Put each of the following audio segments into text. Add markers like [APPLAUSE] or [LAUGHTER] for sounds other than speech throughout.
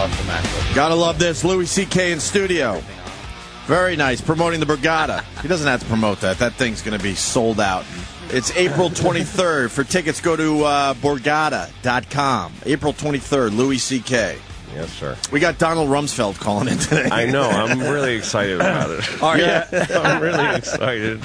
love from Asheville. Gotta love this. Louis C.K. in studio. Very nice. Promoting the Borgata. He doesn't have to promote that. That thing's going to be sold out. It's April 23rd. For tickets, go to uh, Borgata.com. April 23rd, Louis C.K. Yes, sir. We got Donald Rumsfeld calling in today. I know. I'm really excited about it. Are yeah, [LAUGHS] I'm really excited.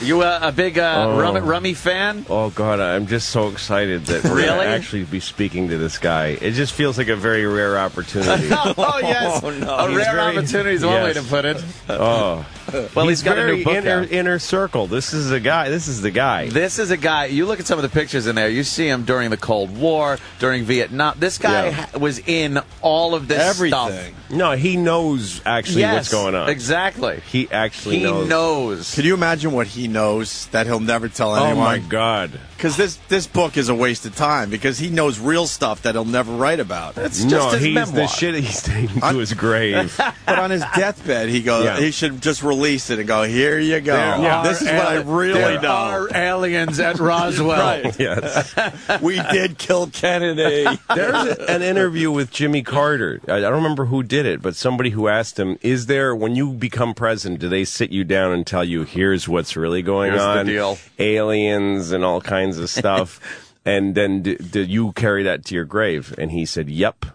[LAUGHS] you uh, a big uh, Oh. Rummy, Rummy fan? Oh God, I'm just so excited that we're Really? gonna actually be speaking to this guy. It just feels like a very rare opportunity. [LAUGHS] oh yes, oh, no. a He's rare very- opportunity is one way yes. to put it. oh, [LAUGHS] Well, he's got a new book inner, out. inner circle. This is the guy. This is the guy. This is a guy. You look at some of the pictures in there. You see him during the Cold War, during Vietnam. This guy Yeah. ha- was in all of this Everything. stuff. no, he knows actually yes, what's going on. Exactly. He actually He knows. knows. Can you imagine what he knows that he'll never tell anyone? Oh my God. Because this this book is a waste of time. Because he knows real stuff that he'll never write about. It's no, just his he's memoir. the shit he's taking to his grave. [LAUGHS] But on his deathbed, he goes. Yeah. He should just release it and go. Here you go. There This is are what I ali- really there know. are aliens at Roswell. [LAUGHS] Right. yes. [LAUGHS] we did kill Kennedy. There's a, an interview with Jimmy Carter. I, I don't remember who did it, but somebody who asked him, "Is there when you become president, do they sit you down and tell you here's what's really going Here's the on, deal." aliens and all kinds of stuff?" [LAUGHS] and then do, do you carry that to your grave? And he said, "Yep."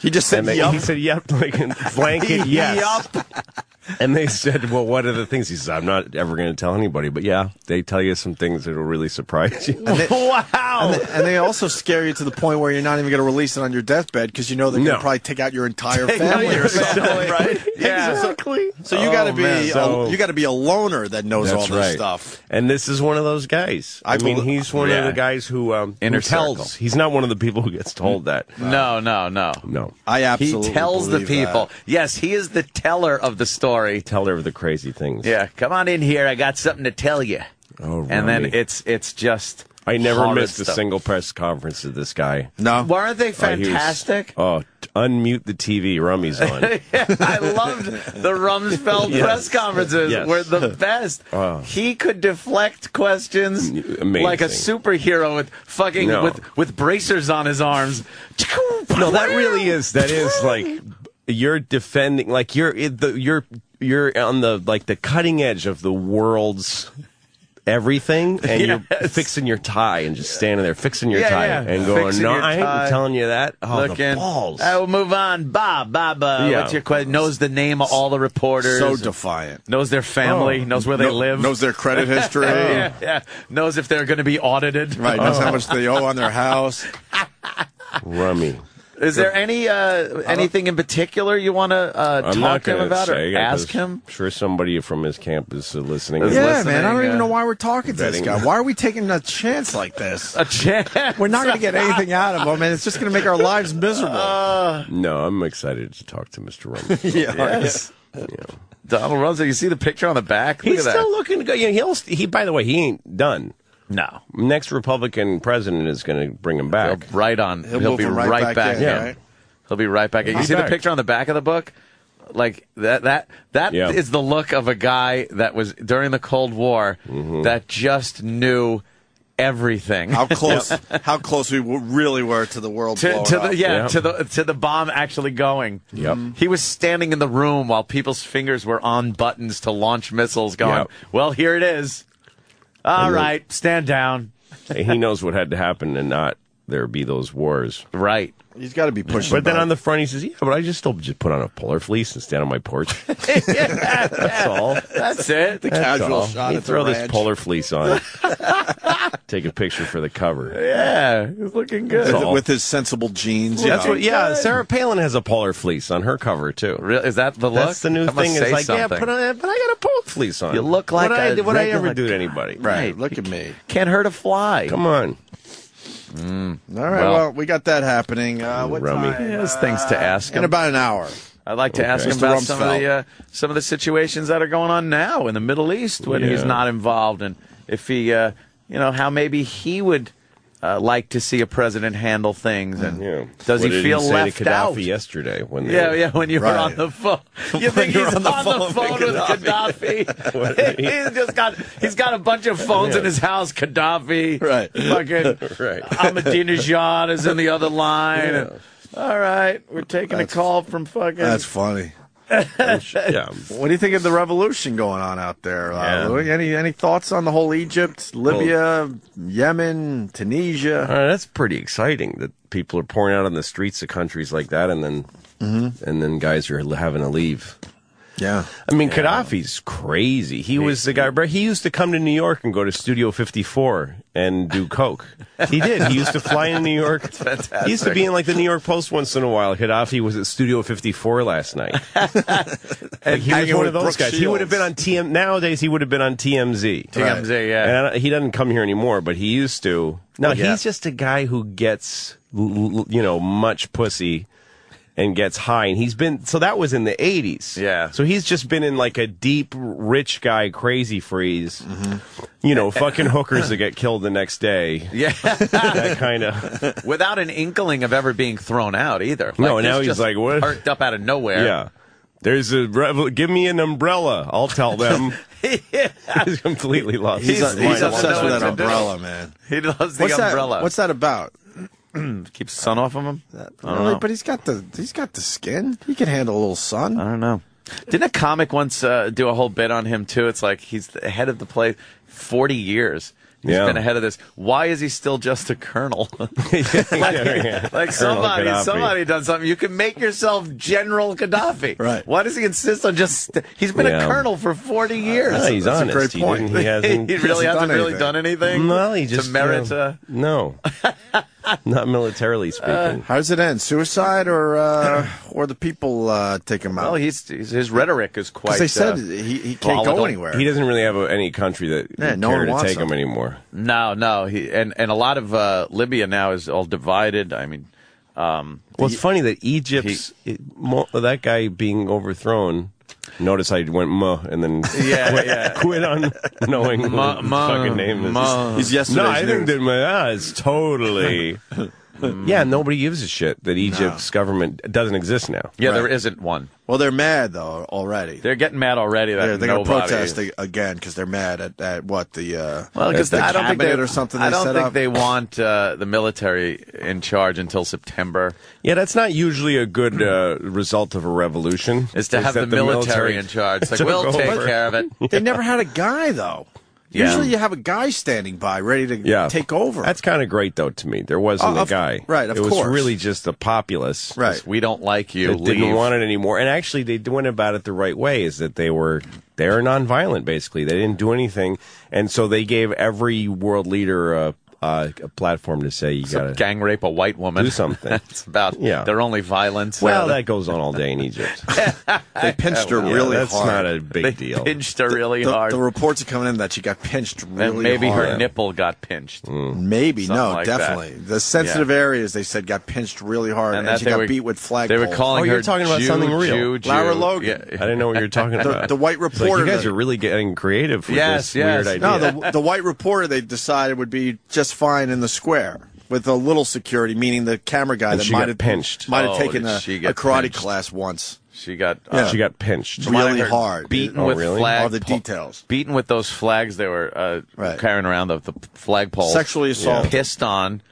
He just said, And "Yup." he said, "Yep," [LAUGHS] like blanket, [LAUGHS] yes. Yup. And they said, "Well, what are the things?" He says, "I'm not ever going to tell anybody, but yeah, they tell you some things that will really surprise you." [LAUGHS] wow. And they, and they also scare you to the point where you're not even going to release it on your deathbed because you know they're going to probably take out your entire [LAUGHS] family or something, right? [LAUGHS] Yeah. exactly. So you got to Oh, be. So- a, you got to be a loner that knows all this right. stuff. And this is one of those guys. I, I mean, bel- he's one Yeah. of the guys who um, Inner who tells. He's not one of the people who gets told that. No, no, no. No, I absolutely He tells the people. that. Yes, he is the teller of the story. Tell her of the crazy things. Yeah, come on in here. I got something to tell you. Oh, and then it's it's just. I never horrid missed a single press conference of this guy. No, Weren't they Oh, he was- fantastic? Oh, unmute the TV. Rummy's on. [LAUGHS] I loved the Rumsfeld Yes. press conferences. Yes. Were the [LAUGHS] best. Oh. He could deflect questions Amazing. like a superhero with fucking No. with with bracers on his arms. no, that really is. That is like you're defending. Like you're it- the you're you're on the like the cutting edge of the world's everything, and you're [LAUGHS] fixing your tie and just standing there fixing your Yeah, tie yeah. and going, Fixing "No, I ain't telling you that." Oh, the Looking. balls. I will move on. Bob, Bob, uh, Yeah. what's your question? Knows the name of all the reporters. so defiant. knows their family. Oh. knows where they Kno- live. Knows their credit history. [LAUGHS] yeah, yeah. Knows if they're going to be audited. Right. Knows how [LAUGHS] much they owe on their house. Rummy. Is there any uh, anything in particular you want to uh, I'm talk not to him gonna about say, or yeah, ask 'cause him? I'm sure somebody from his camp is uh, listening. Is Yeah, listening, man. I don't even uh, know why we're talking to this vetting. guy. Why are we taking a chance like this? A chance. We're not going to get anything out of him, and it's just going to make our lives miserable. No, I'm excited to talk to Mr. Rummy. [LAUGHS] yeah. Yes. Donald Rumsfeld. You see the picture on the back? Look He's at still that. looking good. Yeah, he'll. He, by the way, he ain't done. No. Next Republican president is going to bring him He'll back. right on. He'll, He'll be right, right, back. in, Yeah. right? He'll be right back. You He's see back. the picture on the back of the book? Like that that that is Yeah. the look of a guy that was during the Cold War Mm-hmm. that just knew everything. How [LAUGHS] close? How close we really were to the world to, to the yeah, Yeah. to the to the bomb actually going. Yep. He was standing in the room while people's fingers were on buttons to launch missiles going, Yep. "Well, here it is. All right, stand down." he knows what had to happen and not there be those wars. Right. He's got to be pushing. But then on the front, he says, "Yeah, but I just still just put on a polar fleece and stand on my porch. [LAUGHS] [LAUGHS] That's all. That's it. That's casual all. shot You throw this polar fleece on. [LAUGHS] Take a picture for the cover. Yeah, he's looking good. with, with his sensible jeans. you That's what. Yeah, Sarah Palin has a polar fleece on her cover too. Real- Is that the look? That's the new That thing. It's say like, yeah, something. put on, but I got a polar fleece on. You look like what I, a what I ever do to anybody. Right. Look at me. Can't hurt a fly. Come on. All right. Well- Well, we got that happening. Uh, what Rummy. time? He has things to ask In him. about an hour. I'd like to Okay. ask him Mr. about some of the uh, some of the situations that are going on now in the Middle East when he's not involved, and if he, uh, you know, how maybe he would uh, like to see a president handle things, and Yeah. does What he feel say left to Gaddafi out? yesterday when Yeah, yeah. When you were on the phone, [LAUGHS] you think he's on on the the phone phone, with with Gaddafi? [LAUGHS] [LAUGHS] he's just got he's got a bunch of phones in his house. Gaddafi, Right. Fucking Right. Ahmadinejad is in the other line. and, All right, we're taking a call from fucking. That's funny. Yeah. [LAUGHS] What do you think of the revolution going on out there, uh, Yeah. Louis? Any any thoughts on the whole Egypt, Libya, Yemen, Tunisia? Uh, that's pretty exciting that people are pouring out on the streets of countries like that, and then and then guys are having to leave. Yeah. I mean, Gaddafi's crazy. He was the guy. bro, He used to come to New York and go to Studio 54 and do coke. He did. He used to fly in New York. [LAUGHS] He used to be in like the New York Post once in a while. Gaddafi was at Studio 54 last night. [LAUGHS] Like, he was one of those Brooke guys. He would have been on Shields. TM. Nowadays, he would have been on TMZ. TMZ, yeah. And I- he doesn't come here anymore, but he used to. No, Yeah. he's just a guy who gets, you know, much pussy and gets high. And he's been, so that was in the 80s. Yeah. So he's just been in like a deep, rich guy crazy freeze. You know, fucking hookers that get killed the next day. [LAUGHS] Yeah, That kind of. without an inkling of ever being thrown out either. No, now he's just like, what? Perked up out of nowhere. Yeah. There's a, give me an umbrella. I'll tell [LAUGHS] them. he's completely lost. He's, He's- he's, he's obsessed with with that umbrella, man. He loves the What's umbrella. that? What's that about? [CLEARS THROAT] Keeps the sun off of him? I don't Really? know. But he's got the he's got the skin. He can handle a little sun. I don't know. Didn't a comic once uh, do a whole bit on him too? It's like he's the head of the place forty years. He's Yeah. been ahead of this. Why is he still just a colonel? [LAUGHS] [LAUGHS] Yeah, yeah. like Colonel somebody, Gaddafi. somebody done something. You can make yourself General Gaddafi. Right. Why does he insist on just? He's been a colonel for forty years. Ah, he's That's a great point. didn't- He, hasn't. [LAUGHS] he really hasn't hasn't, done really anything. done anything. Well, he just to merit. you know, uh, no, [LAUGHS] not militarily speaking. How does it end? Suicide or uh, or the people uh, take him out? well, he's, he's his rhetoric is quite. Because they said uh, he, he can't volatile. go anywhere. he doesn't really have a, any country that Yeah, no care one to take him him. anymore. No, no. He and and a lot of uh, Libya now is all divided. I mean, um, Well, it's funny that Egypt's it, mo, that guy being overthrown. Notice I went muh and then [LAUGHS] Yeah, quit, yeah. [LAUGHS] quit on knowing what Ma- the ma- fucking name is. ma- He's yesterday's No, I think that my ah, it's totally. [LAUGHS] yeah, nobody gives a shit that Egypt's government doesn't exist now. yeah, Right. there isn't one. Well, they're mad though already. They're getting mad already. That They're, they're going to nobody- protest a- again because they're mad at, at what the uh, Well, because the I don't think cabinet they or something. I they don't set think up. they want uh, the military in charge until September. Yeah, that's not usually a good uh, result of a revolution. Is to have the, that military, in charge. It's [LAUGHS] like took we'll take over. care of it. They never had a guy though. Yeah. Usually, you have a guy standing by ready to Yeah, take over. That's kind of great, though, to me. There wasn't Oh, a of- guy. right, of it was course. really just the populace. right. We don't like you. that didn't want it anymore. And actually, they went about it the right way. Is that they were they were nonviolent. Basically, they didn't do anything, and so they gave every world leader a, a, a platform to say you got to. gang rape a white woman. Do [LAUGHS] something. That's about Yeah. their only violence. Well, Uh, that goes on all day in Egypt. [LAUGHS] They pinched her Yeah, really that's hard. not a big they deal. pinched her really the, hard. the reports are coming in that she got pinched and really maybe hard. her nipple got pinched. Maybe Something no, like that. definitely. The sensitive areas they said got pinched really hard, and, that she got were- beat with flagpoles. They were calling Oh, her you're talking about Jew, something real. Jew, Jew. Lara Logan. Yeah. I didn't know what you were talking [LAUGHS] about. the white reporter. you guys are really getting creative with Yes, this yes. weird no, idea. the, the white reporter they decided would be just fine in the square with a little security, meaning the camera guy And that might have pinched. might have Oh, taken a, she a karate pinched? class once. She got Yeah. uh, she got pinched. Really hard. beaten Oh, with really? flag All the details. beaten with those flags they were uh, Right. carrying around the, the flagpoles. Sexually assaulted. pissed on,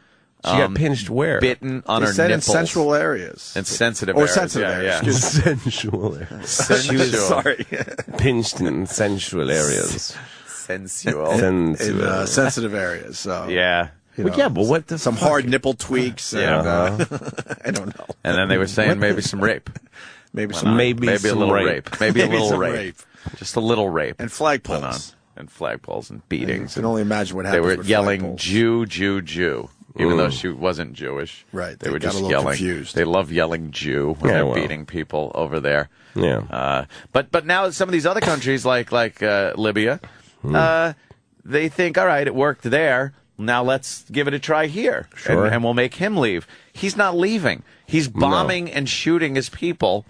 She um, got pinched where? bitten on They her said in nipples. sensual areas. and sensitive or areas. sensitive yeah, areas. yeah. Excuse me. sensual. Sensual. [LAUGHS] Sorry, pinched in sensual areas. [LAUGHS] sensual. in uh, sensitive areas. So yeah. you Well, know, yeah, but what the some fuck? hard nipple tweaks. Yeah. and, uh, [LAUGHS] I don't know. And then they were saying maybe some rape. Maybe some Maybe maybe a little rape. rape. Maybe, a [LAUGHS] little rape. rape. Just a little rape. and went on. flagpoles. And flagpoles and You beatings. can only imagine what happened. They were yelling flagpoles. Jew, Jew, Jew. Even though she wasn't Jewish. Right, They, they were got a just little yelling. confused. They love yelling Jew when Yeah, they're well. beating people over there. Yeah. Uh, but but now some of these other countries like like uh, Libya, Hmm. uh, they think, all right, it worked there. Now let's give it a try here, Sure. and, and we'll make him leave. He's not leaving. He's bombing and shooting his people.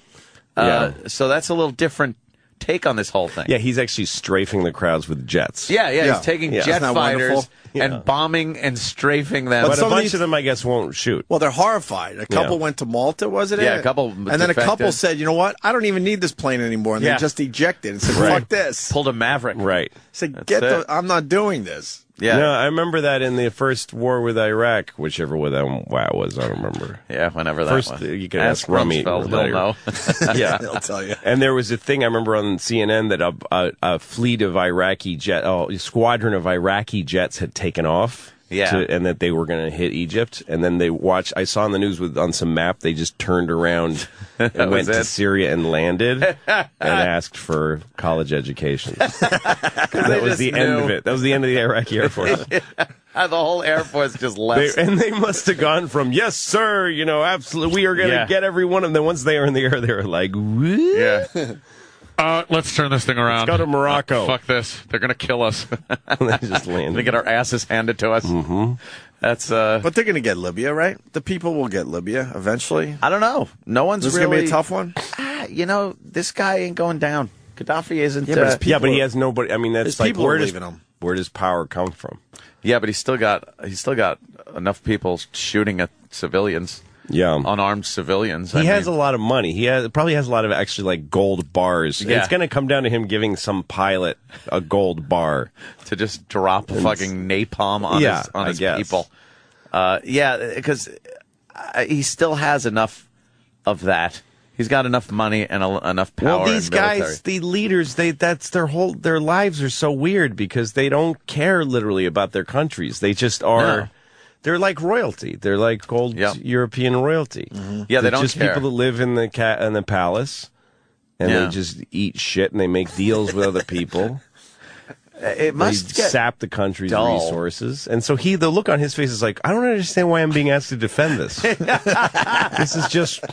Uh, So that's a little different take on this whole thing. Yeah, he's actually strafing the crowds with jets. yeah, yeah. Yeah. He's taking Yeah. jet Isn't that fighters wonderful? Yeah. and bombing and strafing them. But a some of bunch these- of them, I guess, won't shoot. Well, they're horrified. A couple Yeah. went to Malta, was it? Yeah, a couple And then a couple said, "You know what? I don't even need this plane anymore." And Yeah. they just ejected and said, Right. "Fuck this." pulled a maverick. Right. Said, That's "Get it. the. I'm not doing this." Yeah. No, I remember that in the first war with Iraq, whichever one that was. I don't remember. Yeah, whenever that First, was. uh, you can ask Rummy Rumsfeld, later. he'll know. [LAUGHS] yeah. [LAUGHS] They'll tell you. And there was a thing I remember on CNN that a, a, a fleet of Iraqi jet, oh, a squadron of Iraqi jets had taken off. Yeah. to- and that they were going to hit Egypt. And then they watched, I saw on the news with on some map, they just turned around [LAUGHS] and went to? Syria and landed [LAUGHS] and asked for college education. [LAUGHS] that was the end of it. That was the end of the Iraqi Air Force. the whole Air Force just They, left. and they must have gone from yes, sir, you know, absolutely, we are going to Yeah. get every one of them. Once they are in the air, they were like, yeah. Uh, let's turn this thing around. go to Morocco. Uh, fuck this. They're gonna kill us. [LAUGHS] They just We landed. get our asses handed to us. Mm-hmm. That's uh. But they're going to get Libya, right? The people will get Libya eventually. I don't know. No one's This is really. going to be a tough one. Ah, you know, this guy ain't going down. Gaddafi isn't. Yeah, but uh, his yeah, but he has nobody. I mean, that's like people where are does him. where does power come from? yeah, but he's still got he's still got enough people shooting at civilians, Yeah, unarmed civilians. he I has mean, a lot of money. He has probably has a lot of actually like gold bars. Yeah. It's going to come down to him giving some pilot a gold bar. [LAUGHS] to just drop fucking napalm on Yeah, his on his people. Uh, yeah, because he still has enough of that. He's got enough money and a, enough power. well, these and guys, the leaders, they that's their whole their lives are so weird because they don't care literally about their countries. They just are. No. They're like royalty. They're like old Yep. European royalty. Mm-hmm. Yeah, they They're don't just care. people that live in the ca- in the palace, and Yeah. they just eat shit and they make deals with other people. [LAUGHS] Uh, it must get sap the country's dull. resources, and so he. The look on his face is like, I don't understand why I'm being asked to defend this. [LAUGHS] this is just,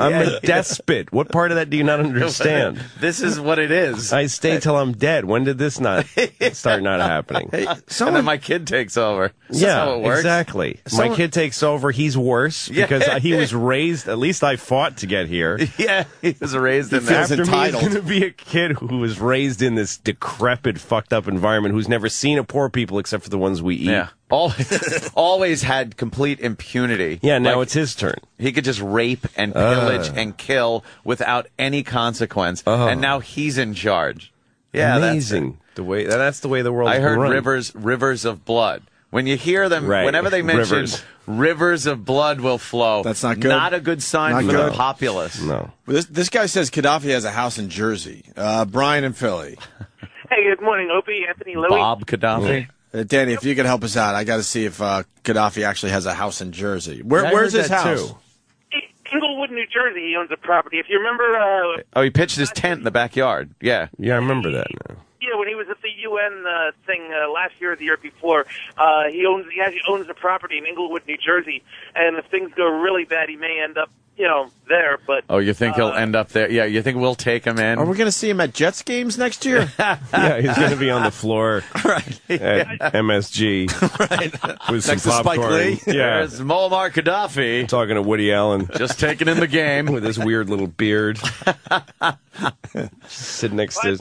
I'm a despot. What part of that do you not understand? [LAUGHS] This is what it is. I stay till I'm dead. When did this not [LAUGHS] start not happening? and then my kid takes over. That's yeah, how it works. exactly. Someone- My kid takes over. He's worse Yeah. because he was raised. At least I fought to get here. Yeah, he was raised in feels that. After me entitled. going to be a kid who was raised in this decrepit, fucked up environment, who's never seen a poor people except for the ones we eat. Yeah, always, [LAUGHS] always had complete impunity. Yeah, now Like, it's his turn. he could just rape and pillage and kill without any consequence, and now he's in charge. Yeah, that's amazing. The way that's the way the world. I heard rivers, rivers of blood. When you hear them, Right. whenever they [LAUGHS] mention Rivers. rivers. of blood will flow, That's not good. Not a good sign Not for good. the populace. No. This, this guy says Gaddafi has a house in Jersey. Uh, Brian in Philly. [LAUGHS] Hey, good morning, Opie, Anthony, Louie. Bob Gaddafi. Uh, Danny, if you could help us out, I got to see if uh, Gaddafi actually has a house in Jersey. Where, I where's heard his that, house? too. Englewood, New Jersey. He owns a property. If you remember, uh, Oh, he pitched his tent in the backyard. Yeah. Yeah, I remember that now. yeah, when he was at the UN uh, thing uh, last year or the year before, uh, he owns he actually owns a property in Englewood, New Jersey. And if things go really bad, he may end up, you know, there. But Oh, you think he'll Uh, end up there? Yeah, you think we'll take him in? Are we going to see him at Jets games next year? [LAUGHS] Yeah, he's going to be on the floor [LAUGHS] right. at MSG [LAUGHS] with some Next to Spike. Lee? Yeah, There's Muammar Gaddafi talking to Woody Allen just taking in the game. with his weird little beard, sitting next to.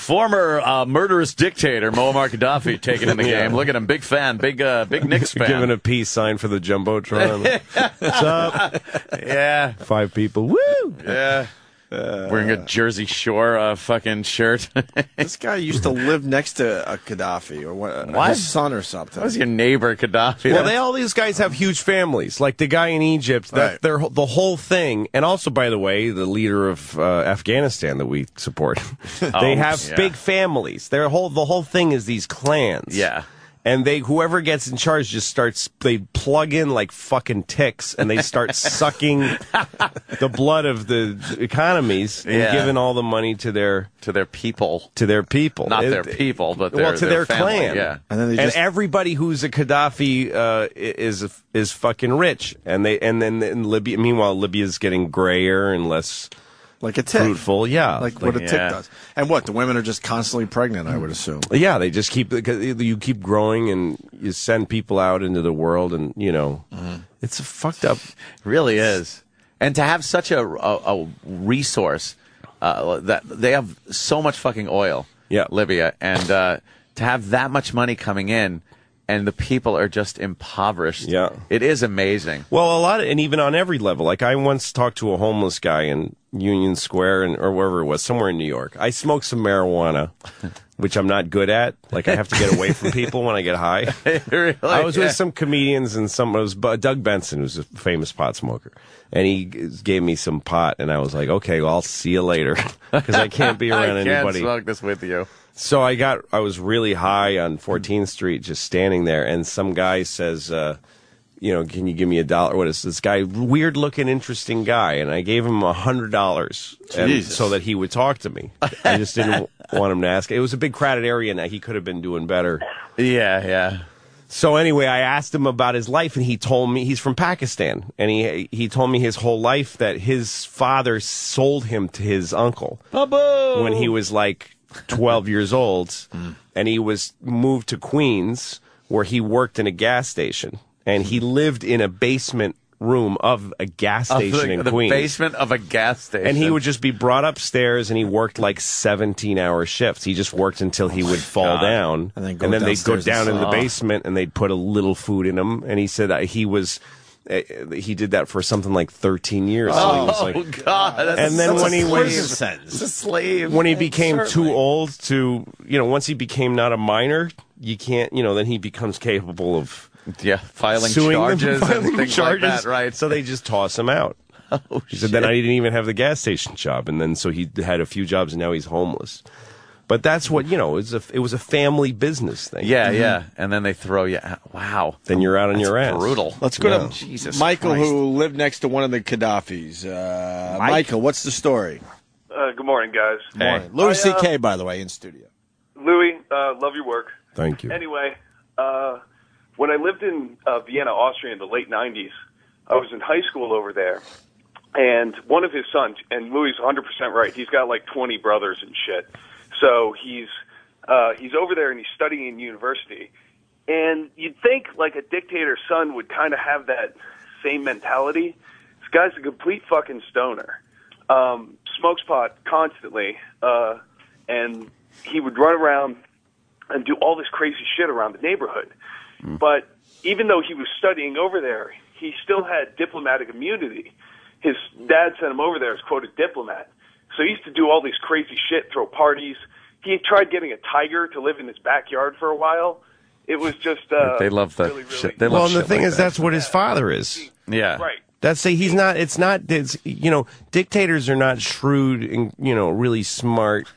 Former uh, murderous dictator Muammar [LAUGHS] Gaddafi taking in the Yeah. game. Look at him, big fan, big uh, big Knicks [LAUGHS] fan. Giving a peace sign for the jumbotron. [LAUGHS] What's up? yeah, Five people. Woo! yeah. Wearing a Jersey Shore uh, fucking shirt. [LAUGHS] This guy used to live next to a Gaddafi or what, What? his son or something. Was your neighbor Gaddafi? Well, they all these guys have huge families. Like the guy in Egypt, that Right. they're the whole thing, and also, by the way, the leader of uh, Afghanistan that we support. [LAUGHS] they Oh, have yeah. big families. Their whole the whole thing is these clans. Yeah. And they whoever gets in charge just starts they plug in like fucking ticks and they start [LAUGHS] sucking the blood of the economies and Yeah. giving all the money to their to their people, to their people. not It- their people, but their, well, to their, family. clan. Yeah. And then they and just- everybody who's a Gaddafi uh, is is fucking rich, and they and then in Libya. Meanwhile, Libya's getting grayer and less like a tick. fruitful. Yeah, Like what a tick Yeah. does. And what? The women are just constantly pregnant, I would assume. yeah, they just keep you keep growing and you send people out into the world, and you know, Mm-hmm. it's a fucked up. really is. And to have such a, a, a resource uh, that they have so much fucking oil, Yeah. Libya, and uh, to have that much money coming in, and the people are just impoverished. Yeah. it is amazing. Well, a lot, of, and even on every level. Like I once talked to a homeless guy, in Union Square and or wherever it was, somewhere in New York. I smoked some marijuana, [LAUGHS] which I'm not good at. Like I have to get away from people when I get high. [LAUGHS] really? I was Yeah. with some comedians and some it was Doug Benson, who's a famous pot smoker, and he gave me some pot, and I was like, okay, well, I'll see you later [LAUGHS] because I can't be around I can't anybody. smoke this with you. So I got, I was really high on 14th Street, just standing there, and some guy says, uh, you know, can you give me a dollar? What is this guy? Weird looking, interesting guy, and I gave him a hundred dollars, so that he would talk to me. I just didn't [LAUGHS] want him to ask. It was a big crowded area, and he could have been doing better. Yeah, yeah. So anyway, I asked him about his life, and he told me he's from Pakistan, and he he told me his whole life that his father sold him to his uncle when he was like 12 years old, [LAUGHS] mm. and he was moved to Queens where he worked in a gas station, and he lived in a basement room of a gas station the, in the Queens. basement of a gas station. And he would just be brought upstairs, and he worked like seventeen-hour shifts. He just worked until he oh would fall down, And then go they'd go downstairs and down in the basement, and they'd put a little food in him. And he said that he was, Eh, he did that for something like thirteen years. So he oh, was Oh like, [LAUGHS] God! That's And then when a he slave. was- It's a slave. when he became Certainly. too old to, you know, once he became not a minor, you can't, you know, then he becomes capable of yeah, filing suing charges them, filing and things charges. like that, right? So they just toss him out. [LAUGHS] oh, He said, then I didn't even have the gas station job, and then so he had a few jobs, and now he's homeless. But that's what you know. It was a it was a family business thing. yeah, yeah, and then they throw you. out. Wow, Then you're out on That's your ass. brutal. Let's go Yeah. to Jesus Michael, Christ. who lived next to one of the Gaddafis. Uh, Mike? Michael, what's the story? Uh, good morning, guys. good Hey, Louis I, uh, C.K., by the way, in studio. Louis, uh, love your work. thank you. Anyway, uh, when I lived in uh, Vienna, Austria in the late 90s, I was in high school over there. And one of his sons, and Louis is 100% right, he's got like 20 brothers and shit. So he's, uh, he's over there and he's studying in university. And you'd think like a dictator's son would kind of have that same mentality. This guy's a complete fucking stoner. Um, smokes pot constantly, uh, and he would run around and do all this crazy shit around the neighborhood. But even though he was studying over there, he still had diplomatic immunity. His dad sent him over there as quote a diplomat. So he used to do all these crazy shit, throw parties. He tried getting a tiger to live in his backyard for a while. It was just uh, They love the really, really, shit. They well, and the shit thing like is, that. that's what his father is. yeah, right. That's say he's not. It's not. It's you know, dictators are not shrewd and you know really smart.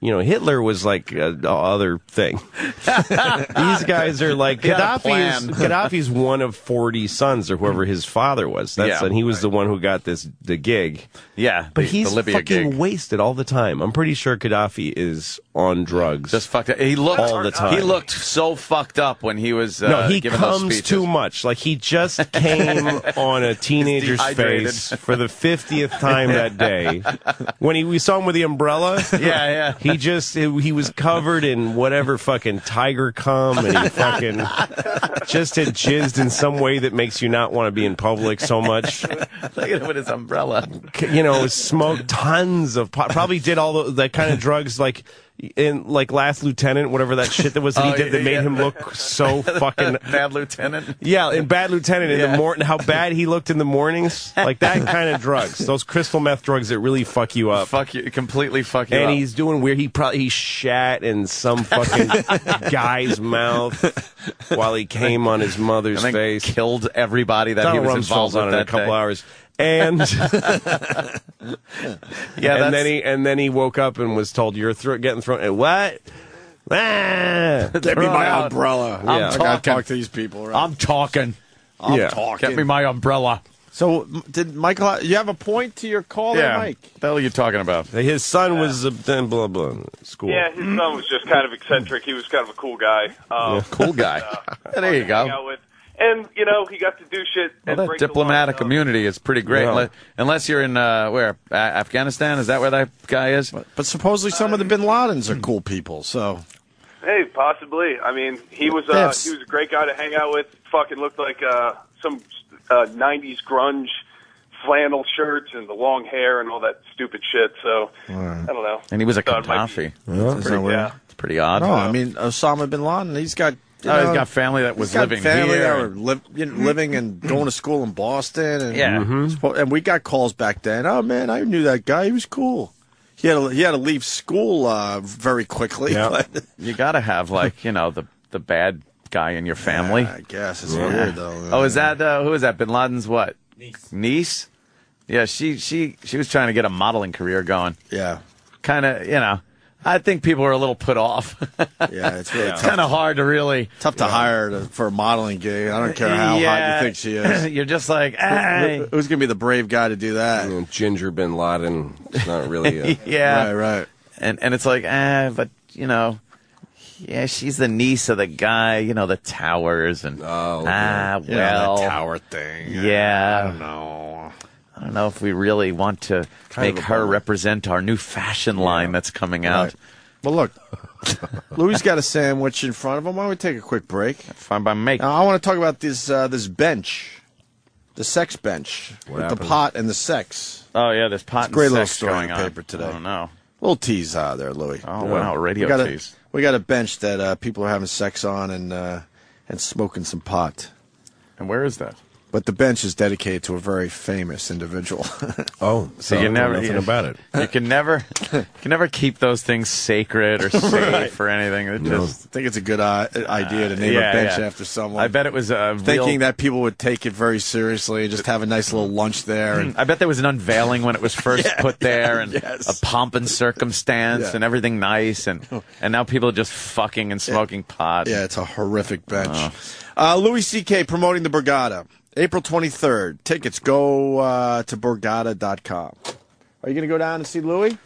You know, Hitler was like a, a other thing. [LAUGHS] These guys are like Gaddafi. Is. [LAUGHS] Gaddafi's one of forty sons, or whoever his father was. That's Yeah. and he was the one who got this the gig. yeah. But the, he's the fucking gig. wasted all the time. I'm pretty sure Gaddafi is on drugs. Just fucked up. He looked All the time. He looked so fucked up when he was. Uh, no, he giving comes too much. Like he just [LAUGHS] came on a teenager's face for the fiftieth time that day. When he we saw him with the umbrella, Yeah, yeah. He just he was covered in whatever fucking tiger cum, and he fucking just had jizzed in some way that makes you not want to be in public so much. Look at him with his umbrella. You know, smoked tons of pot. Probably did all the, that kind of drugs like. In like Last Lieutenant, whatever that shit that was that he [LAUGHS] Oh, did that yeah, made yeah. him look so [LAUGHS] fucking Bad lieutenant. yeah, in Bad Lieutenant in Yeah. the morning, how bad he looked in the mornings, like that [LAUGHS] kind of drugs, those crystal meth drugs that really fuck you up. Fuck you, completely fuck you and up. he's doing weird. He probably he shat in some fucking guy's mouth while he came on his mother's and face. killed everybody that he was Rumsfeld's involved with in a couple day. hours, and [LAUGHS] Yeah, and that's, then he and then he woke up and was told you're thro- getting thrown. And what? Ah! Get me my out. umbrella. I'm I gotta talking. talk to these people. Right? I'm talking. I'm Yeah. talking. Get me my umbrella. so, did Michael? You have a point to your call, there, Yeah. Mike? What the hell are you talking about? His son was then blah blah blah school. Yeah, his son was just kind of eccentric. He was kind of a cool guy. Um, Cool guy. [LAUGHS] there you to hang go. Out with. And you know, he got to do shit. Well, and that break the law, diplomatic you immunity is pretty great. Yeah. Unless, unless you're in uh, where A- Afghanistan. Is that where that guy is? But supposedly some of the Bin Ladens are cool people. So Hey, possibly. I mean, he was uh, he was a great guy to hang out with. Fucking looked like uh, some uh, '90s grunge flannel shirts and the long hair and all that stupid shit. So I don't know. And he was a Thought it be- Gaddafi. Is that weird? Yeah. It's pretty odd. No, I mean Osama bin Laden. He's got you oh, know, he's got family that was he's got living family here. that were li- you know, living and going to school in Boston. And, Yeah. Spo- and we got calls back then. Oh man, I knew that guy. He was cool. He had to, he had to leave school uh, very quickly. Yeah. [LAUGHS] but- you got to have like you know the the bad guy in your family. I guess it's weird though. Oh, is that uh, who is that? Bin Laden's what? Niece. Niece. Yeah, she she she was trying to get a modeling career going. Yeah, Kind of, you know. I think people are a little put off. [LAUGHS] yeah. It's really it's tough, kind of hard to really. tough to hire to, for a modeling gig. I don't care how hot you think she is. [LAUGHS] You're just like, hey. Who's gonna be the brave guy to do that? You know, Ginger Bin Laden. It's not really. [LAUGHS] A, yeah. Right, right. And and it's like, eh, but you know, yeah, she's the niece of the guy, you know, the towers and Oh, ah, Yeah, well, that tower thing. Yeah. I don't know. I don't know if we really want to Kind make her represent our new fashion line that's coming out. Right. Well, look, [LAUGHS] Louis got a sandwich in front of him. Why don't we take a quick break? Fine by me. Now, I want to talk about this uh, this bench, the sex bench with happened? the pot and the sex. Oh yeah, there's pot It's a great and little story going on. paper today. I don't know. Little tease uh, there, Louis. Oh wow, radio we got tease. A, we got a bench that uh, people are having sex on and uh, and smoking some pot. And where is that? But the bench is dedicated to a very famous individual. [LAUGHS] oh, So so you you never- nothing you- about it. You can never, you can never keep those things sacred or [LAUGHS] safe or anything. It No. I think it's a good uh, idea to name yeah, a bench yeah. after someone. I bet it was a thinking real, that people would take it very seriously and just have a nice little lunch there. And I bet there was an unveiling when it was first [LAUGHS] Yeah, put there, yeah, and yes. a pomp and circumstance, Yeah. and everything nice, and and now people are just fucking and smoking pot. yeah, it's a horrific bench. Uh, Louis C.K. promoting the Borgata. April 23rd. Tickets go uh, to Borgata.com. Are you going to go down and see Louis?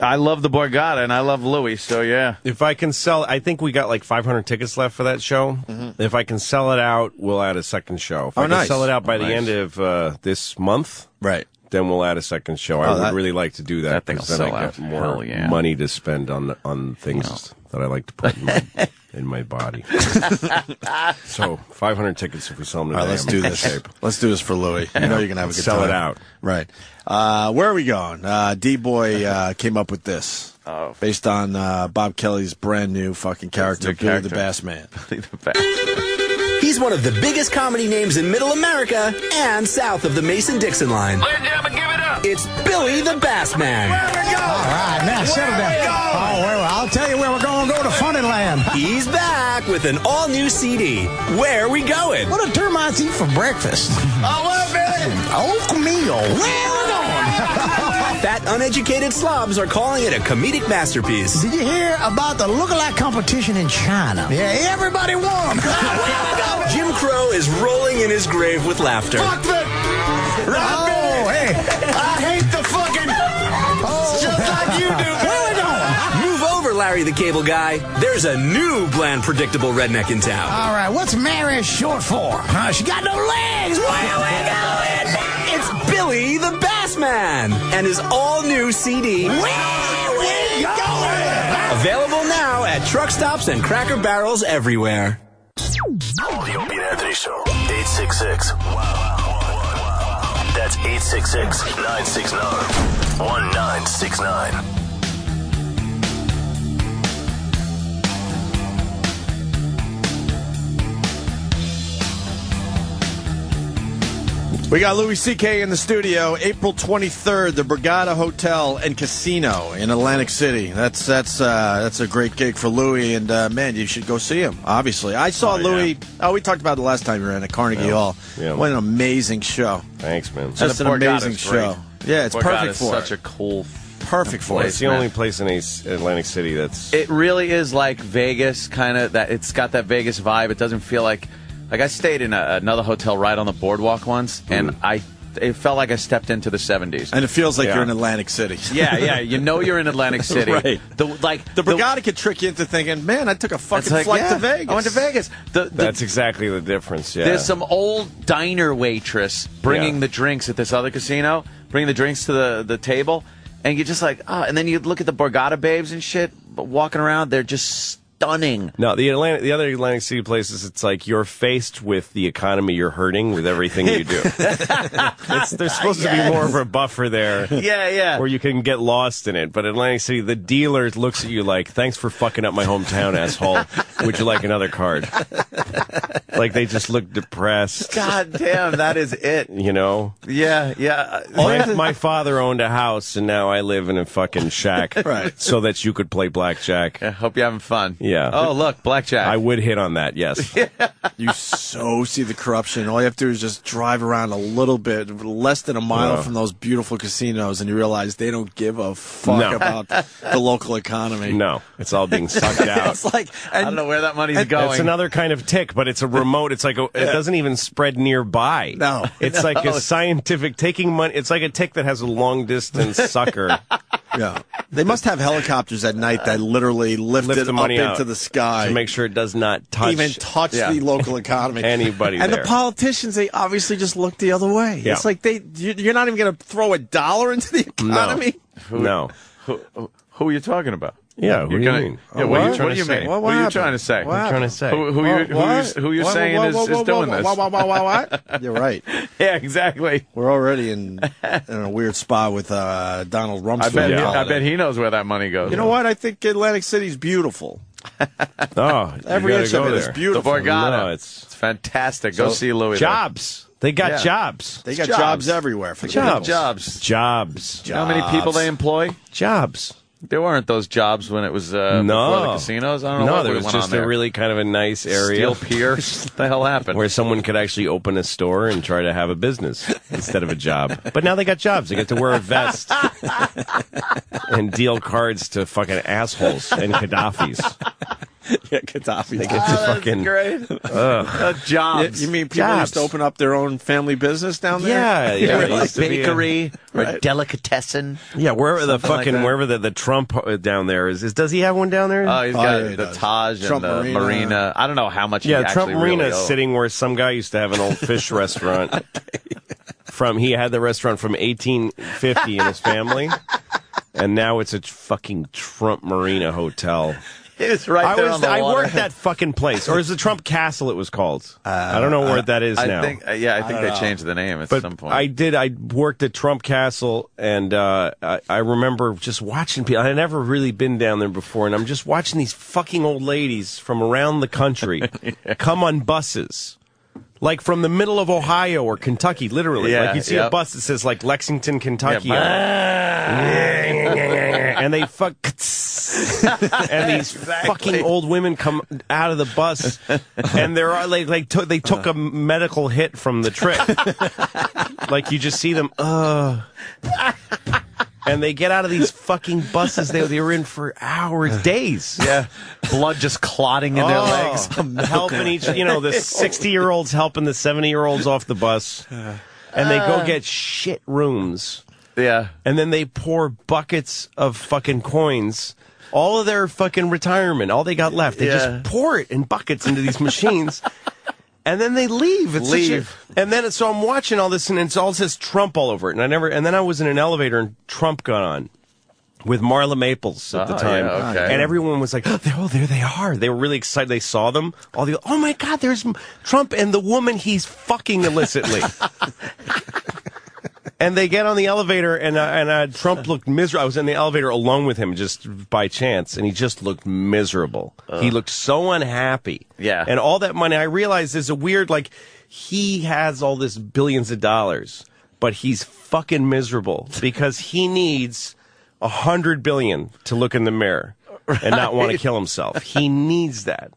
I love the Borgata, and I love Louis, so yeah. If I can sell, I think we got like 500 tickets left for that show. If I can sell it out, we'll add a second show. If Mm-hmm. Oh, I can nice. sell it out by the Nice. end of uh, this month, Right. then we'll add a second show. I Oh, would really like to do that. That thing 'cause will then sell I out. get more Hell yeah. money to spend on on things that I like to put in my, [LAUGHS] in my body. [LAUGHS] so 500 tickets if we sell them today. All right, let's I'm do this. Shape. Let's do this for Louis. You know you're going to have a good Sell time. it out. Right. Uh, where are we going? Uh, D-Boy uh, came up with this. Oh. Based on uh, Bob Kelly's brand new fucking character, new Billy the character. Bass Man. the best. He's one of the biggest comedy names in Middle America and south of the Mason-Dixon line. Ladies and gentlemen, give it up. It's Billy the Bass Man. All right, now settle down. Oh, well, I'll tell you where we're going to go to Funnyland. [LAUGHS] He's back with an all-new CD. Where are we going? What do termites eat for breakfast? Oh, what, Billy? [LAUGHS] Oatmeal. Where we going? [LAUGHS] Fat, uneducated slobs are calling it a comedic masterpiece. Did you hear about the lookalike competition in China? Yeah, everybody won. [LAUGHS] Jim Crow is rolling in his grave with laughter. oh, hey. I hate the fucking. Oh. Just like you do. [LAUGHS] Where we going? Move over, Larry the Cable Guy. There's a new bland, predictable redneck in town. All right, what's Mary short for? Huh? She got no legs. Where are we going? It's Billy the Bass Man and his all-new CD. Where are we going? Available now at truck stops and cracker barrels everywhere. The Opie and Anthony Show. 866. Wow, wow, wow, wow. That's 866 969 1969. We got Louis C.K. in the studio. April 23rd, the Borgata Hotel and Casino in Atlantic City. That's that's uh, that's a great gig for Louis, and uh, man, you should go see him. Obviously, I saw Oh, yeah. Louis. Oh, we talked about it the last time you were in at Carnegie Hall. Yeah. What an amazing show! Thanks, man. Just the an Borgata's amazing great. show. Yeah, it's Borgata's perfect for such it. a cool. perfect for It's the man. only place in Atlantic City that's. It really is like Vegas, kind of that. It's got that Vegas vibe. It doesn't feel like like I stayed in a, another hotel right on the boardwalk once, and I it felt like I stepped into the '70s. And it feels like Yeah. you're in Atlantic City. [LAUGHS] yeah, yeah, you know you're in Atlantic [LAUGHS] City. Right. The like The Borgata could trick you into thinking, man, I took a fucking like, flight yeah, to Vegas. I went to Vegas. The, the, that's exactly the difference. Yeah. There's some old diner waitress bringing Yeah. the drinks at this other casino, bringing the drinks to the, the table, and you're just like, oh, and then you look at the Borgata babes and shit, walking around, they're just stunning. No, the Atlantic, the other Atlantic City places, it's like you're faced with the economy you're hurting with everything you do. [LAUGHS] it's, there's supposed to be more of a buffer there. Yeah, yeah. Where you can get lost in it. But Atlantic City, the dealer looks at you like, thanks for fucking up my hometown, asshole. [LAUGHS] Would you like another card? like they just look depressed. God damn, that is it. You know? Yeah, yeah. My, my father owned a house, and now I live in a fucking shack. [LAUGHS] Right. So that you could play blackjack. I hope you're having fun. Yeah. Oh, look, blackjack. I would hit on that, yes. [LAUGHS] You so see the corruption. All you have to do is just drive around a little bit, less than a mile Yeah. from those beautiful casinos, and you realize they don't give a fuck No. about the local economy. No, it's all being sucked [LAUGHS] out. It's like, I and don't know where that money's and- going. It's another kind of tick, but it's a remote. It's like a, it doesn't even spread nearby. No. [LAUGHS] it's like a scientific taking money. It's like a tick that has a long distance [LAUGHS] sucker. yeah, they must have helicopters at night that literally lift, Lift it the up money out into the sky to make sure it does not touch even touch Yeah. the local economy. [LAUGHS] Anybody and there. the politicians, they obviously just look the other way. Yeah. It's like they, you- you're not even going to throw a dollar into the economy. no. who, who are you talking about? Yeah, what You're do you gonna- mean? Yeah, what, What? are you, What what do you trying to mean? say? What, What are you trying to say? What What are you trying to say? Who, who, you, who, you, who you What? saying What? is, What? is What? doing this? What? What? What? What? What? [LAUGHS] You're right. [LAUGHS] Yeah, exactly. We're already in in a weird spot with uh, Donald Rumsfeld. I bet, he, I bet he knows where that money goes. You know what? I think Atlantic City's beautiful. [LAUGHS] Oh, Every inch go of it is there. The. Borgata. No, it's, it's fantastic. Go see Louis. there. jobs. They got Yeah. jobs. They got Jobs. jobs, everywhere for the Jobs. Jobs. Jobs. You know how many people they employ? Jobs. There weren't those jobs when it was uh, No. before the casinos. I don't know No, there was just on a really kind of a nice area. Steel Pier. [LAUGHS] what the hell happened? where someone could actually open a store and try to have a business instead of a job. But now they got jobs. They get to wear a vest [LAUGHS] and deal cards to fucking assholes and Gaddafis. [LAUGHS] Yeah, Gaddafi. They get to fucking great. [LAUGHS] Uh, jobs. you mean people used to open up their own family business down there? yeah, [LAUGHS] yeah, Like it used to be a- bakery or Right. delicatessen. yeah. Wherever the Something like fucking that. wherever the, the Trump uh, down there is, is does he have one down there? Oh, he's Oh, got yeah, he the does. Taj Trump and the Marina. marina. I don't know how much. yeah, he Trump Marina really is sitting where some guy used to have an old fish restaurant. From he had the restaurant from 1850 in his family, and now it's a fucking Trump Marina hotel. It's right I there was on the I water. worked that fucking place, or is it Trump Castle? It was called. I don't know where that is I now. think. uh, yeah, I think they changed the name at but some point. I did. I worked at Trump Castle, and uh, I, I remember just watching people. I had never really been down there before, and I'm just watching these fucking old ladies from around the country [LAUGHS] come on buses. Like from the middle of Ohio or Kentucky, literally. Yeah, like you see yep. a bus that says like Lexington, Kentucky, Yeah, [LAUGHS] and they fuck, [LAUGHS] and these fucking old women come out of the bus, and they're all like, like to, they took a medical hit from the trip. [LAUGHS] like you just see them, uh, and they get out of these fucking buses they they were in for hours, days. yeah, blood just clotting in their Oh, legs. [LAUGHS] helping each, you know, the [LAUGHS] 60 year olds helping the 70 year olds off the bus. And they go uh. get shit rooms. Yeah, And then they pour buckets of fucking coins. All of their fucking retirement, all they got left, they Yeah. just pour it in buckets into these machines. [LAUGHS] And then they leave. It's such a- Leave. and then so I'm watching all this, and it's all says Trump all over it. And I never. And then I was in an elevator, and Trump got on with Marla Maples at the Oh, time, yeah, okay. and everyone was like, "Oh, oh there, oh, they are!" They were really excited. They saw them. All the, oh my God, there's Trump and the woman he's fucking illicitly. [LAUGHS] and they get on the elevator, and uh, and uh, Trump looked miserable. I was in the elevator alone with him just by chance, and he just looked miserable. He looked so unhappy. Yeah. and all that money. I realized is a weird like he has all this billions of dollars, but he's fucking miserable [LAUGHS] because he needs a hundred billion to look in the mirror and not want to kill himself. He needs that.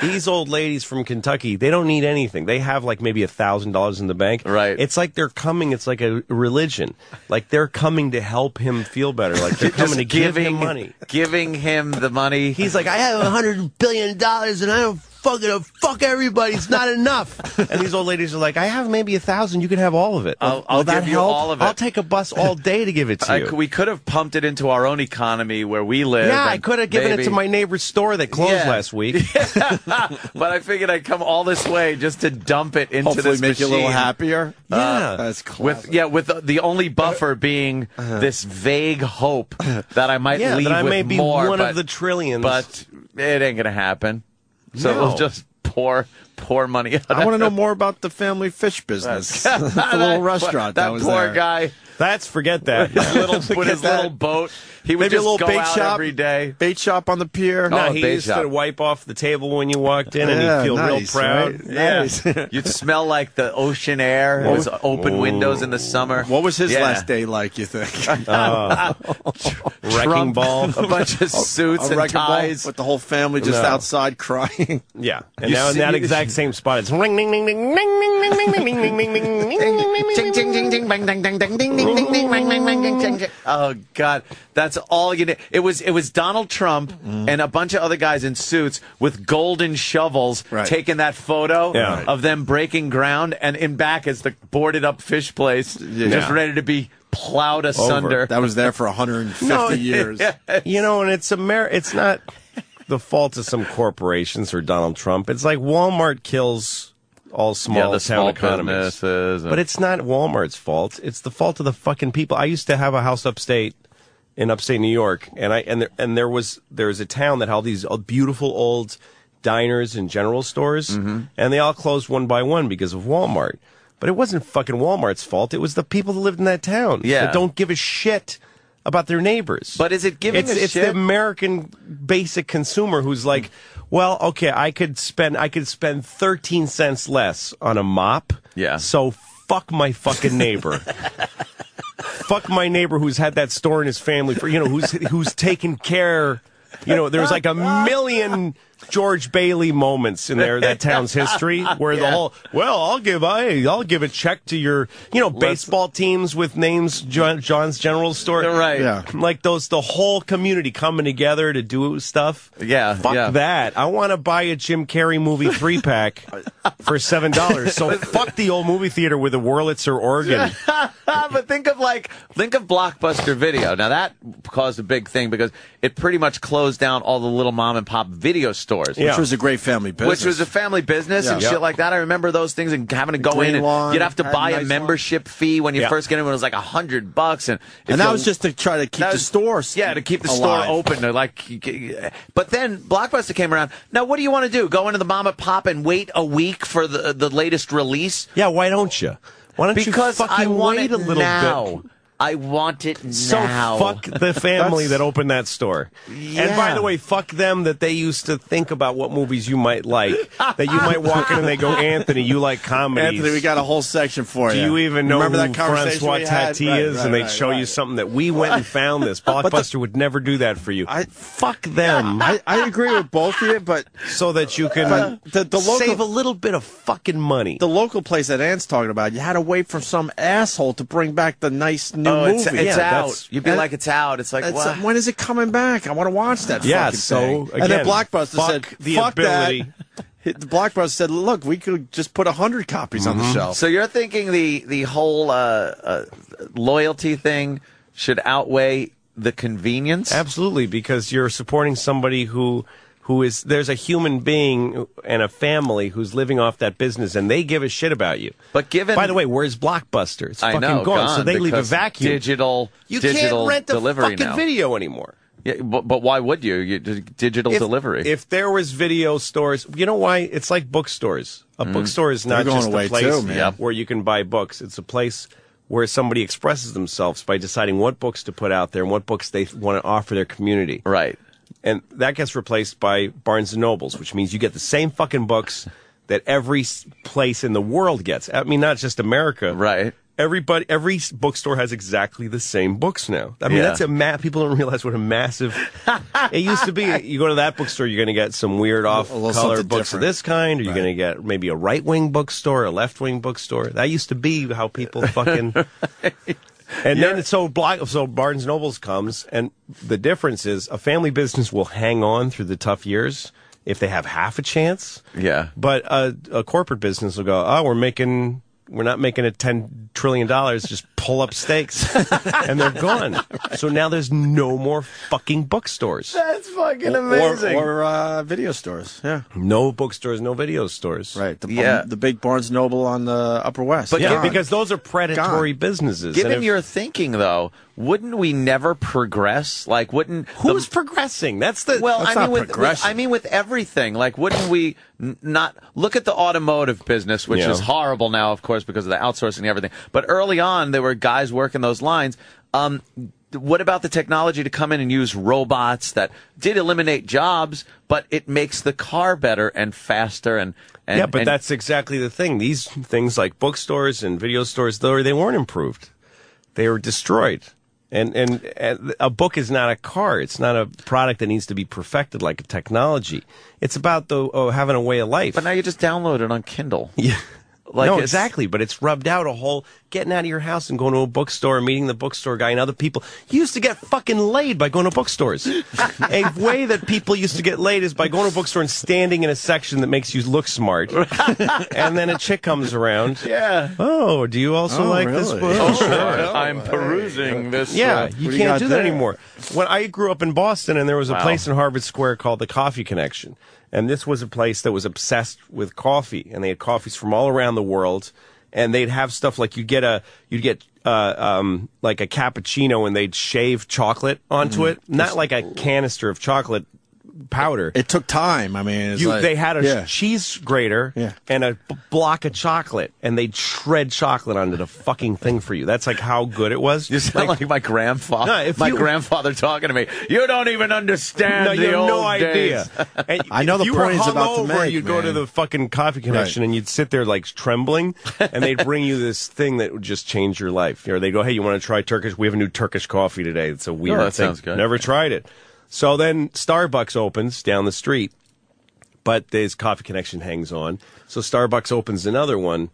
These old ladies from Kentucky, they don't need anything. They have like maybe a thousand dollars in the bank. Right. It's like they're coming. It's like a religion. Like they're coming to help him feel better. Like they're [LAUGHS] coming to give him money. giving him the money. He's like, I have a hundred billion dollars and I don't fucking fuck everybody. It's not enough. and these old ladies are like, I have maybe a thousand. You can have all of it. I'll- I'll that give you help? all of it. I'll take a bus all day to give it to I you. we could have pumped it into our own economy where we live. yeah, I could have given it to my neighbor's store that closed Yeah. last week. [LAUGHS] but I figured I'd come all this way just to dump it into Hopefully this make you a little machine. happier. Yeah. Uh, that's classic. With yeah, with the, the only buffer being uh-huh. this vague hope that I might Yeah, leave that I with may be more, one but, of the trillions. But it ain't gonna happen. So No. we'll just pour pour money out. I want to know more about the family fish business. [LAUGHS] [LAUGHS] the little restaurant that, That was poor there. guy. That's forget that. little with his that. little boat. He would Maybe a just little go bait out shop every day. Bait shop on the pier. No, Oh, he bait used shop. to wipe off the table when you walked in, and Yeah, he'd feel nice, real proud. right? Yeah. Nice. You'd smell like the ocean air. It was open windows in the summer. What was his Yeah. last day like? You think? Wrecking Trump, ball. a bunch of suits A and wrecking ball ties. with the whole family just No. outside crying. Yeah, and You now in see- that exact same spot, it's ring, ding, ding, ding, ding, ding, ding, ding, ding, ding, ding, ding, ding, ding, ding, ding, ding, ding. Oh God, that's all you need. It was it was Donald Trump mm-hmm. and a bunch of other guys in suits with golden shovels Right. taking that photo Yeah. of them breaking ground, and in back is the boarded up fish place, just ready to be plowed asunder. That was there for 150 [LAUGHS] No, years. You know, and it's Amer- It's not the fault of some corporations or Donald Trump. It's like Walmart kills all small yeah, the town small economies. But it's not Walmart's fault. It's the fault of the fucking people. I used to have a house upstate in upstate New York, and I and there and there was there was a town that had all these beautiful old diners and general stores, Mm-hmm. and they all closed one by one because of Walmart. But it wasn't fucking Walmart's fault. It was the people that lived in that town. Yeah. that don't give a shit about their neighbors. But is it giving it's, it's the American basic consumer who's like, well, okay, I could spend I could spend thirteen cents less on a mop. Yeah. So fuck my fucking neighbor. [LAUGHS] fuck my neighbor who's had that store in his family for you know who's who's taken care. You know, there's like a million George Bailey moments in there that town's [LAUGHS] history where the whole well, I'll give I I'll give a check to your you know baseball teams with names John, John's General Store Right. Yeah. like those the whole community coming together to do stuff. Yeah, fuck yeah. that. I want to buy a Jim Carrey movie three pack [LAUGHS] for seven dollars. So fuck the old movie theater with the Wurlitzer organ. [LAUGHS] but think of like think of Blockbuster Video. Now that caused a big thing because it pretty much closed down all the little mom and pop video stores. Yeah. Which was a great family business. Which was a family business and Yeah. shit like that. I remember those things and having to go in and lawn, you'd have to buy nice a lawn. membership fee when you Yeah. first get in. When it was like a hundred bucks, and and that was just to try to keep that the was- stores. Yeah, to keep the alive. store open. To like, but then Blockbuster came around. Now, what do you want to do? Go into the mom and pop and wait a week for the the latest release? Yeah, why don't you? Why don't Because you fucking I want wait it a little now. bit? I want it now. So now. fuck the [LAUGHS] family that opened that store. And by the way, fuck them that they used to think about what movies you might like. that you might walk in and they go, [LAUGHS] Anthony, you like comedies. Anthony, we got a whole section for Do you. Do you even know Remember who that conversation Francois we had? Tati Right, is? right, and they'd right, show you something that we went and found this. [LAUGHS] Blockbuster would never do that for you. I- Fuck them. I, I agree with both of you, but so that you can But the- the local- save a little bit of fucking money. the local place that Ann's talking about, you had to wait for some asshole to bring back the nice new Oh, movie. it's, it's Yeah, out. You'd be and- like, it's out. It's like, It's, what? when is it coming back? I want to watch that. Yeah, fucking so, thing. and then again, Blockbuster fuck said, the "Fuck ability." [LAUGHS] that." The Blockbuster said, "Look, we could just put a hundred copies on Mm-hmm. the shelf." So you're thinking the the whole uh, uh, loyalty thing should outweigh the convenience? Absolutely, because you're supporting somebody who who is there's a human being and a family who's living off that business, and they give a shit about you. But given- by the way, where's Blockbuster? It's I fucking know, gone, so they leave a vacuum. Digital, you digital can't rent a fucking now. video anymore. Yeah, but, but why would you? you digital If- delivery. If there was video stores, you know why? It's like bookstores. A Mm. bookstore is not just a place too, man. Yep. where you can buy books. It's a place where somebody expresses themselves by deciding what books to put out there and what books they want to offer their community. right. And that gets replaced by Barnes and Nobles, which means you get the same fucking books [LAUGHS] that every place in the world gets. I mean, not just America, Right. Everybody, every bookstore has exactly the same books now. I mean, Yeah. that's a ma- People don't realize what a massive. it used to be. You go to that bookstore, you're going to get some weird off-color books of this kind, or you're going to get maybe a right wing bookstore, a left wing bookstore. That used to be how people [LAUGHS] fucking. And then so Block, so Barnes Nobles comes, and the difference is a family business will hang on through the tough years if they have half a chance. Yeah. But a, a corporate business will go, oh, we're making, we're not making a ten trillion dollars. Just pull up stakes, [LAUGHS] and they're gone. So now there's no more fucking bookstores. That's fucking or or uh, video stores. Yeah, No bookstores, no video stores. right. The, Yeah. the big Barnes Noble on the Upper West. But Yeah, Gone. because those are predatory Gone. businesses. Given if- your thinking, though, wouldn't we never progress? Like, wouldn't who's the, progressing? That's the well? That's I mean, not with, with. I mean, with everything. Like, wouldn't we not look at the automotive business, which Yeah. is horrible now, of course, because of the outsourcing and everything. But early on, they were were guys working those lines. Um, what about the technology to come in and use robots that did eliminate jobs, but it makes the car better and faster and, and yeah, but and- that's exactly the thing. These things like bookstores and video stores, though, they weren't improved. They were destroyed. And, and and a book is not a car. It's not a product that needs to be perfected like a technology. It's about the oh, having a way of life. But now you just download it on Kindle. Yeah. Like no, exactly. But it's rubbed out a whole getting out of your house and going to a bookstore and meeting the bookstore guy and other people. You used to get fucking laid by going to bookstores. [LAUGHS] a way that people used to get laid is by going to a bookstore and standing in a section that makes you look smart. [LAUGHS] and then a chick comes around. Yeah. Oh, do you also Oh, like this book? Oh, Sure. I'm perusing this. Yeah, uh, you What do you can't got do that there? anymore. When I grew up in Boston, and there was a Wow. place in Harvard Square called the Coffee Connection, and this was a place that was obsessed with coffee, and they had coffees from all around the world, and they'd have stuff like you'd get a you'd get uh, um, like a cappuccino, and they'd shave chocolate onto it, not like a canister of chocolate powder. It took time. I mean, it's You, like- they had a yeah. cheese grater Yeah. and a b- block of chocolate, and they'd shred chocolate onto the fucking thing for you. That's like how good it was. You sound like, my grandfather. No, my you- grandfather talking to me. You don't even understand No, [LAUGHS] the you have old no idea. And I know the you point he's about to hungover, make, You'd go to the fucking coffee connection Right. and you'd sit there like trembling, and they'd bring you this thing that would just change your life. Or you know, they go, "Hey, you want to try Turkish? We have a new Turkish coffee today. It's a weird Oh, thing. Never tried it." So then Starbucks opens down the street, but this coffee connection hangs on. So Starbucks opens another one.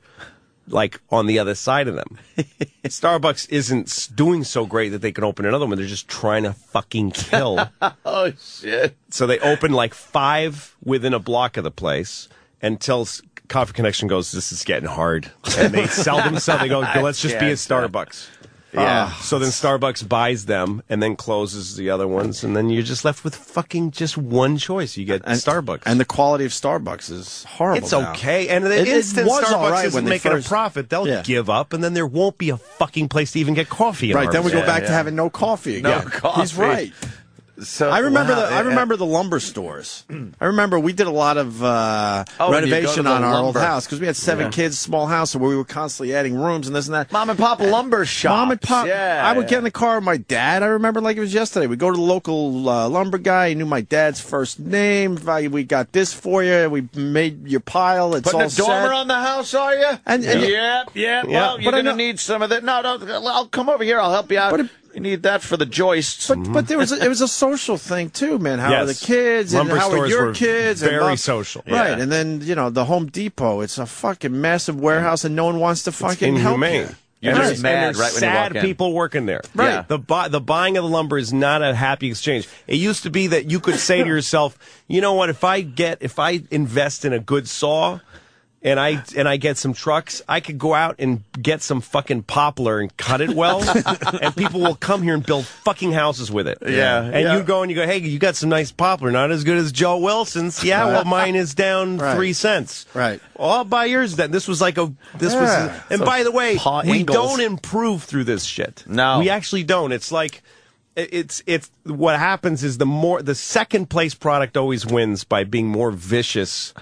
Like on the other side of them, [LAUGHS] Starbucks isn't doing so great that they can open another one. They're just trying to fucking kill [LAUGHS] Oh shit! so they open like five within a block of the place until Coffee Connection goes, this is getting hard. And they sell themselves. They go, let's just be [LAUGHS] a Yes, yeah. Starbucks. So then Starbucks buys them and then closes the other ones. And then you're just left with fucking just one choice. You get and, Starbucks. and the quality of Starbucks is horrible. it's now. okay. And the It- it instant all Starbucks right isn't when making first- a profit, they'll Yeah. give up and then there won't be a fucking place to even get coffee. Right, then we go Harvard. back to having no coffee Again. No coffee. He's right. So I remember wow, the I yeah. remember the lumber stores. [CLEARS THROAT] I remember we did a lot of uh, Oh, when you go to renovation on our old house because we had seven Yeah. kids, small house, so we were constantly adding rooms and this and that. mom and pop lumber shop. Mom and pop. Yeah, I would yeah. get in the car with my dad. I remember like it was yesterday. We go to the local uh, lumber guy. He knew my dad's first name. We got this for you. We made your pile. It's Putting all a dormer set. on the house, are you? And- and- yep, yep. Well, you're But gonna need some of that. No, no. I'll come over here. I'll help you out. But it- you need that for the joists. But but there was a, it was a social thing too, man. How are the kids Lumber and how are your kids? very blah- social. right? Yeah. And then you know the Home Depot. It's a fucking massive warehouse, and no one wants to fucking help inhumane. you. You're and just there's, mad and there's right when you sad walk in. people working there. Right. Yeah. The bu- the buying of the lumber is not a happy exchange. It used to be that you could say to [LAUGHS] yourself, you know what? If I get if I invest in a good saw. And I and I get some trucks. I could go out and get some fucking poplar and cut it well, [LAUGHS] and people will come here and build fucking houses with it. Yeah, and yeah. you go and you go, hey, you got some nice poplar, not as good as Joe Wilson's. Yeah, well, [LAUGHS] mine is down Right. three cents. Right. Well, I'll buy yours then. This was like a this Yeah. was. And by the way, we don't improve through this shit. No. we actually don't. It's like it's it's what happens is the more the second place product always wins by being more vicious.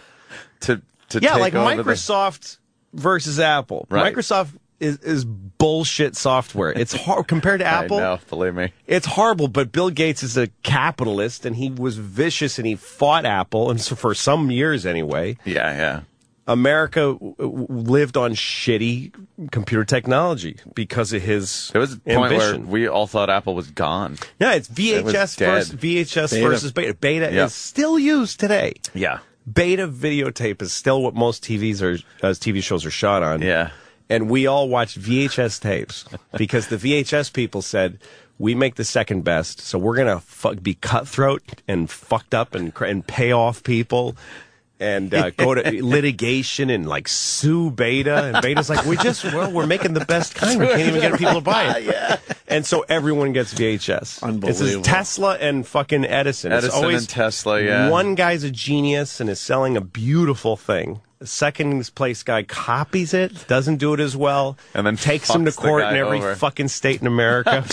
to to Yeah, like over the- Microsoft versus Apple. Right. Microsoft is is bullshit software. It's [LAUGHS] hard compared to Apple. I know, believe me. It's horrible, but Bill Gates is a capitalist and he was vicious and he fought Apple and so for some years anyway. Yeah, yeah. America lived on shitty computer technology because of his There was a point ambition. where we all thought Apple was gone. yeah, it's VHS dead. versus VHS Beta. versus beta. Beta is still used today. Yeah. Beta videotape is still what most TVs are, uh, TV shows are shot on. Yeah. and we all watched VHS tapes [LAUGHS] because the VHS people said. We make the second best, so we're gonna fu- be cutthroat and fucked up and and pay off people and uh, go to [LAUGHS] litigation and like sue Beta. And Beta's like, we just well, we're making the best [LAUGHS] kind. We can't even get people to buy it. yeah. And so everyone gets VHS. This Unbelievable. is Tesla and fucking Edison. It's Edison always and Tesla, yeah. One guy's a genius and is selling a beautiful thing. The second place guy copies it, doesn't do it as well, And then takes him to court in every over. fucking state in America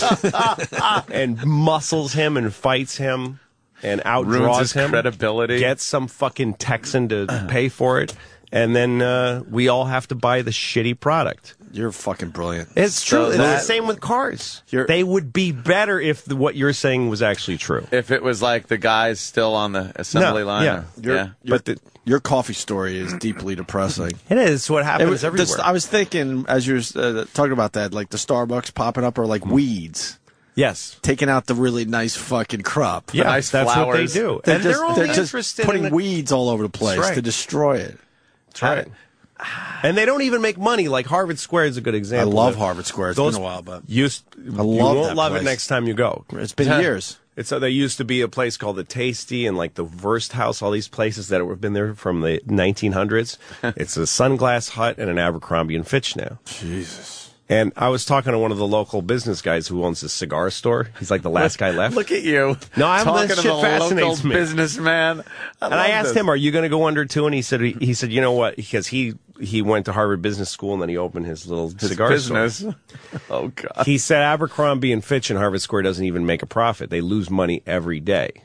[LAUGHS] and muscles him and fights him and outdraws Ruins his him. credibility. Gets some fucking Texan to pay for it. and then uh, we all have to buy the shitty product. You're fucking brilliant. It's true. So it's that- the same with cars. You're- they would be better if the, what you're saying was actually true. If it was like the guys still on the assembly No, line, yeah. or- Your, yeah. your, But the- your coffee story is deeply depressing. It is what It happens was- everywhere. this- I was thinking as you were uh, talking about that, like the Starbucks popping up are like weeds, yes. taking out the really nice fucking crop. Yeah, nice that's flowers. what they do. They're and just, they're only they're just interested putting in the, weeds all over the place right. to destroy it. That's right. [SIGHS] And they don't even make money. Like Harvard Square is a good example. I love Harvard Square. It's those been a while, but used, I you won't love place. it next time you go. it's been years. It's uh, there used to be a place called the Tasty and like the Wursthaus. All these places that have been there from the 1900s. [LAUGHS] it's a Sunglass Hut and an Abercrombie and Fitch now. Jesus. And I was talking to one of the local business guys who owns a cigar store. He's like the last guy left. Look at you. No, I'm- talking that to shit the fascinates local me. businessman. and I asked this. him, "Are you going to go under too?" And he said, "He said, you know what? Because he he went to Harvard Business School and then he opened his little His cigar business. store. [LAUGHS] oh God. He said Abercrombie and Fitch and Harvard Square doesn't even make a profit. They lose money every day.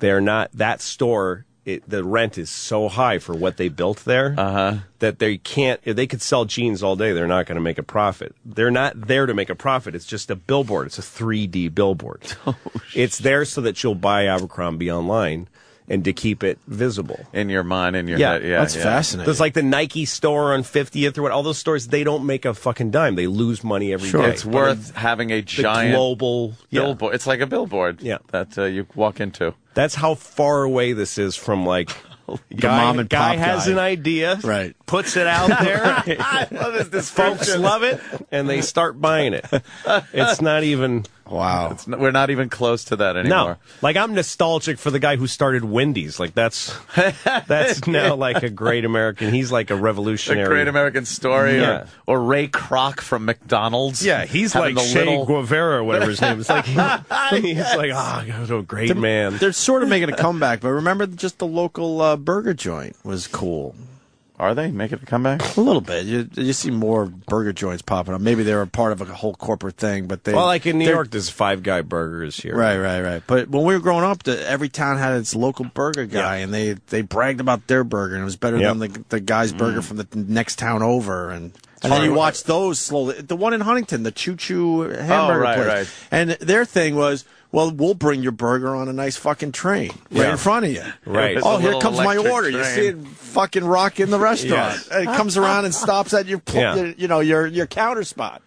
They're not that store. It, the rent is so high for what they built there Uh-huh. that they can't. If they could sell jeans all day, they're not going to make a profit. They're not there to make a profit. It's just a billboard. It's a 3D billboard. [LAUGHS] Oh, it's there so that you'll buy Abercrombie online and to keep it visible. in your mind, in your Yeah, head. Yeah, That's yeah. fascinating. There's like the Nike store on 50th or what. All those stores, they don't make a fucking dime. They lose money every day. Sure. It's worth having a giant global yeah. billboard. It's like a billboard. Yeah. that uh, you walk into. That's how far away this is from like [LAUGHS] guy, mom and guy pop has guy. an idea, Right. Puts it out [LAUGHS] there. I love this Folks love it, and they start buying it. [LAUGHS] It's not even Wow. We're not even close to that anymore. no. anymore. Like I'm nostalgic for the guy who started Wendy's. Like that's [LAUGHS] that's now like a great American. He's like a The revolutionary. Great American Story, Yeah. or, or Ray Kroc from McDonald's. Yeah, he's like the Che little- Guevara, or whatever his name is. Like [LAUGHS] [LAUGHS] he's like, ah, oh, a great man. They're sort of making a comeback, but remember just the local uh, burger joint was cool. Are they making a comeback? A little bit. You, you see more burger joints popping up. Maybe they were part of a whole corporate thing, but they. Well, like in New York, there's Five Guy Burgers here. Right, right, right. But when we were growing up, the, every town had its local burger guy, Yeah. and they, they bragged about their burger, and it was better Yep. than the, the guy's mm. burger from the next town over. And, and then you watch those slowly. The one in Huntington, the Choo Choo oh, hamburger oh, right, place. right. And their thing was, well, we'll bring your burger on a nice fucking train right Yeah. in front of you. Right. Oh, it's Oh, here comes my electric order. You see it fucking rock in the restaurant. Yes. It comes around and stops at your, pl- Yeah. your you know, your your counter spot.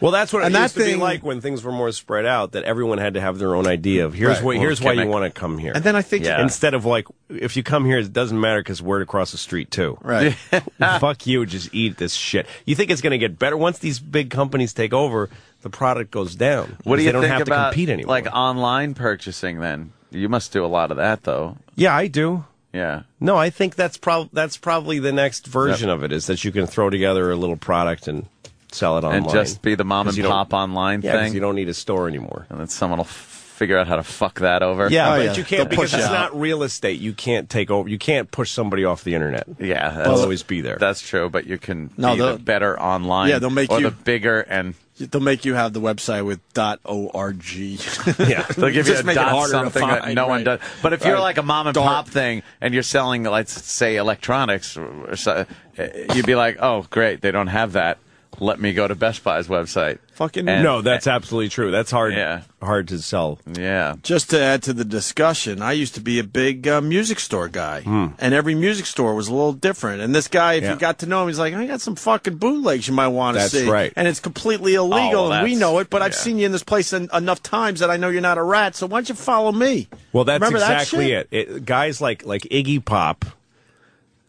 Well, that's what And it that used to be like when things were more spread out. That everyone had to have their own idea of here's Right. what, here's why you want to come here. And then I think Yeah. instead of like if you come here, it doesn't matter because word across the street too. Right. [LAUGHS] Fuck you, just eat this shit. You think it's going to get better once these big companies take over? The product goes down. What do you they don't think have about to compete anymore? like online purchasing? Then you must do a lot of that, though. yeah, I do. Yeah. No, I think that's prob that's probably the next version of it is that you can throw together a little product and sell it online And just be the mom and pop online Yeah, 'cause thing, you don't need a store anymore. and then someone will f- figure out how to fuck that over. Yeah, Oh, but yeah. you They'll can't because it's out. not real estate. You can't take over. You can't push somebody off the internet. yeah. That's, They'll always be there. That's true, but you can No, be the better online. Yeah, they'll make or you- the bigger and They'll make you have the website with .org. [LAUGHS] Yeah. They'll give you a make it dot harder to something that find, no one does. But if you're Right. like a mom and Dart. pop thing and you're selling, let's say, electronics, or so, uh, you'd be like, oh, great, they don't have that. Let me go to Best Buy's website. Fucking And- no, that's absolutely true. That's hard. Yeah. hard to sell. Yeah. Just to add to the discussion, I used to be a big uh, music store guy, and every music store was a little different. And this guy, if. Yeah. you got to know him, he's like, "I got some fucking bootlegs you might want to That's see." right. And it's completely illegal, Oh, and we know it. But I've seen you in this place en- enough times that I know you're not a rat. So why don't you follow me? Well, that's Remember exactly shit? it. it. Guys like like Iggy Pop.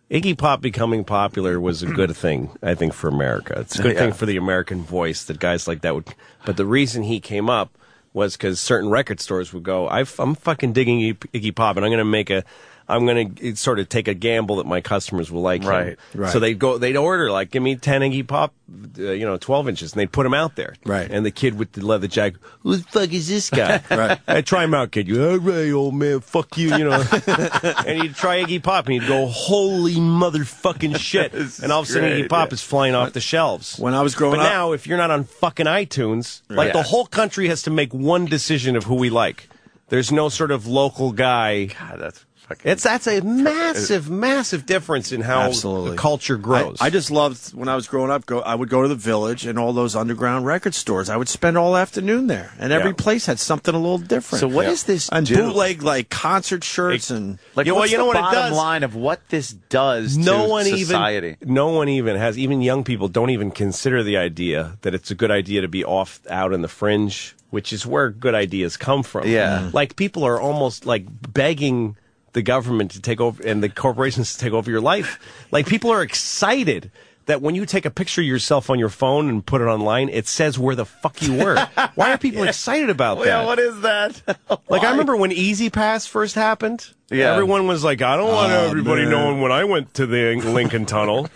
Iggy Pop becoming popular was a good thing, I think, for America. It's a good Yeah. thing for the American voice that guys like that would. But the reason he came up was because certain record stores would go, "I'm fucking digging Iggy Pop, and I'm going to make a." I'm going to sort of take a gamble that my customers will like him. Right, right. So they'd go, they'd order like, give me ten Iggy Pop, uh, you know, twelve inches, and they'd put them out there. Right. And the kid with the leather jacket, who the fuck is this guy? [LAUGHS] Right. I try him out, kid. You, all right, old man, fuck you, you know. [LAUGHS] and he'd try Iggy Pop, and he'd go, holy motherfucking [LAUGHS] shit. And all of a sudden, Iggy Pop yeah. is flying off the shelves. When I was growing but up- now, if you're not on fucking iTunes, like the whole country has to make one decision of who we like. There's no sort of local guy. God, that's It's that's a massive, massive difference in how Absolutely. the culture grows. I, I just loved when I was growing up. Go, I would go to the village and all those underground record stores. I would spend all afternoon there, and every Yeah. place had something a little different. So what what is is this And do? bootleg like concert shirts and Like, Yeah, well, what's you know the what it bottom does? line of what this does no to one society? even no one even has even young people don't even consider the idea that it's a good idea to be off out in the fringe which is where good ideas come from Yeah. Like people are almost like begging the government to take over and the corporations to take over your life like people are excited that when you take a picture of yourself on your phone and put it online, it says where the fuck you were. [LAUGHS] Why are people excited about that? Yeah, what is that? [LAUGHS] [LAUGHS] Like I remember when E-ZPass first happened. Yeah. Everyone was like, I don't want Oh, everybody man. knowing when I went to the Lincoln Tunnel.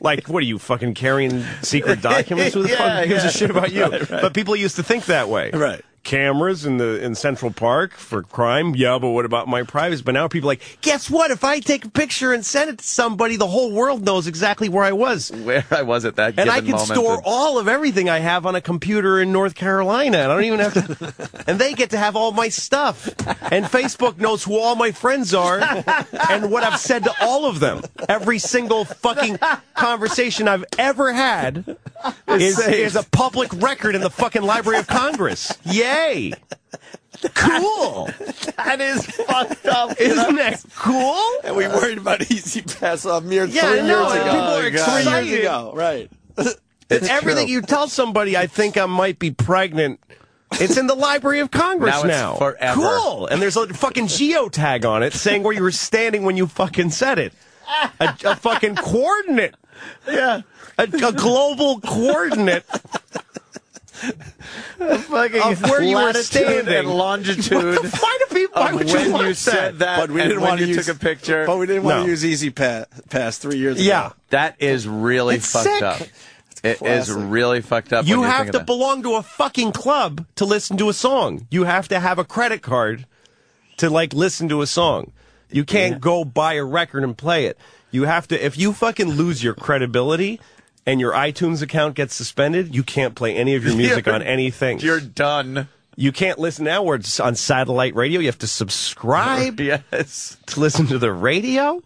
Like, what are you fucking carrying secret documents? Who the Yeah, fuck gives yeah. a shit about you? But people used to think that way. Right. Cameras in the in Central Park for crime. Yeah, but what about my privacy? But now people are like, guess what? If I take a picture and send it to somebody, the whole world knows exactly where I was. Where I was at that And I can store all of everything I have on a computer in North Carolina. And I don't even have to. [LAUGHS] and they get to have all my stuff. And Facebook knows who all my friends are and what I've said to all of them. Every single fucking conversation I've ever had is, is a public record in the fucking Library of Congress. Yay! Cool. that is fucked up. [LAUGHS] Isn't that cool? and we worried about E-ZPass a mere Yeah, three I know, years and ago. people are oh, Three excited. years ago, right? [LAUGHS] It's Everything true. you tell somebody, I think I might be pregnant. It's in the Library of Congress Now it's now. forever. Cool. And there's a fucking geotag on it saying where you were standing when you fucking said it. A, a fucking coordinate. Yeah. A, a global coordinate Fucking of where you were latitude standing. and longitude. Why do people? Why of would when you, want you said that, But we and didn't when want to you use took a picture. But we didn't want No. to use Easy Pa- Pass three years ago. Yeah. That is really It's fucked sick. up. It is really fucked up. You have to belong to a fucking club to listen to a song. You have to have a credit card to like listen to a song. You can't go buy a record and play it. You have to if you fucking lose your credibility and your iTunes account gets suspended, you can't play any of your [LAUGHS] music on anything. You're done. You can't listen now where it's on satellite radio. You have to subscribe [LAUGHS] Yes. to listen to the radio?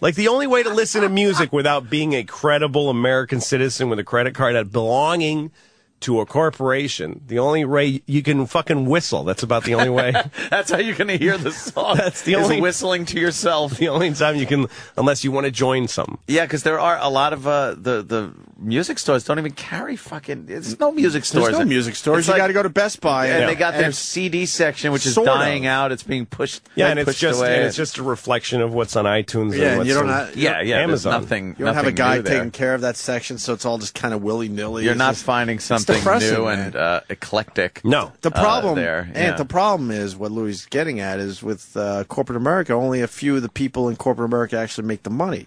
Like the only way to listen to music without being a credible American citizen with a credit card at belonging to a corporation, the only way you can fucking whistle. That's about the only way. [LAUGHS] That's how you're going to hear the song. [LAUGHS] That's the only- whistling to yourself. [LAUGHS] the only time you can, unless you want to join some. Yeah, because there are a lot of uh, the the music stores don't even carry fucking. There's no music stores. There's no music stores. It's You like- got to go to Best Buy. And and they got their and- CD section, which is Sort of. dying out. It's being pushed. Yeah, and it's just away. and it's just a reflection of what's on iTunes. Yeah, and and what's you don't on have- yeah, yeah. Amazon. Nothing. You don't have a guy taking care of that section, so it's all just kind of willy nilly. You're not finding something new man. and uh, eclectic. No. The problem, uh, there. and the problem is what Louis is getting at is with uh, corporate America, only a few of the people in corporate America actually make the money.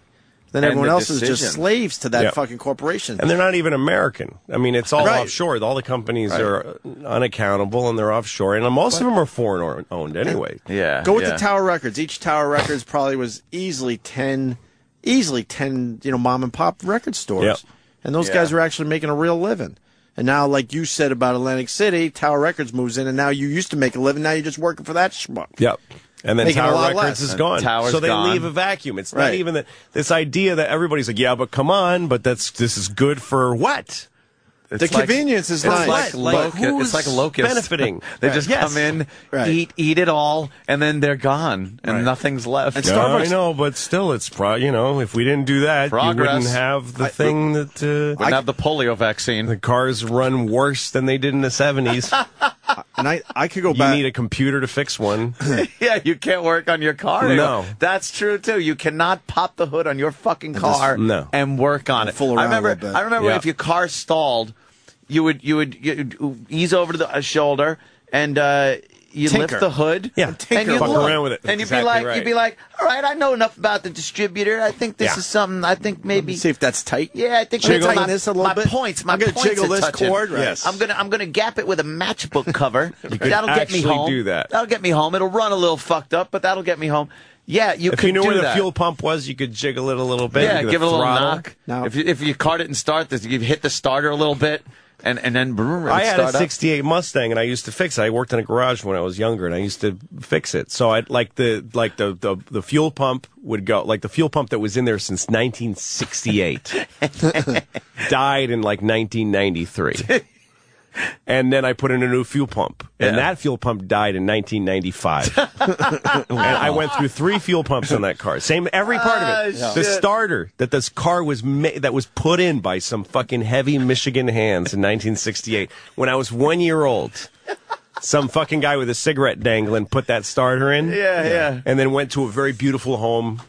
Then And everyone the else is just slaves to that Yeah. fucking corporation. And they're not even American. I mean, it's all Right. offshore. All the companies are unaccountable and they're offshore, and most of them are foreign or- owned anyway. yeah. Go with yeah. the Tower Records. Each Tower Records probably was easily ten, easily ten, you know, mom and pop record stores, Yep. and those Yeah. guys were actually making a real living. And now, like you said about Atlantic City, Tower Records moves in, and now you used to make a living. Now you're just working for that schmuck. Yep. And then Making Tower Records less. is And gone. Tower's so they gone. leave a vacuum. It's not even that this idea that everybody's like, yeah, but come on, but that's this is good for what? The like- convenience is It's nice. like, Like, who's it's like locusts. benefiting? [LAUGHS] they Right. just Yes. come in, Right. eat eat it all, and then they're gone, and Right. nothing's left. And Yeah, I know, but still, it's pro. You know, if we didn't do that, Progress. you wouldn't have the thing that uh, Wouldn't have the polio vaccine. the cars run worse than they did in the seventies. [LAUGHS] and I, I could go you back. need a computer to fix one. [LAUGHS] yeah, you can't work on your car. No. anymore. that's true too. You cannot pop the hood on your fucking car no. and work on it. Fool I around a remember. I remember Yeah. if your car stalled, you would you would you'd ease over to the uh, shoulder and uh, you Tinker. lift the hood. Yeah, and tinker. you Fuck look. around with it. And you'd Exactly be like, right. you'd be like, all right, I know enough about the distributor. I think this Yeah. is something. I think maybe. see if that's tight. Yeah, I think Jiggle that's my, this a little my bit. points. My I'm gonna points jiggle are this touching. cord, right. Yes. I'm gonna I'm gonna gap it with a matchbook cover. [LAUGHS] could that'll get me actually home. do that. That'll get me home. It'll run a little fucked up, but that'll get me home. Yeah, you could. if you knew do where the fuel pump was, you could jiggle it a little bit. Yeah, give it a little knock. Now- if you if you cart it and start this, you hit the starter a little bit, and and then brr, it I had a start '68 Mustang, and I used to fix it. I worked in a garage when I was younger, and I used to fix it. So I like the like the the, the fuel pump would go like the fuel pump that was in there since 1968 [LAUGHS] died in like 1993. [LAUGHS] [LAUGHS] And then I put in a new fuel pump, and Yeah. that fuel pump died in 1995. [LAUGHS] and I went through three fuel pumps on that car, same every part of it. Ah, The shit. starter that this car was ma- that was put in by some fucking heavy Michigan hands in 1968 when I was one year old. Some fucking guy with a cigarette dangling put that starter in. Yeah, yeah. And then went to a very beautiful home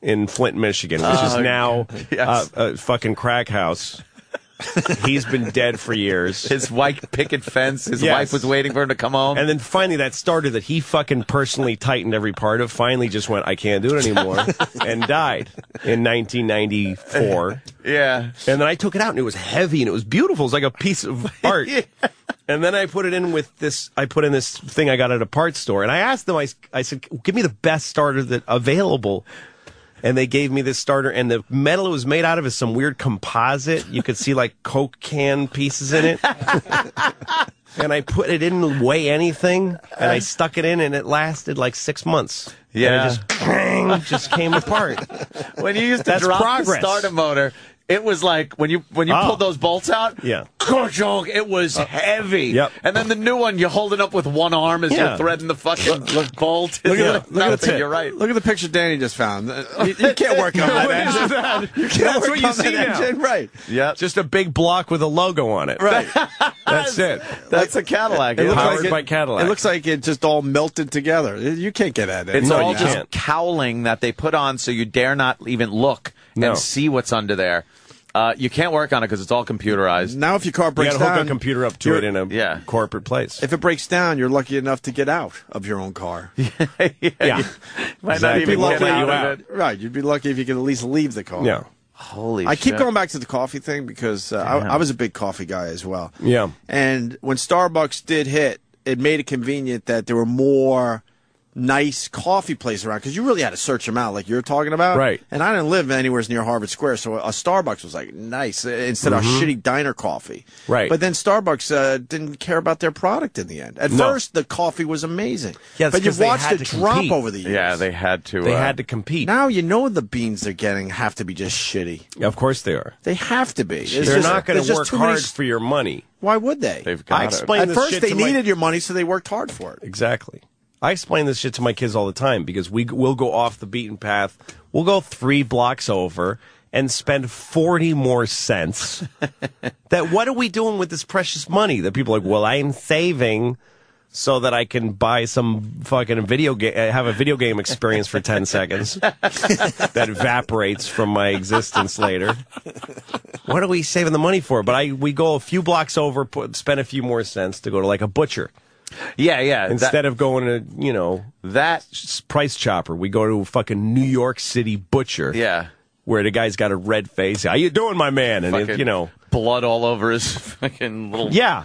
in Flint, Michigan, which is Oh, now [LAUGHS] yes. uh, a fucking crack house. He's been dead for years. His white picket fence. His Yes. wife was waiting for him to come home. And then finally, that starter that he fucking personally tightened every part of finally just went, I can't do it anymore, [LAUGHS] and died in 1994. yeah. And then I took it out, and it was heavy, and it was beautiful. It was like a piece of [LAUGHS] art. And then I put it in with this. I put in this thing I got at a parts store, and I asked them. I, I said, "Give me the best starter that available." And they gave me this starter, and the metal it was made out of is some weird composite. You could see like Coke can pieces in it. [LAUGHS] and I put it didn't weigh anything, and I stuck it in, and it lasted like six months. And Yeah. it just bang, just came apart. When you used to That's drop progress. the starter motor, it was like when you when you Oh. pulled those bolts out. Yeah. Ka-chunk, It was heavy. Yep. And then the new one, you're holding up with one arm as Yeah. you're threading the fucking bolt. Look It's at, like look, at the You're right. look at the picture Danny just found. Uh, You, you can't [LAUGHS] work on that engine. [LAUGHS] You can't That's work what you on see that now. engine. Right. Yeah. Just a big block with a logo on it. Right. That's it. [LAUGHS] That's a Cadillac. It yeah. looks Powered like by Cadillac. It looks like it just all melted together. You can't get at it. It's No, all just can't. cowling that they put on so you dare not even look No. and see what's under there. Uh, you can't work on it because it's all computerized. now if your car breaks down, You breaks got to hook a computer up to it in a Yeah. corporate place. If it breaks down, you're lucky enough to get out of your own car. [LAUGHS] yeah. yeah. [LAUGHS] Might Exactly. not even lucky get out you of out. it. Right. You'd be lucky if you could at least leave the car. Yeah. Holy I keep going back to the coffee thing because uh, I, I was a big coffee guy as well. Yeah. And when Starbucks did hit, it made it convenient that there were more nice coffee place around because you really had to search them out, like you're talking about. Right. And I didn't live anywhere near Harvard Square, so a Starbucks was like nice uh, instead of shitty diner coffee. Mm-hmm. Right. But then Starbucks uh, didn't care about their product in the end. At No. first, the coffee was amazing. Yeah, it's but 'cause you've watched it drop compete. over the years. Yeah, they had to. They uh, had to compete. Now you know the beans they're getting have to be just shitty. Yeah, of course they are. They have to be. It's They're just- not going there's to just work too many hard s- for your money. Why would they? They've got I it. At this first, shit they to my- needed your money, so they worked hard for it. Exactly. I explain this shit to my kids all the time because we will go off the beaten path. We'll go three blocks over and spend 40 more cents. [LAUGHS] that what are we doing with this precious money? That people are like, well, I'm saving so that I can buy some fucking video game, uh, have a video game experience for 10 seconds [LAUGHS] that evaporates from my existence later. What are we saving the money for? But I we go a few blocks over, put, spend a few more cents to go to like a butcher Yeah, yeah. instead of going to you know that, price chopper. We go to a fucking New York City butcher. yeah. where the guy's got a red face. How you doing, my man? And it, you know, blood all over his [LAUGHS] fucking little yeah,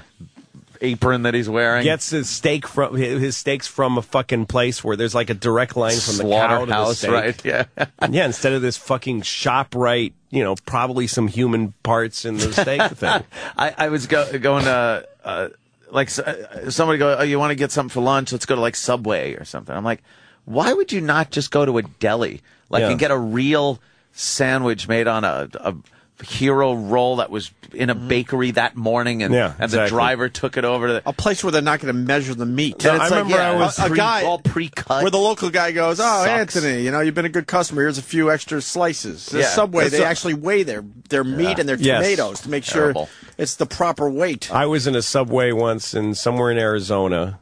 apron that he's wearing. gets his steak from his steaks from a fucking place where there's like a direct line from the cow to the slaughterhouse, steak. right? Yeah. [LAUGHS] Yeah, instead of this fucking shop right, you know, probably some human parts in the steak thing. [LAUGHS] I, I was go, going to uh, like uh, somebody go, oh, you want to get something for lunch? Let's go to like Subway or something. I'm like, why would you not just go to a deli, like Yeah. and get a real sandwich made on a, a hero roll that was in a bakery that morning, and Mm-hmm. Yeah, and the exactly. driver took it over to the. A place where they're not going to measure the meat. No, And I it's like, remember yeah, I was a pre- guy- all pre-cut. Where the local guy goes, oh, Sucks. Anthony, you know, you've been a good customer. Here's a few extra slices. The Yeah. Subway, It's they a- actually weigh their, their meat and their Yes. tomatoes to make Terrible. sure it's the proper weight. I was in a subway once in somewhere in Arizona.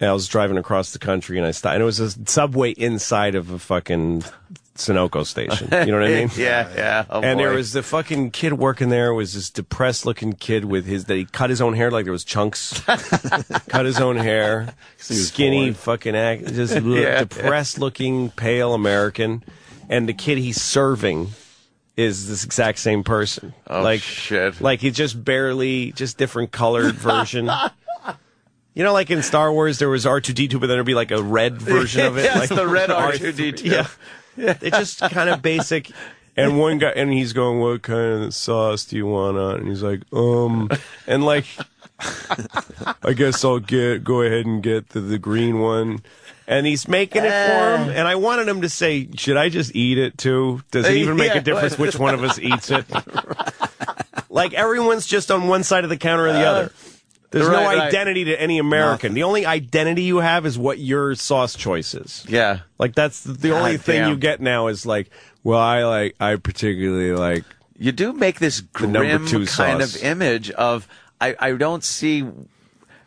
And I was driving across the country and I stopped. And it was a subway inside of a fucking Sunoco station. You know what I mean? [LAUGHS] yeah, yeah. Oh, and there was the fucking kid working there was this depressed looking kid with his that he cut his own hair like there was chunks [LAUGHS] cut his own hair [LAUGHS] skinny fucking act just Yeah. depressed looking pale american and the kid he's serving is this exact same person Oh, like shit. like he's just barely just different colored version you know like in star wars there was r2d2 but then there'd be like a red version of it Yes, like the red R- R2D2. yeah [LAUGHS] it's just kind of basic And one guy, and he's going, "What kind of sauce do you want on?" And he's like, "Um," and like, [LAUGHS] I guess I'll get go ahead and get the, the green one. And he's making it for him, and I wanted him to say, "Should I just eat it too? Does it even make Yeah. a difference which one of us eats it?" [LAUGHS] like everyone's just on one side of the counter or the other. There's no Right, right. identity to any American. The only identity you have is what your sauce choice is. Yeah. Like that's the, only thing damn. you get now is like, well, I like, I particularly like. You do make this number grim two kind sauce. of image of I, I don't see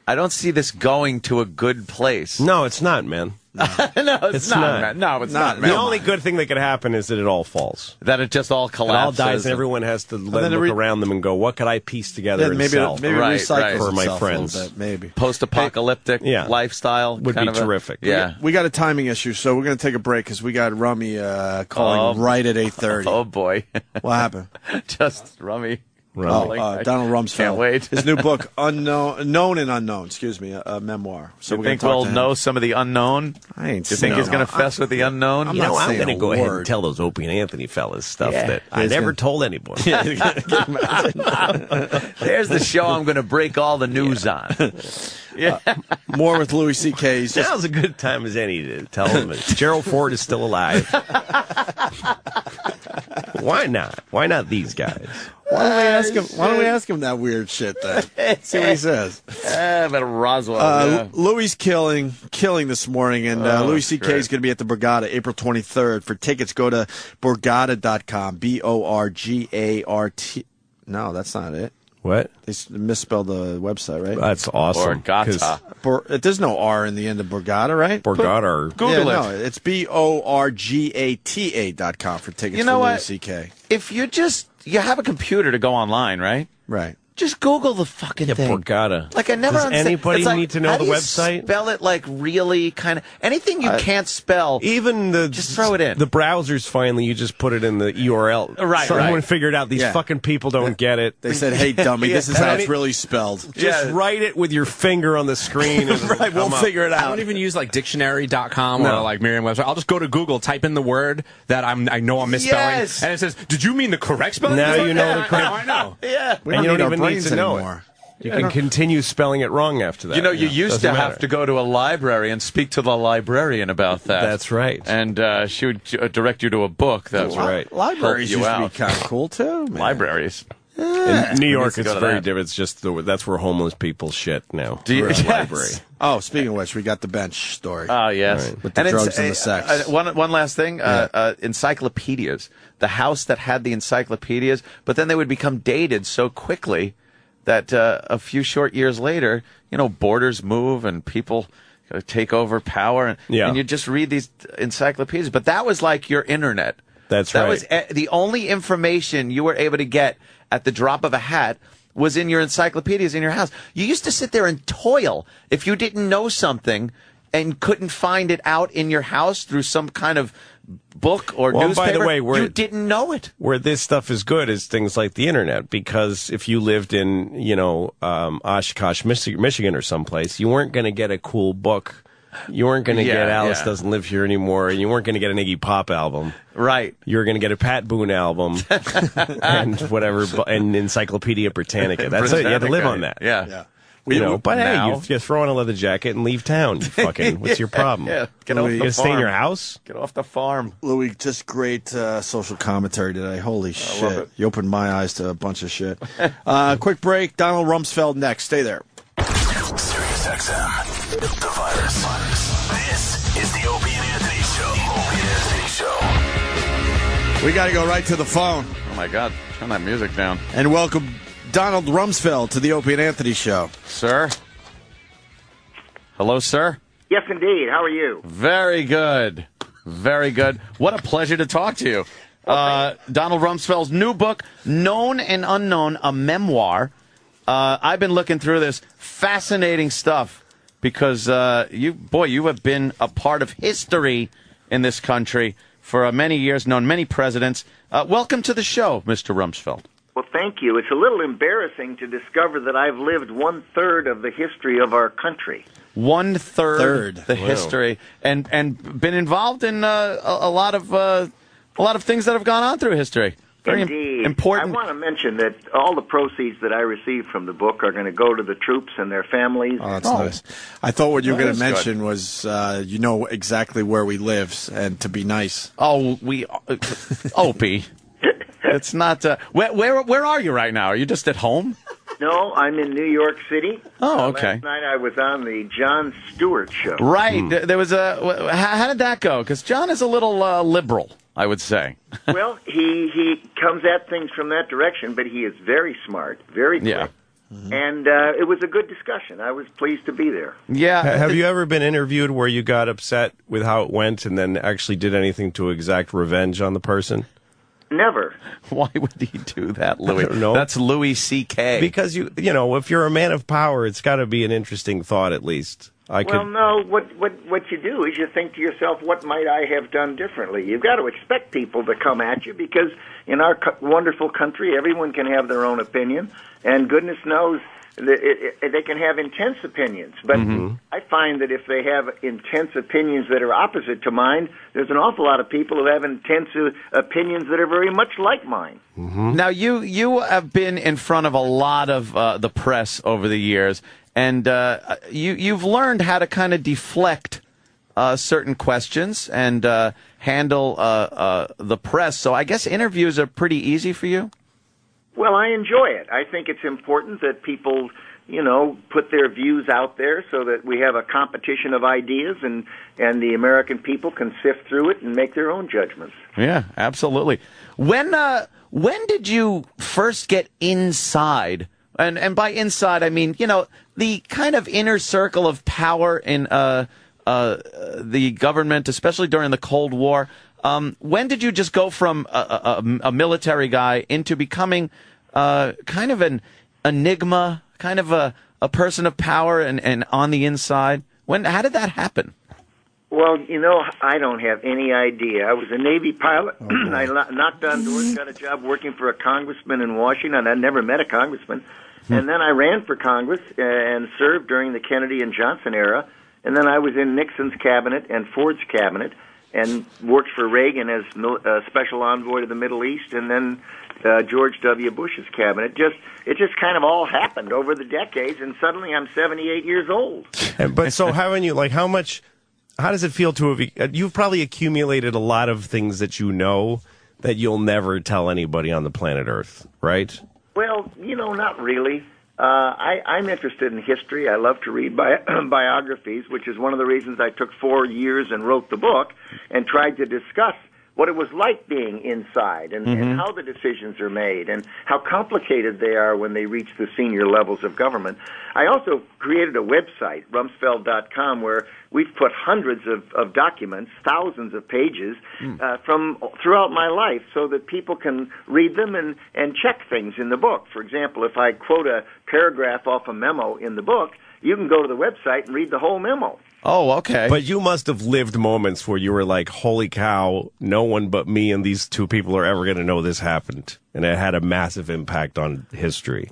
I don't see this going to a good place. No, it's not, man. [LAUGHS] no, it's, It's not, not. man. No, it's Not, not. man. The only good thing that could happen is that it all falls. that it just all It collapses. all dies, and everyone has to let, look re- around them and go, "What could I piece together Yeah, and maybe sell?" maybe Right, recycle right. For my friends. a bit, maybe. post-apocalyptic Yeah. lifestyle Would kind be of a- terrific. yeah. We got a timing issue, so we're going to take a break because we got Rummy uh, calling Oh. right at eight thirty. [LAUGHS] Oh boy, What happened? [LAUGHS] just rummy. Oh, Rumbling. uh, Donald Rumsfeld. Can't wait. His new book, unknown, known and unknown. Excuse me, a, a memoir. So you we're going think to talk we'll to him. know some of the unknown? I ain't You think saying he's going no. to fess with the unknown? I'm You not know, I'm saying going to a go ahead word. and tell those Opie and Anthony fellas stuff Yeah. that I He's never gonna- told anyone. [LAUGHS] [LAUGHS] There's the show I'm going to break all the news on. [LAUGHS] Yeah. More with Louis C.K. He's just Now's a good time as any to tell them that Gerald Ford is still alive. Why not? Why not these guys? Why don't we ask him? Why don't we ask him that weird shit then? [LAUGHS] See what he says. Ah, but Roswell. Uh, yeah. Louis killing, killing this morning, and uh, Oh, Louis C.K. great. is going to be at the Borgata April 23rd. For tickets, go to borgata.com. B O R G A R T. No, that's not it. What? They misspelled the website, right? That's awesome. Borgata. Bor- uh, there's no R in the end of Borgata, right? Borgata. Google yeah, it. no, it's B O R G A T A dot com for tickets You know for what? Louis C.K. If you just you have a computer to go online, right? Right. Just Google the fucking Yeah, thing. Borgata. Like I never Does understand. anybody It's like, need to know how the do you website? Spell it like really kind of anything you can't spell. Even the Just throw it in. The browsers finally, you just put it in the URL. Right, Someone right. figured out these Yeah. fucking people don't get it. They said, "Hey, dummy, [LAUGHS] this is Yeah. how it's really spelled." [LAUGHS] just Yeah. write it with your finger on the screen. And [LAUGHS] right, we'll figure it out. I out. don't even use like dictionary.com No. or like Merriam-Webster. I'll just go to Google, type in the word that I'm I know I'm misspelling, Yes. and it says, "Did you mean the correct spelling?" Now you know the Now correct- I know. yeah. And you don't even need brains to know anymore. it. You can continue spelling it wrong after that. You know, you used Doesn't to have to go to a library and speak to the librarian about that. That's right. And uh, she would uh, direct you to a book That's would right. Libraries help you used out. to be kind of cool too. Man. Libraries. In New York, to it's very that. different. It's just the, that's where homeless people shit now. Do you- We're at the [LAUGHS] Yes. library. Oh, speaking of which, we got the bench story. Oh yes, Right. With the it's- drugs and the sex. uh, one one last thing: uh, uh, encyclopedias. The house that had the encyclopedias, but then they would become dated so quickly that uh, a few short years later, you know, borders move and people uh, take over power, and, Yeah. and you just read these encyclopedias. But that was like your internet. That's that right. That was uh, the only information you were able to get at the drop of a hat was in your encyclopedias in your house. You used to sit there and toil if you didn't know something and couldn't find it out in your house through some kind of book or Well, by the way, we're- you didn't know it. Where this stuff is good is things like the internet, because if you lived in, you know, um, Oshkosh, Michigan or someplace, you weren't going to get a cool book. You weren't going to Yeah, get Alice yeah. Doesn't Live Here Anymore, and you weren't going to get an Iggy Pop album. Right. You were going to get a Pat Boone album [LAUGHS] and whatever, and Encyclopedia Britannica. That's it. You had to live on that. Yeah. yeah. You know, but now- hey, you just throw on a leather jacket and leave town. [LAUGHS] Fucking, what's your problem? Yeah. Get Louis, off the gonna stay in your house? Get off the farm. Louis, just great uh, social commentary today. Holy love shit. it. You opened my eyes to a bunch of shit. [LAUGHS] uh, quick break. Donald Rumsfeld next. Stay there. Sirius XM. The virus. We got to go right to the phone Oh my God! Turn that music down, and welcome Donald Rumsfeld to the Opie and Anthony show. sir. Hello, sir. Yes, indeed. How are you? Very good. Very good. What a pleasure to talk to you. Uh, Donald Rumsfeld's new book, Known and Unknown, a memoir. Uh, I've been looking through this fascinating stuff because uh, you, boy, you have been a part of history in this country for uh, many years, known many presidents. Uh, welcome to the show, Mr. Rumsfeld. Well, thank you. It's a little embarrassing to discover that I've lived one third of the history of our country. One third, Third. the Wow. history, and and been involved in uh, a, a lot of uh, a lot of things that have gone on through history. Very Indeed. important. I want to mention that all the proceeds that I receive from the book are going to go to the troops and their families. Oh, that's nice. I thought what you were That going to is good. mention was uh, you know exactly where we live and to be nice. Oh, we, uh, Opie. [LAUGHS] it's not. Uh, where, where where are you right now? Are you just at home? No, I'm in New York City. Oh, Uh, okay. Last night I was on the Jon Stewart show. Right. Th- There was a. How, how did that go? Because Jon is a little uh, liberal, I would say. [LAUGHS] well, he he comes at things from that direction, but he is very smart, very quick. Yeah. And uh, it was a good discussion. I was pleased to be there. Yeah. Have you ever been interviewed where you got upset with how it went and then actually did anything to exact revenge on the person? Never. [LAUGHS] Why would he do that, Louis? don't. That's Louis C.K. Because you, you know, if you're a man of power, it's got to be an interesting thought at least. I well, could. no. What what what you do is you think to yourself, what might I have done differently? You've got to expect people to come at you because in our co- wonderful country, everyone can have their own opinion, and goodness knows that it, it, they can have intense opinions. But I find that if they have intense opinions that are opposite to mine, there's an awful lot of people who have intense uh, opinions that are very much like mine. Now you you have been in front of a lot of uh, the press over the years, and uh, you you've learned how to kind of deflect uh, certain questions and uh, handle uh, uh, the press. So I guess interviews are pretty easy for you. Well, I enjoy it. I think it's important that people, you know, put their views out there so that we have a competition of ideas and and the American people can sift through it and make their own judgments. Yeah, absolutely. When uh, when did you first get inside? And and by inside, I mean you know the kind of inner circle of power in uh, uh, the government, especially during the Cold War. Um, when did you just go from a, a, a military guy into becoming uh, kind of an enigma, kind of a, a person of power and, and on the inside? When how did that happen? Well, you know, I don't have any idea. I was a Navy pilot. [CLEARS THROAT] I knocked on doors, got a job working for a congressman in Washington. I'd never met a congressman. And then I ran for Congress and served during the Kennedy and Johnson era. And then I was in Nixon's cabinet and Ford's cabinet and worked for Reagan as mil- uh, special envoy to the Middle East and then uh, George W. Bush's cabinet. Just It just kind of all happened over the decades, and suddenly I'm 78 years old. [LAUGHS] And- but so haven't you like how much? How does it feel to have? uh, You've probably accumulated a lot of things that you know that you'll never tell anybody on the planet Earth, right? Well, you know, not really. Uh, I, I'm interested in history. I love to read bi- [CLEARS THROAT] biographies, which is one of the reasons I took four years and wrote the book and tried to discuss what it was like being inside and, and how the decisions are made and how complicated they are when they reach the senior levels of government. I also created a website, rumsfeld.com, where we've put hundreds of, of documents, thousands of pages uh, from throughout my life so that people can read them and, and check things in the book. For example, if I quote a paragraph off a memo in the book, you can go to the website and read the whole memo. Oh, okay. But you must have lived moments where you were like, "Holy cow! No one but me and these two people are ever going to know this happened," and it had a massive impact on history.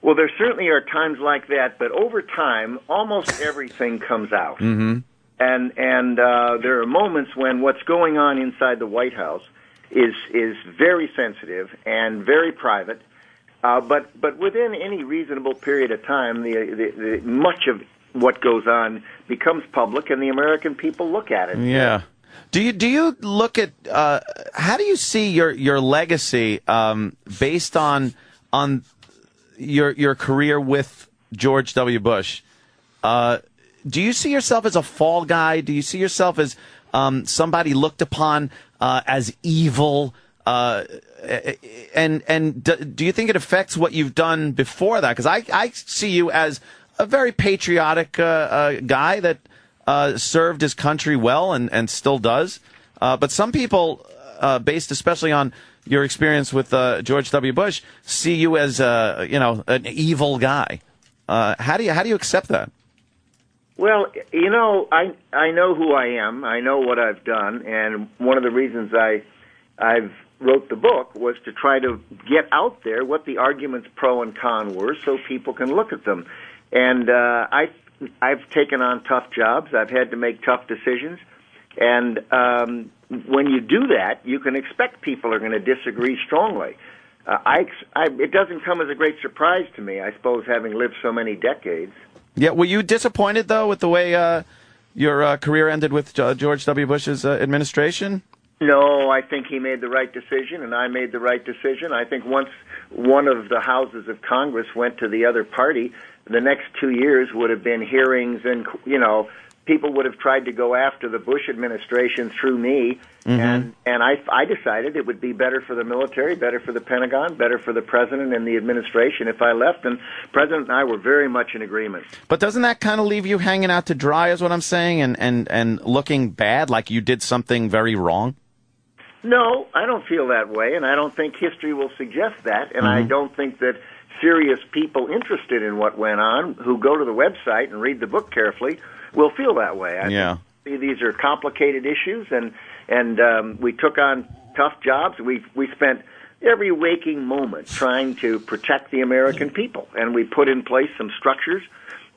Well, there certainly are times like that, but over time, almost [LAUGHS] everything comes out. Mm-hmm. And and uh, there are moments when what's going on inside the White House is is very sensitive and very private. Uh, but but within any reasonable period of time, the, the, the much of what goes on becomes public, and the American people look at it. Yeah. Do you do you look at uh, how do you see your your legacy um, based on on your your career with George W. Bush? Uh, do you see yourself as a fall guy? Do you see yourself as um, somebody looked upon uh, as evil? Uh, and and do, you think it affects what you've done before that? Because I I see you as a very patriotic uh, uh, guy that uh, served his country well and, and still does. Uh, but some people, uh, based especially on your experience with uh, George W. Bush, see you as uh, you know an evil guy. How do you how do you accept that? Well, you know, I I know who I am. I know what I've done, and one of the reasons I I've wrote the book was to try to get out there what the arguments pro and con were, so people can look at them. And uh, I I've taken on tough jobs. I've had to make tough decisions, And um, when you do that, you can expect people are going to disagree strongly. Uh, I, I, it doesn't come as a great surprise to me, I suppose, having lived so many decades. Yeah, were you disappointed though with the way uh, your uh, career ended with uh, George W. Bush's uh, administration? No, I think he made the right decision, and I made the right decision. I think once one of the houses of Congress went to the other party, the next two years would have been hearings, and you know, people would have tried to go after the Bush administration through me, Mm-hmm. and and I I decided it would be better for the military, better for the Pentagon, better for the president and the administration if I left. And President and I were very much in agreement. But doesn't that kind of leave you hanging out to dry, is what I'm saying, and, and, and looking bad, like you did something very wrong? No, I don't feel that way, and I don't think history will suggest that, and I Mhm. don't think that serious people interested in what went on, who go to the website and read the book carefully, will feel that way. I Yeah. these are complicated issues, and and um, we took on tough jobs. We we spent every waking moment trying to protect the American people, and we put in place some structures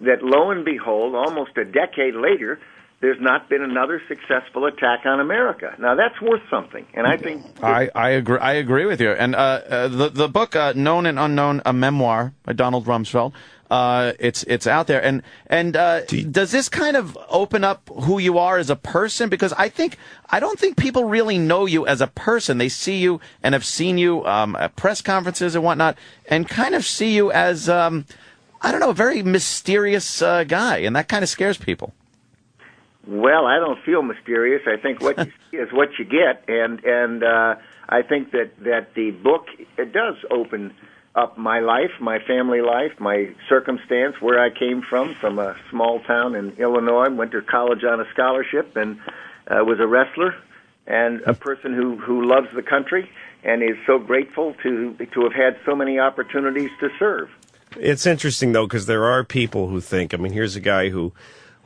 that, lo and behold, almost a decade later, there's not been another successful attack on America. Now that's worth something, and I think I, I agree. I agree with you. And uh, uh, the the book uh, "Known and Unknown: A Memoir" by Donald Rumsfeld. Uh, it's it's out there, and and uh, does this kind of open up who you are as a person? Because I think I don't think people really know you as a person. They see you and have seen you um, at press conferences and whatnot, and kind of see you as um, I don't know, a very mysterious uh, guy, and that kind of scares people. Well, I don't feel mysterious. I think what you [LAUGHS] see is what you get, and and uh, I think that that the book it does open up my life, my family life, my circumstance, where I came from, from a small town in Illinois. Went to college on a scholarship, and uh, was a wrestler, and a person who who loves the country, and is so grateful to to have had so many opportunities to serve. It's interesting though because there are people who think. I mean, here's a guy who,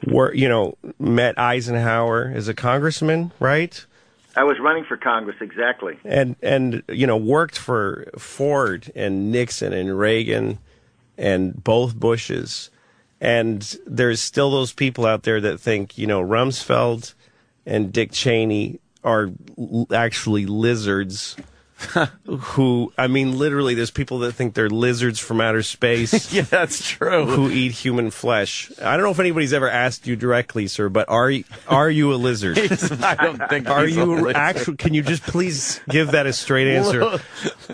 were you know, met Eisenhower as a congressman, right? I was running for Congress exactly. And and you know worked for Ford and Nixon and Reagan, and both Bushes, and there's still those people out there that think you know Rumsfeld and Dick Cheney are l- actually lizards. [LAUGHS] who I mean, literally, there's people that think they're lizards from outer space. [LAUGHS] yeah, that's true. Who eat human flesh? I don't know if anybody's ever asked you directly, sir, but are y- are you a lizard? [LAUGHS] I don't think. Are you actually? Can you just please give that a straight answer?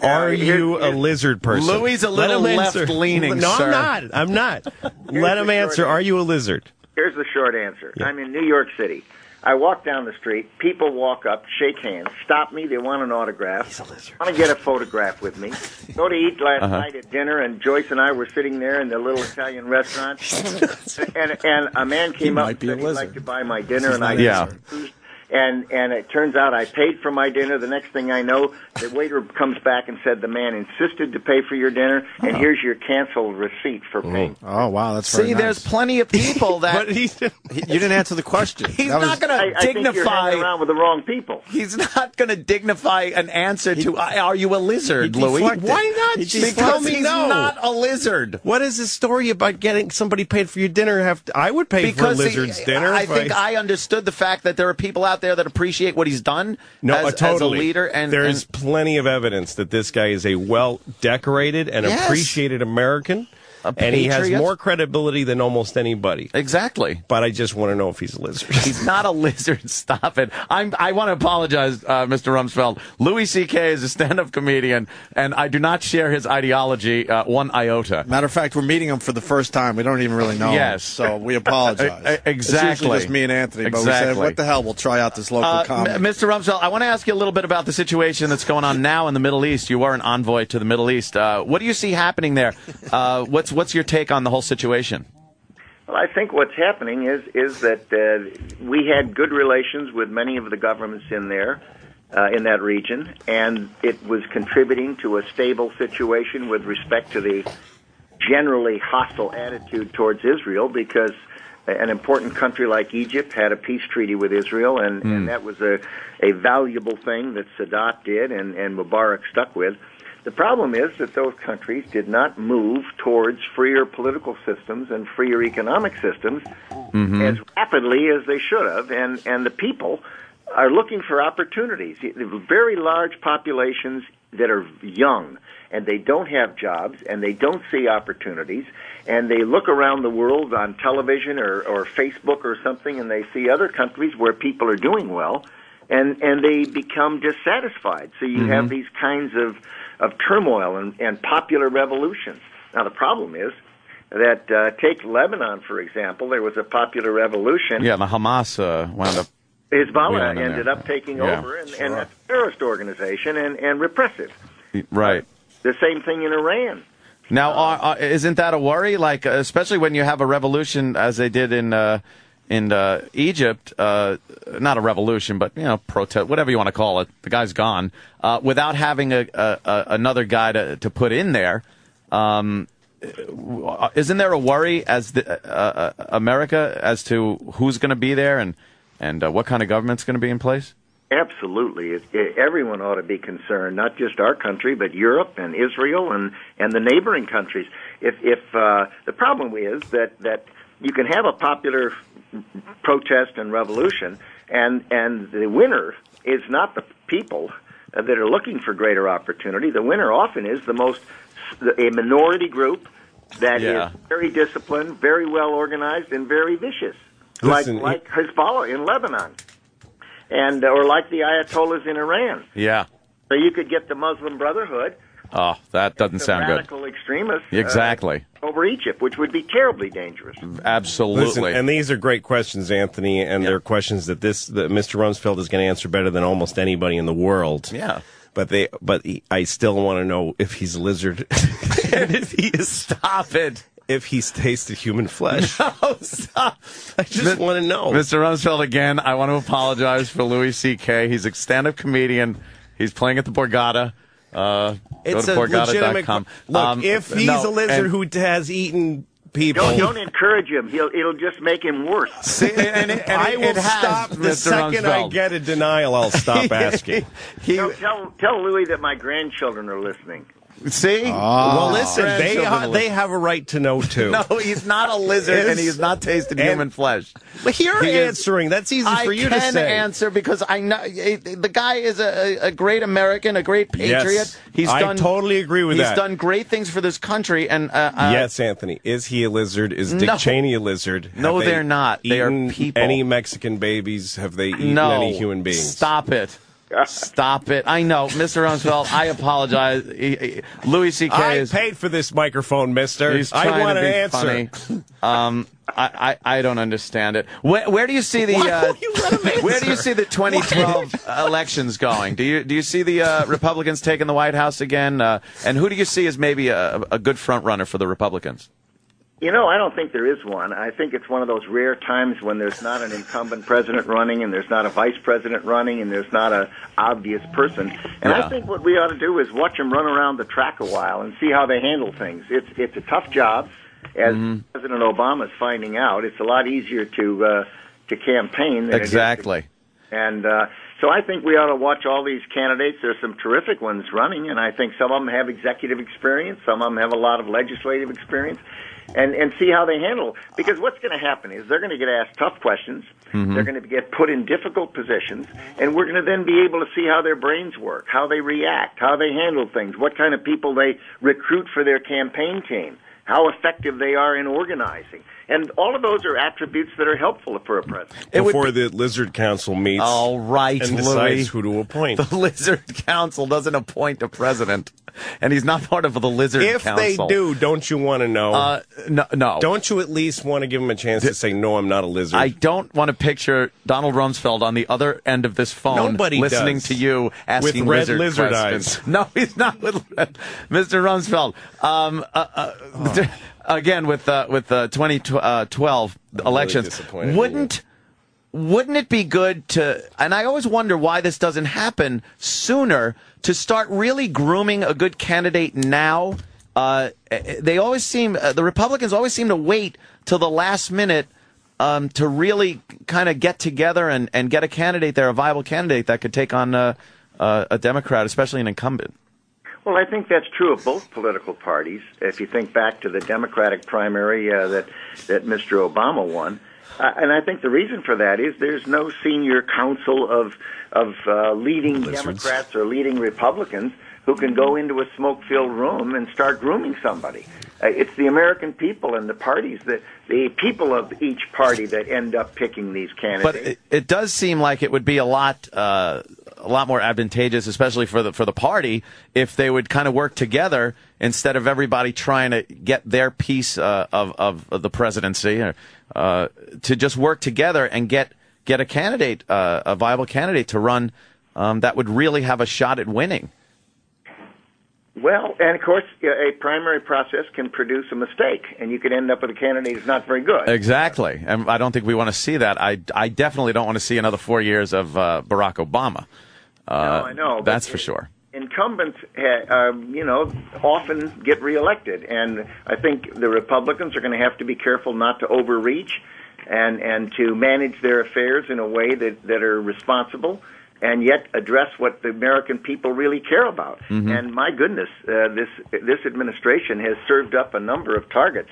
Are you a lizard person? Louis a little him answer. left-leaning, No, sir. I'm not. I'm not. Here's Let him short answer. Are you a lizard? Here's the short answer. I'm in New York City. I walk down the street. People walk up, shake hands, stop me. They want an autograph. He's a lizard. Want to get a photograph with me. [LAUGHS] Go to eat last Uh-huh. night at dinner, and Joyce and I were sitting there in the little Italian restaurant. [LAUGHS] and and a man came up and said he'd like to buy my dinner, and I Yeah. And and it turns out I paid for my dinner. The next thing I know, the waiter comes back and said the man insisted to pay for your dinner, and uh-huh. here's your canceled receipt for paying. Mm. Oh wow, that's right. See, there's plenty of people [LAUGHS] that [LAUGHS] you didn't answer the question. He's That not going I, to I think you're dignify. hanging around with the wrong people. He's not going to dignify an answer to "Are you a lizard, Louis?" Why not? He because tell me he's no. not a lizard. What is this story about getting somebody paid for your dinner? Have to, I would pay Because for a he- lizard's dinner. I if think I understood the fact that there are people out there that appreciate what he's done No, as, uh, totally. as a leader, and there's and- plenty of evidence that this guy is a well decorated and Yes. appreciated American, and he has more credibility than almost anybody. exactly. But I just want to know if he's a lizard. He's not a lizard. [LAUGHS] Stop it. I'm, I want to apologize, uh, Mr. Rumsfeld. Louis C.K. is a stand-up comedian, and I do not share his ideology uh, one iota. Matter of fact, we're meeting him for the first time. We don't even really know. him, Yes. so we apologize. [LAUGHS] Exactly. It's usually just me and Anthony, but we said, Exactly. "What the hell? We'll try out this local Uh, comedy." M- Mr. Rumsfeld, I want to ask you a little bit about the situation that's going on now in the Middle East. You are an envoy to the Middle East. Uh, what do you see happening there? Uh, what's what's your take on the whole situation? Well, I think what's happening is is that uh, we had good relations with many of the governments in there, uh, in that region, and it was contributing to a stable situation with respect to the generally hostile attitude towards Israel because an important country like Egypt had a peace treaty with Israel, and, Hmm. and that was a, a valuable thing that Sadat did and, and Mubarak stuck with. The problem is that those countries did not move towards freer political systems and freer economic systems Mm-hmm. as rapidly as they should have, and and the people are looking for opportunities. Very large populations that are young and they don't have jobs and they don't see opportunities and they look around the world on television or, or Facebook or something and they see other countries where people are doing well and and they become dissatisfied. So you have these kinds of of turmoil and, and popular revolutions. Now the problem is that uh, take Lebanon for example. There was a popular revolution. Yeah, the Hamas uh, wound up. Hezbollah Yeah, no, no. ended up taking Yeah. over, and, and that's a terrorist organization and, and repressive. Right. The same thing in Iran. Now, are, are, isn't that a worry? Like, uh, especially when you have a revolution, as they did in uh, in uh, Egypt, uh, not a revolution, but you know, protest, whatever you want to call it. The guy's gone uh, without having a, a, a another guy to to put in there. Um, uh, isn't there a worry as the, uh, uh, America as to who's going to be there and and what kind of government's going to be in place? Absolutely, it, it, everyone ought to be concerned, not just our country, but Europe and Israel and and the neighboring countries. If if the problem is that that you can have a popular protest and revolution, and and the winner is not the people that are looking for greater opportunity. The winner often is the most a minority group that is Yeah. very disciplined, very well organized, and very vicious, Listen, like like Hezbollah in Lebanon, and or like the Ayatollahs in Iran. Yeah. So you could get the Muslim Brotherhood, Oh, that doesn't the sound good. radical extremists, uh, Exactly. over Egypt, which would be terribly dangerous. Absolutely. Listen, and these are great questions, Anthony, and they're questions that this that Mr. Rumsfeld is going to answer better than almost anybody in the world. Yeah. But they, but he, I still want to know if he's a lizard, [LAUGHS] and if he is Stop it. if he's tasted human flesh. [LAUGHS] Oh, stop. I just want to know. Mr. Rumsfeld, again, I want to apologize for Louis C.K. He's a stand-up comedian. He's playing at the Borgata. Uh, It's go a legitimate. borgata.com. Look, Um, if he's no, a lizard and- who has eaten people, Don't, don't encourage him. He'll it'll just make him worse. [LAUGHS] See, and it, and I it- will it has, stop the Mr. second I get a denial. I'll stop [LAUGHS] asking. He, Tell, tell tell Louis that my grandchildren are listening. See? well, listen, they ha- they have a right to know too. [LAUGHS] No, he's not a lizard, and he's not tasted and- human flesh. But you're He is- answering. That's easy I for you to say. I can answer because I know eh, the guy is a, a great American, a great patriot. Yes, he's I done totally agree with he's that. done great things for this country, and uh, uh, yes, Anthony. Is he a lizard? Is Dick No. Cheney a lizard? Have No, they they're not. They are people. Any Mexican babies? Have they eaten no, any human beings? Stop it. Stop it. I know, Mr. Rumsfeld, I apologize. He- he- Louis C.K. I is paid for this microphone, mister. he's I want to an answer. Um, I, I, I don't understand it. Where, where do you see the uh, you let him where do you see the 2012 elections going? Do you do you see the uh, Republicans taking the White House again? Uh, and who do you see as maybe a, a good front runner for the Republicans? You know, I don't think there is one. I think it's one of those rare times when there's not an incumbent president running and there's not a vice president running and there's not an obvious person. And Yeah. I think what we ought to do is watch them run around the track a while and see how they handle things. It's it's a tough job, as Mm-hmm. President Obama is finding out. It's a lot easier to uh, to campaign than it is to Exactly. and uh, so I think we ought to watch all these candidates. There's some terrific ones running, and I think some of them have executive experience, some of them have a lot of legislative experience, and and see how they handle. Because what's going to happen is they're going to get asked tough questions, mm-hmm. they're going to get put in difficult positions, and we're going to then be able to see how their brains work, how they react, how they handle things, what kind of people they recruit for their campaign team. How effective they are in organizing. And all of those are attributes that are helpful for a president. It would Before the Lizard Council meets All right, and Louis. decides who to appoint. The Lizard Council doesn't appoint a president, and he's not part of the Lizard if Council. If they do, don't you want to know? uh, no, no. don't you at least want to give him a chance to say, no, I'm not a lizard? I don't want to picture Donald Rumsfeld on the other end of this phone, Nobody listening does. to you asking red lizard, lizard eyes. [LAUGHS] No, he's not with red. Mr. Rumsfeld. Um, uh, uh, Again, with uh, with uh, 2012 elections, disappointed in wouldn't wouldn't it be good to and i always wonder why this doesn't happen sooner to start really grooming a good candidate now? Uh, they always seem uh, the republicans always seem to wait till the last minute um, to really kind of get together and, and get a candidate there a viable candidate that could take on uh, uh, a democrat especially an incumbent Well, I think that's true of both political parties. If you think back to the Democratic primary uh, that that Mr. Obama won, uh, and I think the reason for that is there's no senior council of of uh, leading Democrats or leading Republicans who can go into a smoke-filled room and start grooming somebody. Uh, it's the American people and the parties that the people of each party that end up picking these candidates. But it, it does seem like it would be a lot, uh, a lot more advantageous, especially for the for the party, if they would kind of work together instead of everybody trying to get their piece uh, of, of of the presidency, or, uh, to just work together and get get a candidate, uh, a viable candidate to run um, that would really have a shot at winning. Well, and of course, a primary process can produce a mistake, and you could end up with a candidate who's not very good. Exactly, and I don't think we want to see that. I, I definitely don't want to see another four years of uh, Barack Obama. Uh, No, I know, That's for sure. Incumbents, uh, you know, often get reelected, and I think the Republicans are going to have to be careful not to overreach and and to manage their affairs in a way that that are responsible. And yet address what the American people really care about. Mhm. And my goodness, uh, this this administration has served up a number of targets.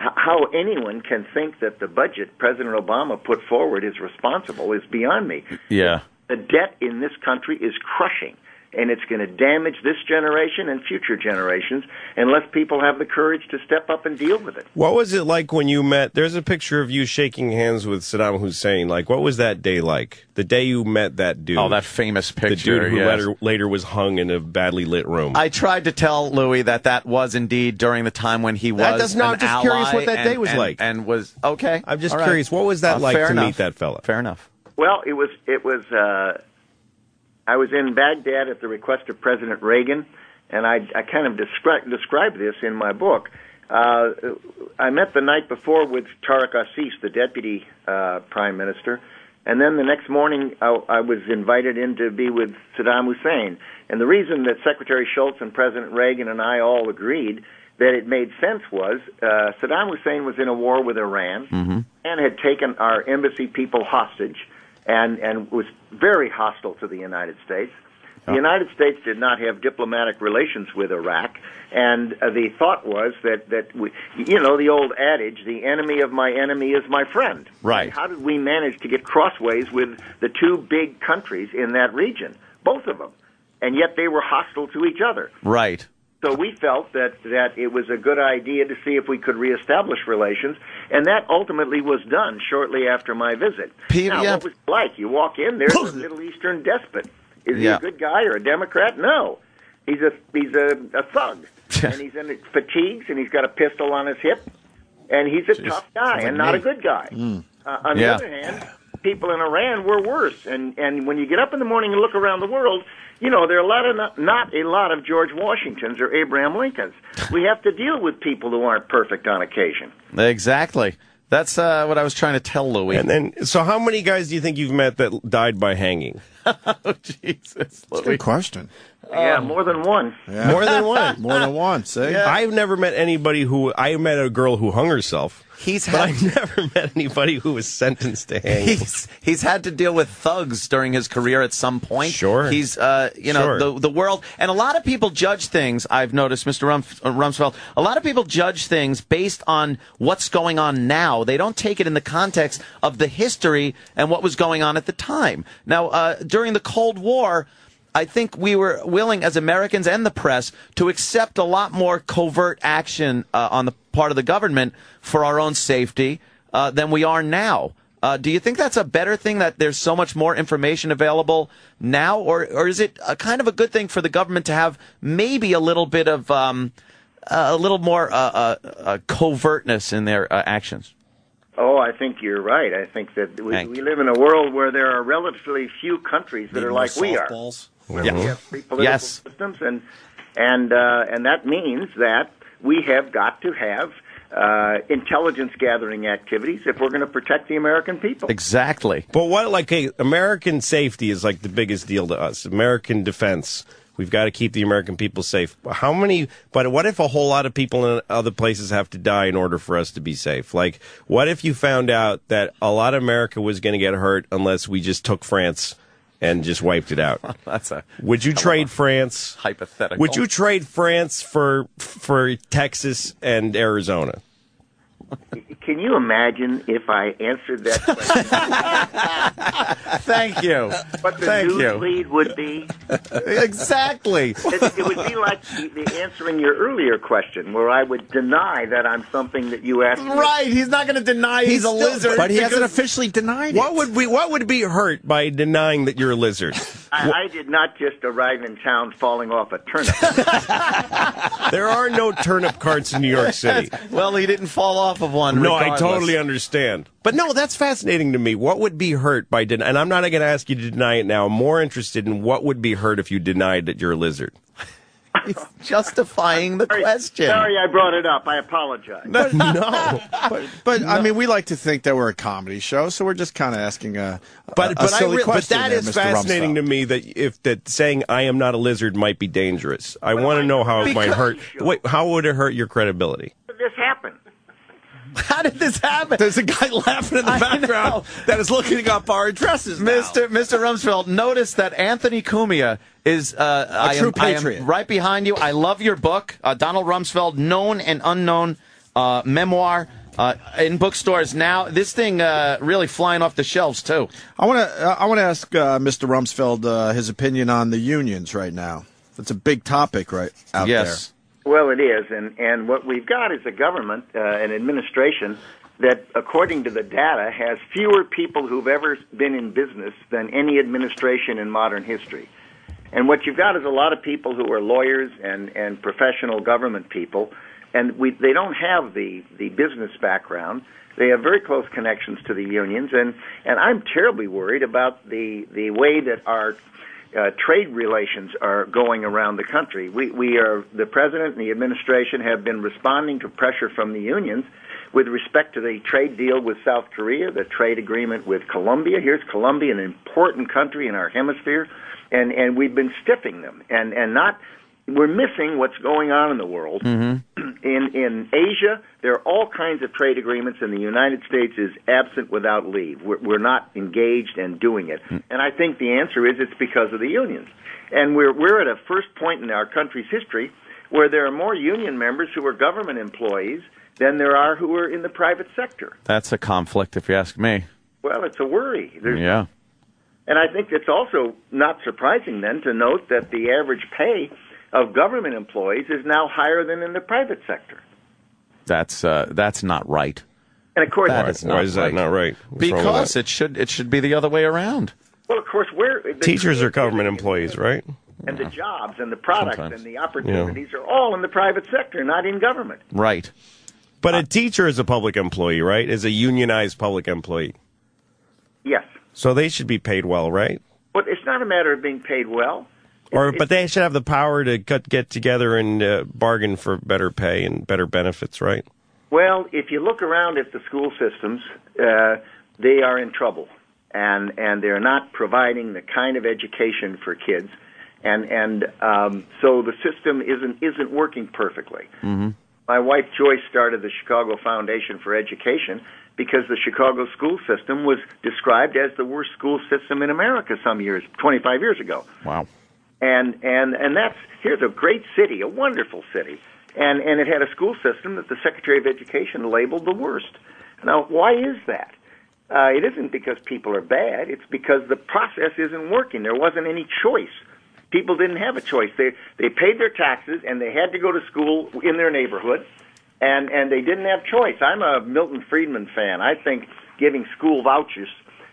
H- how anyone can think that the budget President Obama put forward is responsible is beyond me. Yeah. The debt in this country is crushing, and it's going to damage this generation and future generations unless people have the courage to step up and deal with it. What was it like when you met? There's a picture of you shaking hands with Saddam Hussein. Like, what was that day like? The day you met that dude. Oh, that famous picture. The dude who yes. later, later was hung in a badly lit room. I tried to tell Louis that that was indeed during the time when he was. That does not- an I'm just curious ally what that and- day was and- like. and was okay. I'm just all right. curious, what was that Uh, like to enough. meet that fella? Fair enough. Well, it was it was. Uh, I was in Baghdad at the request of President Reagan, and I, I kind of describe describe this in my book. Uh, I met the night before with Tariq Aziz, the deputy uh, prime minister, and then the next morning I, I was invited in to be with Saddam Hussein. And the reason that Secretary Shultz and President Reagan and I all agreed that it made sense was uh, Saddam Hussein was in a war with Iran Mm-hmm. and had taken our embassy people hostage and, and was very hostile to the United States. The United States did not have diplomatic relations with Iraq, and uh, the thought was that, that we, you know, the old adage, the enemy of my enemy is my friend. Right. How did we manage to get crossways with the two big countries in that region? Both of them. And yet they were hostile to each other. Right. So we felt that, that it was a good idea to see if we could reestablish relations, and that ultimately was done shortly after my visit. P- now, yeah. what was like? You walk in, there's a [LAUGHS] Middle Eastern despot. Is he Yeah. a good guy or a Democrat? No. He's a he's a, a thug, [LAUGHS] and he's in fatigues, and he's got a pistol on his hip, and he's a tough guy like and not me. a good guy. Uh, on Yeah. the other hand, people in Iran were worse. And and when you get up in the morning and look around the world, you know there are a lot of not, not a lot of George Washingtons or Abraham Lincolns. We have to deal with people who aren't perfect on occasion. Exactly. That's uh, what I was trying to tell Louis. And then, so how many guys do you think you've met that died by hanging? [LAUGHS] oh, Jesus. That's a good question. Yeah, more than one. [LAUGHS] More than one. More than one. See? I've never met anybody who. I met a girl who hung herself. He's but had- I never [LAUGHS] met anybody who was sentenced to hang. He's he's had to deal with thugs during his career at some point. Sure. He's uh you know Sure. the the world and a lot of people judge things. I've noticed, Mr. Rumf- uh, Rumsfeld. A lot of people judge things based on what's going on now. They don't take it in the context of the history and what was going on at the time. Now, uh, during the Cold War. I think we were willing, as Americans and the press, to accept a lot more covert action uh, on the part of the government for our own safety uh, than we are now. Uh, do you think that's a better thing that there's so much more information available now, or or is it a kind of a good thing for the government to have maybe a little bit of um, a little more uh, uh, uh, covertness in their uh, actions? Oh, I think you're right. I think that we, we live in a world where there are relatively few countries that Need are like we are. softballs. where Yeah. we have free political Yes. systems, and and uh, and that means that we have got to have uh, intelligence gathering activities if we're going to protect the American people. Exactly. But what, like, hey, American safety is like the biggest deal to us. American defense. We've got to keep the American people safe. How many, but what if a whole lot of people in other places have to die in order for us to be safe? Like, what if you found out that a lot of America was going to get hurt unless we just took France and just wiped it out. [LAUGHS] That's a Would you trade France? hypothetical. Would you trade France for for Texas and Arizona? Can you imagine if I answered that question? [LAUGHS] Thank you. what the Thank news you. lead would be? exactly. It, it would be like the, the answering your earlier question, where I would deny that I'm something that you asked. me. Right. He's not going to deny he's, a still- lizard. But he hasn't officially denied What it. would be what would be hurt by denying that you're a lizard? I, I did not just arrive in town falling off a turnip. [LAUGHS] there are no turnip carts in New York City. Well, he didn't fall off of one. No, I totally understand. But no, that's fascinating to me. What would be hurt by den- and I'm not going to ask you to deny it now. I'm more interested in what would be hurt if you denied that you're a lizard. [LAUGHS] He's justifying the question. Sorry, I brought it up. I apologize. [LAUGHS] no. But, but I mean, we like to think that we're a comedy show, so we're just kind of asking a, But a, but a I silly re- but question that there, is Mr. fascinating Rumsfeld. to me that if that saying I am not a lizard might be dangerous. I want to know how it might hurt. Wait, how would it hurt your credibility? This happened. [LAUGHS] How did this happen? There's a guy laughing in the I background know. that is looking up our addresses. now. Mr. Mr. Rumsfeld, notice that Anthony Cumia is uh, I true am, I am patriot. right behind you. I love your book, uh, Donald Rumsfeld, known and unknown uh, memoir. Uh, in bookstores now, this thing uh, really flying off the shelves too. I want to. Uh, I want to ask uh, Mr. Rumsfeld uh, his opinion on the unions right now. It's a big topic right out there. yes, Well, it is, and and what we've got is a government, uh, an administration that, according to the data, has fewer people who've ever been in business than any administration in modern history. And what you've got is a lot of people who are lawyers and and professional government people, and we they don't have the the business background. They have very close connections to the unions, and and I'm terribly worried about the the way that our uh, trade relations are going around the country. We, we are the president and the administration have been responding to pressure from the unions with respect to the trade deal with South Korea, the trade agreement with Colombia. Here's Colombia, an important country in our hemisphere, and and we've been stiffing them and and not. We're missing what's going on in the world. Mm-hmm. [CLEARS THROAT] In in Asia, there are all kinds of trade agreements, and the United States is absent without leave. We're, we're not engaged and doing it. Mm. And I think the answer is it's because of the unions. And we're we're at a first point in our country's history where there are more union members who are government employees than there are who are in the private sector. that's a conflict if you ask me. Well, it's a worry. There's, Yeah, And I think it's also not surprising then to note that the average pay of government employees is now higher than in the private sector. that's uh, that's not right. And of course, That is not Why is that right. not right? What's Because it should it should be the other way around. well, of course, where the teachers are government employees, right? and the jobs and the products Sometimes. and the opportunities are all in the private sector, not in government. Right. But a teacher is a public employee, right? Is a unionized public employee. Yes, So they should be paid well, right? but it's not a matter of being paid well. Or It's- but they should have the power to get, get together and uh, bargain for better pay and better benefits, right? Well, if you look around at the school systems, uh, they are in trouble, and and they're not providing the kind of education for kids, and and um, so the system isn't isn't working perfectly. Mm-hmm. My wife Joyce started the Chicago Foundation for Education because the Chicago school system was described as the worst school system in America some years, 25 years ago Wow. And and and that's here's a great city, a wonderful city, and and it had a school system that the Secretary of Education labeled the worst. Now, why is that? Uh, it isn't because people are bad. It's because the process isn't working. There wasn't any choice. People didn't have a choice. They they paid their taxes and they had to go to school in their neighborhood, and and they didn't have choice. I'm a Milton Friedman fan. I think giving school vouchers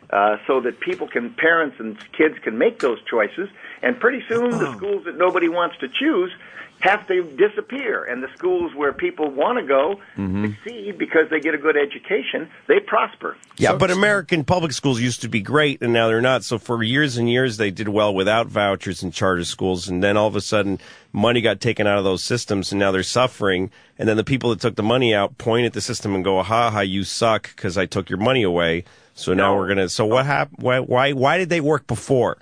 uh, so that people can, parents and kids can make those choices. And pretty soon, the schools that nobody wants to choose have to disappear, and the schools where people want to go succeed because they get a good education. They prosper. Yeah, but American public schools used to be great, and now they're not. So for years and years, they did well without vouchers and charter schools, and then all of a sudden, money got taken out of those systems, and now they're suffering. And then the people that took the money out point at the system and go, "Ha ha, you suck because I took your money away." So now we're gonna. So what happened? Why, why? Why did they work before?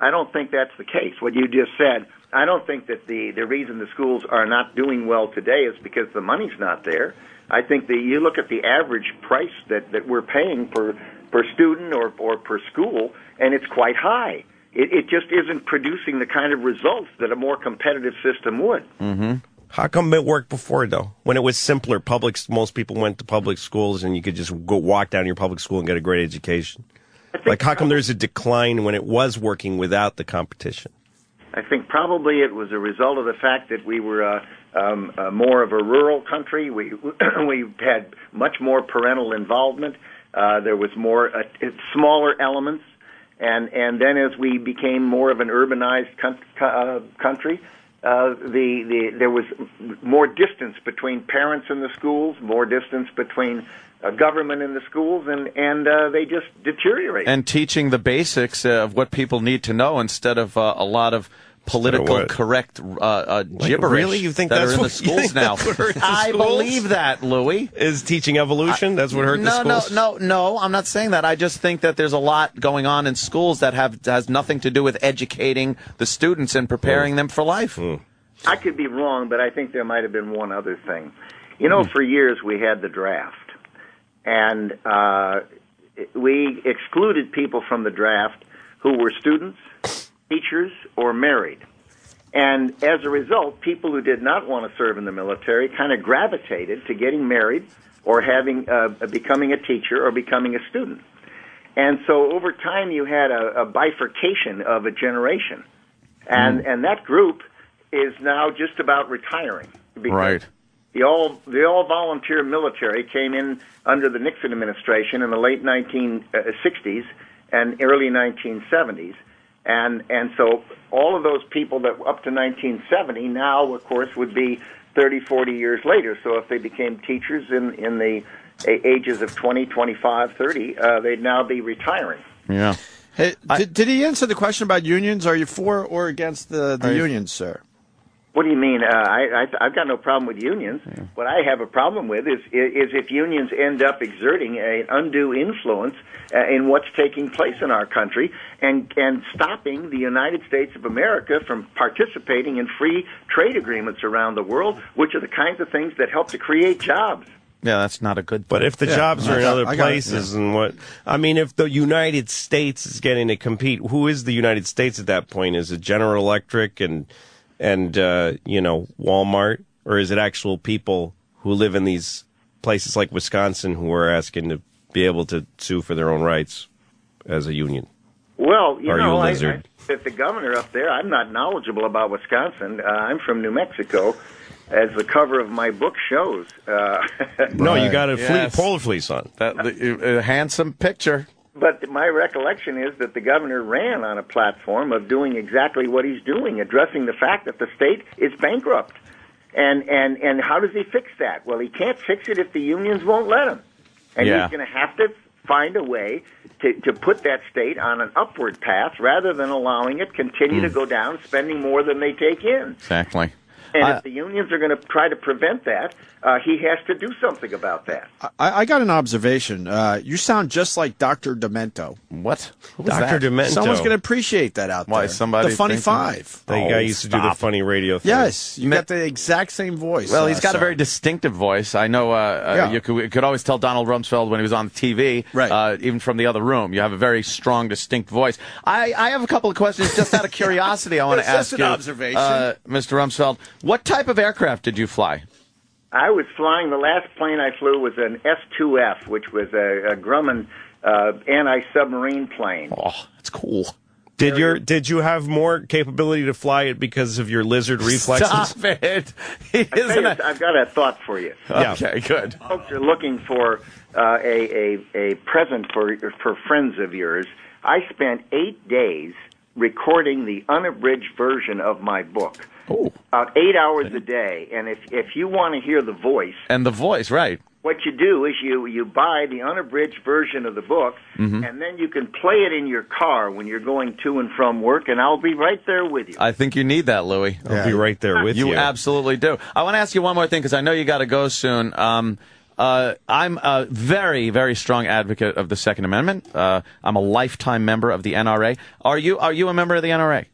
I don't think that's the case. What you just said. I don't think that the the reason the schools are not doing well today is because the money's not there. I think that you look at the average price that that we're paying per per student or or per school, and it's quite high. it, it just isn't producing the kind of results that a more competitive system would. Mm-hmm. How come it worked before though? When it was simpler, public most people went to public schools and you could just go walk down your public school and get a great education. Like how come there's a decline when it was working without the competition? I think probably it was a result of the fact that we were uh, um, uh, more of a rural country. We [CLEARS THROAT] we had much more parental involvement. Uh, there was more uh, smaller elements, and and then as we became more of an urbanized con- uh, country, uh, the the there was more distance between parents and the schools, more distance between uh, government and the schools, and and uh, they just deteriorate. And teaching the basics uh, of what people need to know instead of uh, a lot of political what? correct uh, uh, gibberish really? You think that that's are in the what- you schools now. that's what are in the [LAUGHS] I schools? believe that, Louis. Is teaching evolution? That's what hurt no, the schools. No, no, no. I'm not saying that. I just think that there's a lot going on in schools that have has nothing to do with educating the students and preparing them for life. I could be wrong, but I think there might have been one other thing. You know, for years we had the draft, and uh, we excluded people from the draft who were students, teachers, or married. And as a result, people who did not want to serve in the military kind of gravitated to getting married or having uh, becoming a teacher or becoming a student. And so over time, you had a, a bifurcation of a generation, and and that group is now just about retiring. Right. The all the all volunteer military came in under the Nixon administration in the late 1960s and early 1970s, and and so all of those people that were up to 1970 now, of course, would be 30, 40 years later. So if they became teachers in in the a- ages of 20, 25, 30, uh, they'd now be retiring. Yeah. Hey, did, did he answer the question about unions? Are you for or against the, the Are you- unions, sir? What do you mean? Uh, I, I I've got no problem with unions. What I have a problem with is is if unions end up exerting an undue influence uh, in what's taking place in our country and and stopping the United States of America from participating in free trade agreements around the world, which are the kinds of things that help to create jobs. Yeah, that's not a good. But if the Yeah, jobs are in other I got it, places and what, I mean, if the United States is getting to compete, who is the United States at that point? Is it General Electric and and uh, you know Walmart, or is it actual people who live in these places like Wisconsin who are asking to be able to sue for their own rights as a union? Well, you Are you know, a I, I, lizard? that the governor up there, I'm not knowledgeable about Wisconsin. Uh, I'm from New Mexico, as the cover of my book shows. Uh, [LAUGHS] No, you got a fleet, Yes. polar fleece on. That the, a handsome picture. But my recollection is that the governor ran on a platform of doing exactly what he's doing, addressing the fact that the state is bankrupt. And and and how does he fix that? Well, he can't fix it if the unions won't let him. And Yeah. he's going to have to find a way to to put that state on an upward path rather than allowing it continue to hmm. go down, spending more than they take in. Exactly. And I- if the unions are going to try to prevent that, uh, he has to do something about that. I, I got an observation. Uh, you sound just like Dr. Demento. What? was Dr. that? Demento. Someone's going to appreciate that out Why, there. somebody The Funny thinks- Five. The guy used to do the funny radio thing. Yes, you got the exact same voice. Well, uh, he's got a very distinctive voice. I know uh, uh, Yeah. you could, could always tell Donald Rumsfeld when he was on TV, Right. uh, even from the other room. You have a very strong, distinct voice. I, I have a couple of questions just out of [LAUGHS] curiosity I want to It's just ask an you. observation. Uh, Mr. Rumsfeld, what type of aircraft did you fly? I was flying. The last plane I flew was an S-2F, which was a, a Grumman uh, anti-submarine plane. Oh, that's cool. Did your did you have more capability to fly it because of your lizard reflexes? Stop it. [LAUGHS] He I tell isn't you, a- I've got a thought for you. Yeah. Okay, good. Folks are looking for uh, a, a a present for for friends of yours. I spent eight days recording the unabridged version of my book. Oh. About eight hours a day, and if if you want to hear the voice, And the voice, right. what you do is you you buy the unabridged version of the book, Mm-hmm. and then you can play it in your car when you're going to and from work, and I'll be right there with you. I think you need that, Louis. I'll be right there with you. You absolutely do. I want to ask you one more thing because I know you got to go soon. Um, uh, I'm a very, very strong advocate of the Second Amendment. Uh, I'm a lifetime member of the NRA. Are you? Are you a member of the NRA?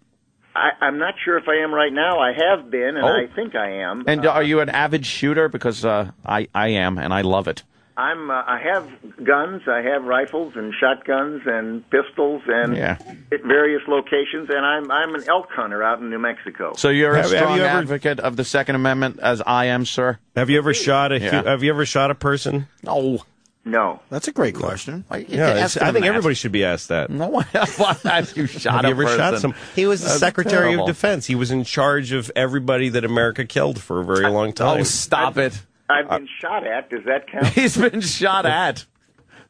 I, I'm not sure if I am right now. I have been, and Oh. I think I am. And are you an avid shooter? Because uh, I, I am, and I love it. I'm uh, I have guns. I have rifles and shotguns and pistols and Yeah. at various locations. And I'm I'm an elk hunter out in New Mexico. So you're a Have- have strong you ever- advocate of the Second Amendment, as I am, sir. Have you ever shot a? Yeah. Have you ever shot a person? No. No. That's a great question. Why Yeah, I think that? everybody should be asked that. No one. [LAUGHS] Why have you shot Have you a ever shot person? some? He was the That's Secretary terrible. of Defense. He was in charge of everybody that America killed for a very long time. Oh, stop it. I've been shot at. Does that count? [LAUGHS] He's been shot at.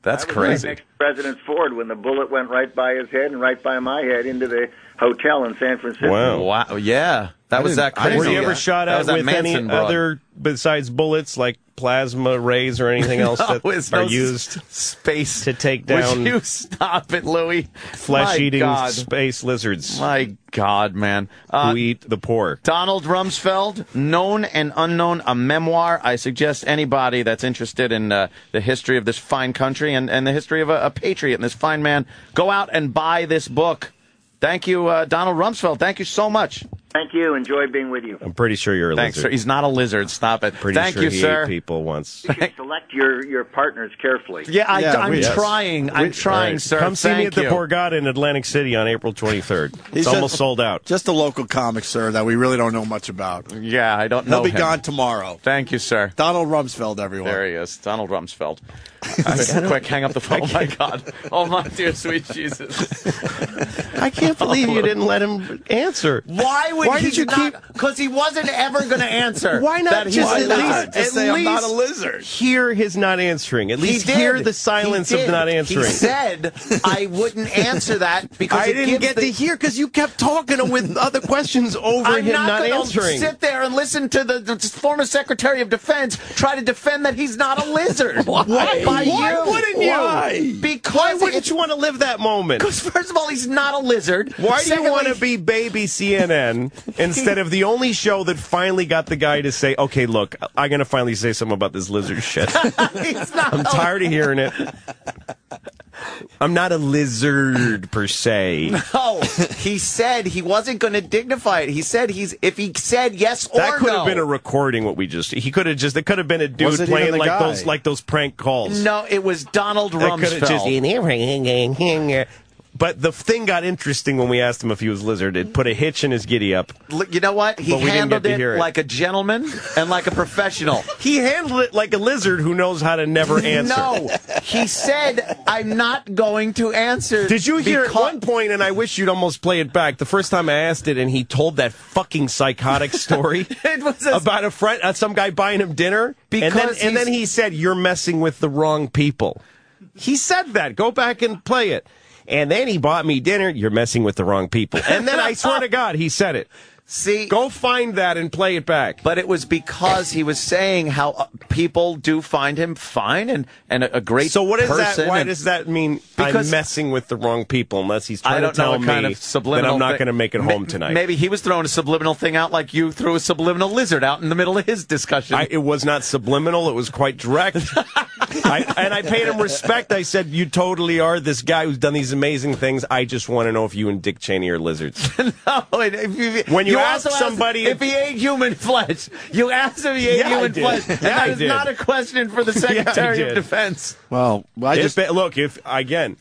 That's I was crazy. Right next to President Ford when the bullet went right by his head and right by my head into the hotel in San Francisco. Wow. Wow. Yeah. That was that crazy. Were you ever shot at with any broad. other besides bullets, like plasma rays or anything [LAUGHS] else No, that are no used space to take down Would you stop it, Louis? flesh-eating space lizards My God, man. Uh, who eat the poor? Donald Rumsfeld, Known and Unknown, a memoir. I suggest anybody that's interested in uh, the history of this fine country and, and the history of a, a patriot and this fine man, go out and buy this book. Thank you, uh, Donald Rumsfeld. Thank you so much. Thank you. Enjoy being with you. I'm pretty sure you're a Thanks, sir. lizard. He's not a lizard. Stop it. Pretty Thank sure you, he sir. ate people once. You should select your, your partners carefully. Yeah, I, Yeah, I'm we- yes. trying. I'm trying, All right. sir. Come see me Thank at the. Borgata in Atlantic City on April 23rd. It's He's almost just- sold out. Just a local comic, sir, that we really don't know much about. Yeah, I don't know. He'll be him. gone tomorrow. Thank you, sir. Donald Rumsfeld, everyone. There he is, Donald Rumsfeld. [LAUGHS] Quick, hang up the phone. Oh my God. Oh my dear sweet Jesus. I can't believe you [LAUGHS] didn't let him answer. Why would Why did you not? Because he wasn't ever going to answer. Why not that just a at lizard. least, Just at say, "I'm not a lizard." Hear his not answering. At least did. hear the silence of did. not answering. He said, "I [LAUGHS] wouldn't answer that because I didn't get the- to hear because you kept talking with other questions over I'm him not, not, answering. sit there and listen to the, the former Secretary of Defense try to defend that he's not a lizard. [LAUGHS] Why? By Why you. wouldn't you? Why? Because Why wouldn't you want to live that moment? [LAUGHS] Because first of all, he's not a lizard. Why do you want to be baby CNN instead of the only show that finally got the guy to say, okay, look, I'm going to finally say something about this lizard shit. Not. I'm tired of hearing it. I'm not a lizard per se. No, he said he wasn't going to dignify it. He said he's if he said yes or That could no. have been a recording. What we just he could have just it could have been a dude Was it playing like guy? those like those prank calls. no, it was Donald That could just Rumsfeld. But the thing got interesting when we asked him if he was lizard. It put a hitch in his giddy up. You know what? He But we didn't handled it it. like a gentleman and like a professional. [LAUGHS] He handled it like a lizard who knows how to never answer. No, he said, "I'm not going to answer." Did you hear at because- one point, and I wish you'd almost play it back, the first time I asked it, and he told that fucking psychotic story [LAUGHS] It was a- about a friend, uh, some guy buying him dinner, and then, and then he said, "You're messing with the wrong people." He said that. Go back and play it. And then he bought me dinner. You're messing with the wrong people. And then I swear to God, he said it. See, Go find that and play it back. But it was because he was saying how uh, people do find him fine and, and a, a great So what is that? Why does that mean Because- I'm messing with the wrong people? Unless he's trying I don't to tell know what kind me of subliminal that I'm not going to make it home tonight. Maybe he was throwing a subliminal thing out like you threw a subliminal lizard out in the middle of his discussion. I, it was not subliminal. It was quite direct. [LAUGHS] I, and I paid him respect. I said, "You totally are this guy who's done these amazing things. I just want to know if you and Dick Cheney are lizards." [LAUGHS] no, if you, When you ask somebody if he ate human flesh, you asked if he ate Yeah, human flesh, and [LAUGHS] Yeah, that is not a question for the [LAUGHS] Secretary did. of Defense. Well, I If just it- look, if again,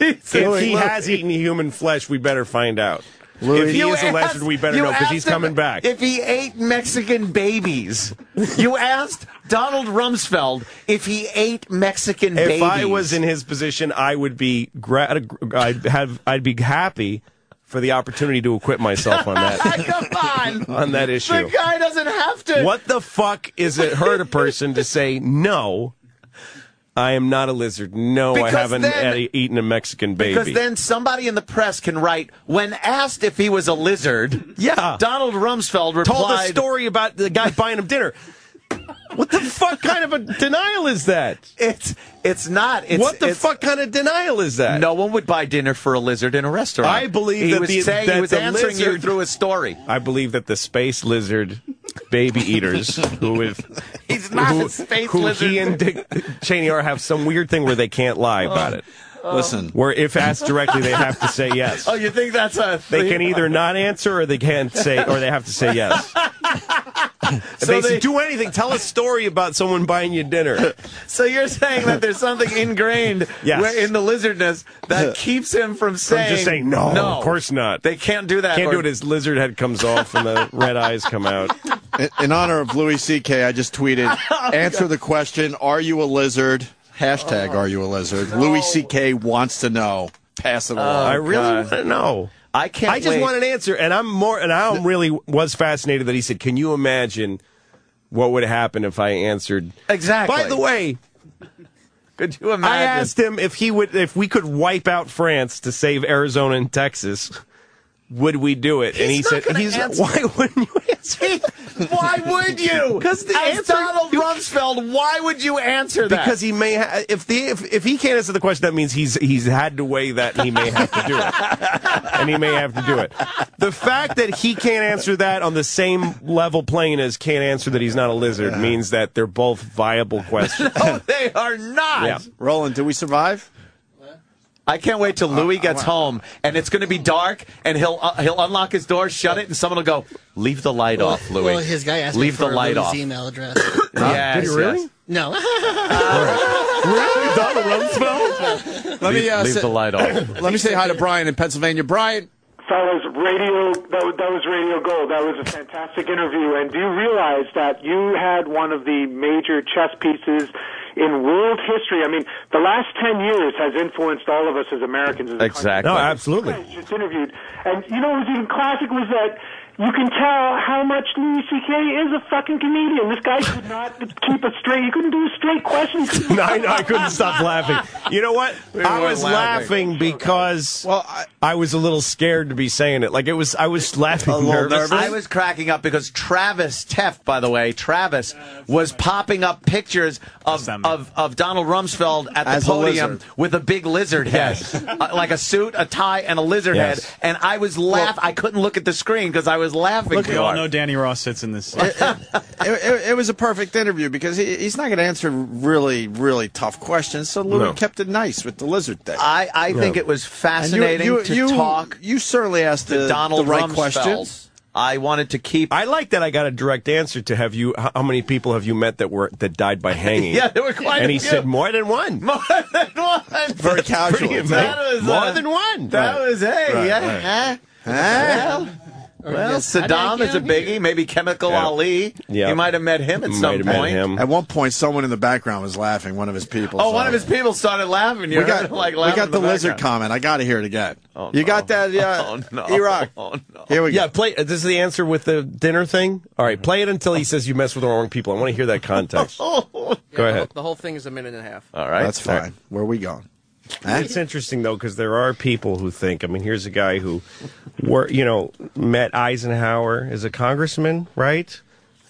if he has eaten human flesh, we better find out. if he is a asked- lizard, we better know because he's coming back. If he ate Mexican babies, you asked Donald Rumsfeld if he ate Mexican If babies. If I was in his position, I would be gra- I'd have I'd be happy for the opportunity to acquit myself on that [LAUGHS] Come on. on that The issue. guy doesn't have to. What the fuck is it hurt a person to say no? I am not a lizard. No, Because I haven't then- eaten a Mexican baby. Because then somebody in the press can write, when asked if he was a lizard, Yeah. Donald Rumsfeld replied, told a story about the guy buying him dinner. What the fuck kind of a denial is that? It's it's not. It's, what the it's- fuck kind of denial is that? No one would buy dinner for a lizard in a restaurant. I believe he that was the- saying that he was the answering you through a story. I believe that the space lizard baby eaters who have [LAUGHS] He's not who, a space who lizard. he and Dick Cheney are have some weird thing where they can't lie about oh. it. Listen. Um, where if asked directly, they have to say yes. Oh, you think that's a? They can either not answer or they can't say, or they have to say yes. [LAUGHS] If So they, they- do anything. Tell a story about someone buying you dinner. So you're saying that there's something ingrained Yes. where- in the lizardness that [LAUGHS] keeps him from From saying, just saying no, of course not. They can't do that. Can't or- do it. His lizard head comes off and the [LAUGHS] red eyes come out. In, in honor of Louis C.K., I just tweeted, oh, answer the question, are you a lizard? Hashtag, are you a lizard? Louis C.K. wants to know. Pass it along. I really God. want to know. I can't. I just wait. want an answer, and I'm more, and I really was fascinated that he said, "Can you imagine what would happen if I answered?" Exactly. By the way, Could you imagine? I asked him if he would, if we could wipe out France to save Arizona and Texas. Would we do it? and he not said, "He's answer. why wouldn't you answer?" why would you? [LAUGHS] 'Cause the As answer- Donald Rumsfeld, why would you answer that? Because he may, ha- if the if, if he can't answer the question, that means he's he's had to weigh that and he may have to do it, [LAUGHS] and he may have to do it. The fact that he can't answer that on the same level playing as can't answer that he's not a lizard means that they're both viable [LAUGHS] questions. no, they are not. Yeah. Roland, do we survive? I can't wait till Louis gets home and it's going to be dark and he'll uh, he'll unlock his door, shut it, and someone will go, "Leave the light off, Louis." Well, his guy asked Leave me for the light Louis' off. email address. [COUGHS] Yes, Did he really? yes. no. [LAUGHS] really, Donald Rumsfeld? Let me Leave, uh, leave say, the light off. let me say hi to Brian in Pennsylvania. Brian, Fellas, radio, that was, that was Radio Gold. That was a fantastic interview. And do you realize that you had one of the major chess pieces in world history? I mean, the last 10 years has influenced all of us as Americans. As. Exactly. No, absolutely. just interviewed. And you know what was even classic was that you can tell how much Louis C.K. is a fucking comedian. This guy could not keep a straight, he couldn't do a straight question. He [LAUGHS] No, I know. I couldn't stop [LAUGHS] laughing. You know what? I was laughing. laughing because Well, I- I was a little scared to be saying it. Like it was, I was laughing little nervous. nervous? I was cracking up because Travis Teft, by the way, Travis was popping up pictures of of, of Donald Rumsfeld at the As podium lizard. with a big lizard head, uh, like a suit, a tie, and a lizard Yes. head. And I was laugh. I couldn't look at the screen because I was laughing. Look, too we all know Danny Ross sits in this. [LAUGHS] it, it, it was a perfect interview because he, he's not going to answer really, really tough questions. So Louis No. kept it nice with the lizard thing. I, I think it was And you- fascinating you, to you, talk You certainly asked to the, Donald the right Rumsfeld. questions. I wanted to keep. I like that I got a direct answer to have you. How how many people have you met that were that died by [LAUGHS] hanging? Yeah, there were quite And a he few. said more than one. [LAUGHS] more than one. Very casual. That was, more uh, than one. That was hey, Right, yeah. right. huh? Well, well, Saddam is a biggie. Maybe Chemical Yeah. Ali. Yeah. You might have met him at some Might have met point. him. At one point, someone in the background was laughing. One of his people. Oh, so- one of his people started laughing. You We got, him, like we got in the, lizard comment. I got to hear it again. Oh, you no. got that? Yeah. [LAUGHS] Oh no. E-Rock. [LAUGHS] Oh no. Here we go. Yeah, play. uh, This is the answer with the dinner thing. All right, play it until he says you mess with the wrong people. I want to hear that context. [LAUGHS] Go ahead. The whole thing is a minute and a half. All right. That's fine. Where are we going? Huh? It's interesting though because there are people who think. I mean, here's a guy who, were you know, met Eisenhower as a congressman, right?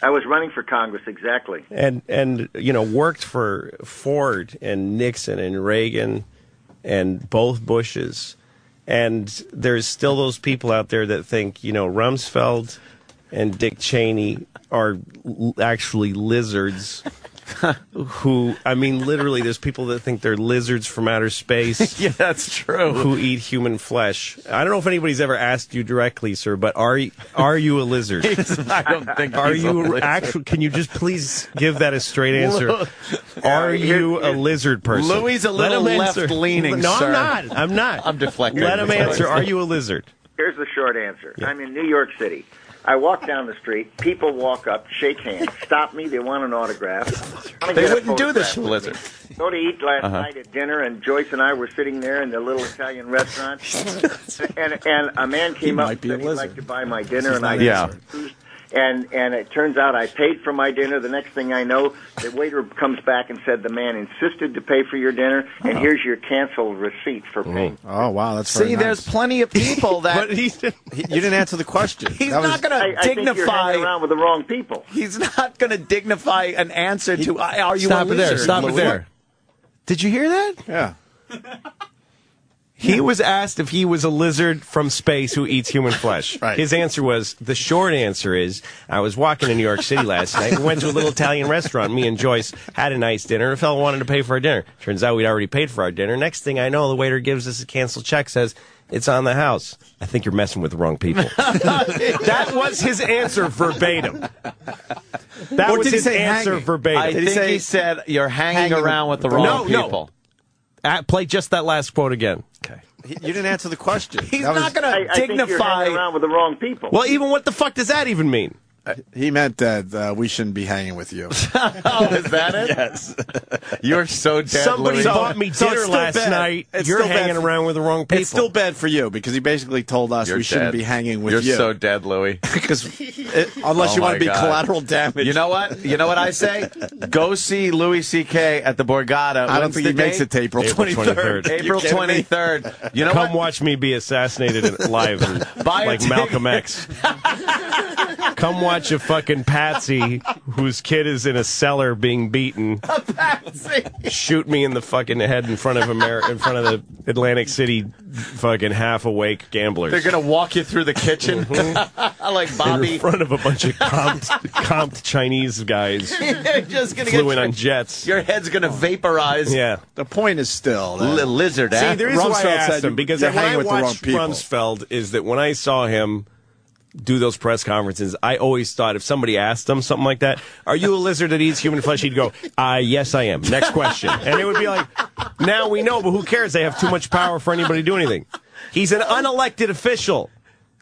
I was running for Congress, exactly. And and you know worked for Ford and Nixon and Reagan, and both Bushes, and there's still those people out there that think you know Rumsfeld and Dick Cheney are l- actually lizards. [LAUGHS] who I mean, literally, there's people that think they're lizards from outer space. [LAUGHS] yeah, that's true. who eat human flesh. I don't know if anybody's ever asked you directly, sir, but are are you a lizard? [LAUGHS] I don't think. Are he's you lizard. actually? Can you just please give that a straight answer? Are here- you a lizard person? Louis a little him answer. left-leaning, No, sir. I'm not. I'm not. I'm deflecting. Let him answer. Are you a lizard? Here's the short answer. I'm in New York City. I walk down the street. People walk up, shake hands, stop me. They want an autograph. Wanna They get a wouldn't do this, photograph with lizard. me. Go to eat last Uh-huh. night at dinner, and Joyce and I were sitting there in the little Italian restaurant, [LAUGHS] and and a man came up might and be said he'd like to buy my dinner, and I Yeah. And and it turns out I paid for my dinner. The next thing I know, the waiter comes back and said the man insisted to pay for your dinner, and here's your canceled receipt for paying. Oh wow, that's very See, nice. there's plenty of people [LAUGHS] that But he didn't. He- you didn't answer the question. [LAUGHS] he's That not going I, to I think you're dignify. around with the wrong people. He's not going to dignify an answer to. uh, Are you Stop a it there. Stop it there. Did you hear that? Yeah. [LAUGHS] He was asked if he was a lizard from space who eats human flesh. Right. His answer was the short answer is I was walking in New York City last night. We went to a little Italian restaurant. Me and Joyce had a nice dinner. A fellow wanted to pay for our dinner. Turns out we'd already paid for our dinner. Next thing I know, the waiter gives us a canceled check, says, It's on the house. I think you're messing with the wrong people. [LAUGHS] that was his answer verbatim. That Or was his answer hanging? verbatim. I Did he think say he said you're hanging, hanging around with the wrong No, no. people. Uh, play just that last quote again. He- You didn't answer the question. [LAUGHS] He's That was- not going I, to I think you're dignify. hanging around with the wrong people. Well, even what the fuck does that even mean? He meant that uh, we shouldn't be hanging with you. [LAUGHS] Oh, is that it? yes. [LAUGHS] You're so dead. Somebody Louis. bought me so dinner it's last bad. night. It's You're still hanging for- around with the wrong people. It's still bad for you because he basically told us You're we shouldn't be hanging with You're you. so dead, Louis. [LAUGHS] because unless Oh you want to be God. collateral damage. You know what? You know what I say? Go see Louis C.K. at the Borgata. I don't think the he makes it to April April 23rd. 23rd. April You kidding me? 23rd. You know Come what? watch me be assassinated live, and, Buy a like. Malcolm X. Come watch a fucking patsy whose kid is in a cellar being beaten. A patsy. Shoot me in the fucking head in front of Ameri- in front of the Atlantic City fucking half awake gamblers. They're gonna walk you through the kitchen I [LAUGHS] like Bobby. in front of a bunch of comped, [LAUGHS] comped Chinese guys [LAUGHS] You're just gonna flew get in your, on jets. your head's gonna vaporize. Yeah. The point is still that Li- lizard. See, eh? the reason why I asked him because you're when I hanging with the wrong watched people. Rumsfeld is that when I saw him do those press conferences, I always thought if somebody asked him something like that, "Are you a lizard that eats human flesh?" He'd go, "Uh, yes, I am." Next question, and it would be like, "Now we know, but who cares? They have too much power for anybody to do anything." He's an unelected official.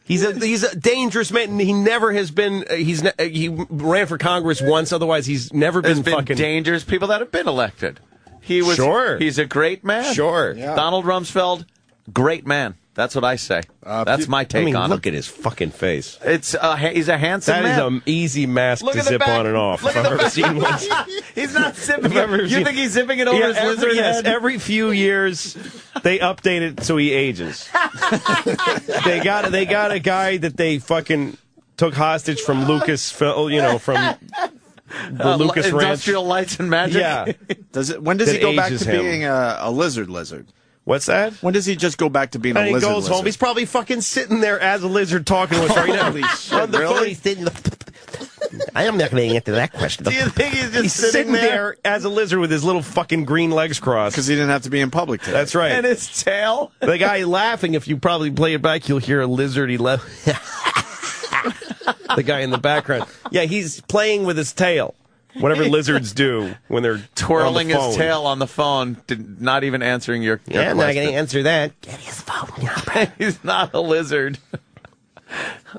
He's a he's a dangerous man. and He never has been. uh, He's ne- uh, he ran for Congress once. Otherwise, he's never There's been, been fucking. dangerous people that have been elected. He was Sure. He's a great man. Sure. Donald Rumsfeld, great man. That's what I say. That's my take I mean, on look him. at his fucking face. It's uh, he's a handsome That is man. an easy mask Look to zip back. on and off. Look If I've ever seen one. [LAUGHS] he's not zipping [LAUGHS] I've ever it. You seen- think he's zipping it over Yeah, his every, lizard yes, head? every few years they update it so he ages. [LAUGHS] they got they got a guy that they fucking took hostage from Lucas, you know, from the Uh, Lucas Ranch. Industrial Lights and Magic. Yeah. Does it? When does That he go back to him. being a, a lizard? Lizard. What's that? When does he just go back to being And a lizard? he goes lizard? home. He's probably fucking sitting there as a lizard talking to us right now. Holy [LAUGHS] shit, On the really? he's [LAUGHS] I am not going to answer that question. Do you think he's just He's sitting, sitting there as a lizard with his little fucking green legs crossed. because he didn't have to be in public today. That's right. and his tail? the guy laughing, if you probably play it back, you'll hear a lizard. He left. [LAUGHS] the guy in the background. Yeah, he's playing with his tail. Whatever [LAUGHS] lizards do when they're Twirling on the his tail on the phone, did, not even answering your, your Yeah, I'm not going to answer that. Get his phone. [LAUGHS] he's not a lizard.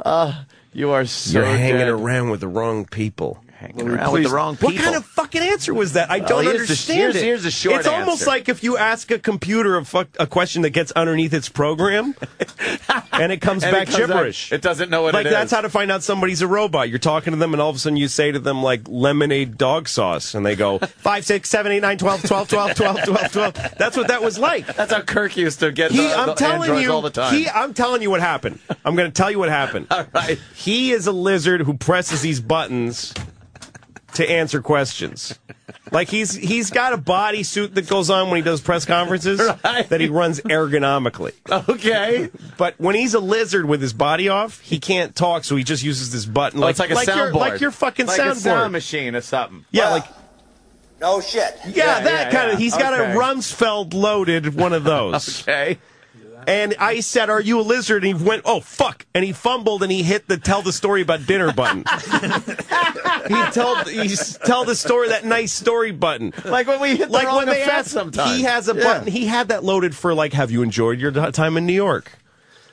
Uh, [LAUGHS] you are so You're hanging dead. around with the wrong people. Hanging around with the wrong people. What kind of fucking answer was that? I don't the- understand here's- it. here's the short It's almost answer. like if you ask a computer a, fuck, a question that gets underneath its program, [LAUGHS] and it comes And it back comes out- gibberish. it doesn't know what like it that's is. how to find out somebody's a robot. You're talking to them, and all of a sudden you say to them like lemonade dog sauce, and they go [LAUGHS] five, six, seven, eight, nine, twelve, twelve, twelve, twelve, twelve, twelve. That's what that was like. That's how Kirk used to get He, the, I'm the telling androids you, all the time. he, I'm telling you what happened. I'm going to tell you what happened. [LAUGHS] all right. He is a lizard who presses these buttons to answer questions. Like he's he's got a bodysuit that goes on when he does press conferences Right. that he runs ergonomically. Okay. But when he's a lizard with his body off, he can't talk, so he just uses this button. Oh, like, it's like a your, soundboard. like your fucking like soundboard. a sound machine or something. yeah, like No shit. yeah, Yeah, that yeah, kind of. yeah. He's got a Rumsfeld loaded one of those. [LAUGHS] Okay. And I said, "Are you a lizard?" And he went, "Oh fuck!" And he fumbled and he hit the "Tell the story about dinner" button. [LAUGHS] he told he tell the story that nice story button. Like when we hit the Like when they asked, sometimes. he has a Yeah. button. He had that loaded for like, "Have you enjoyed your time in New York?"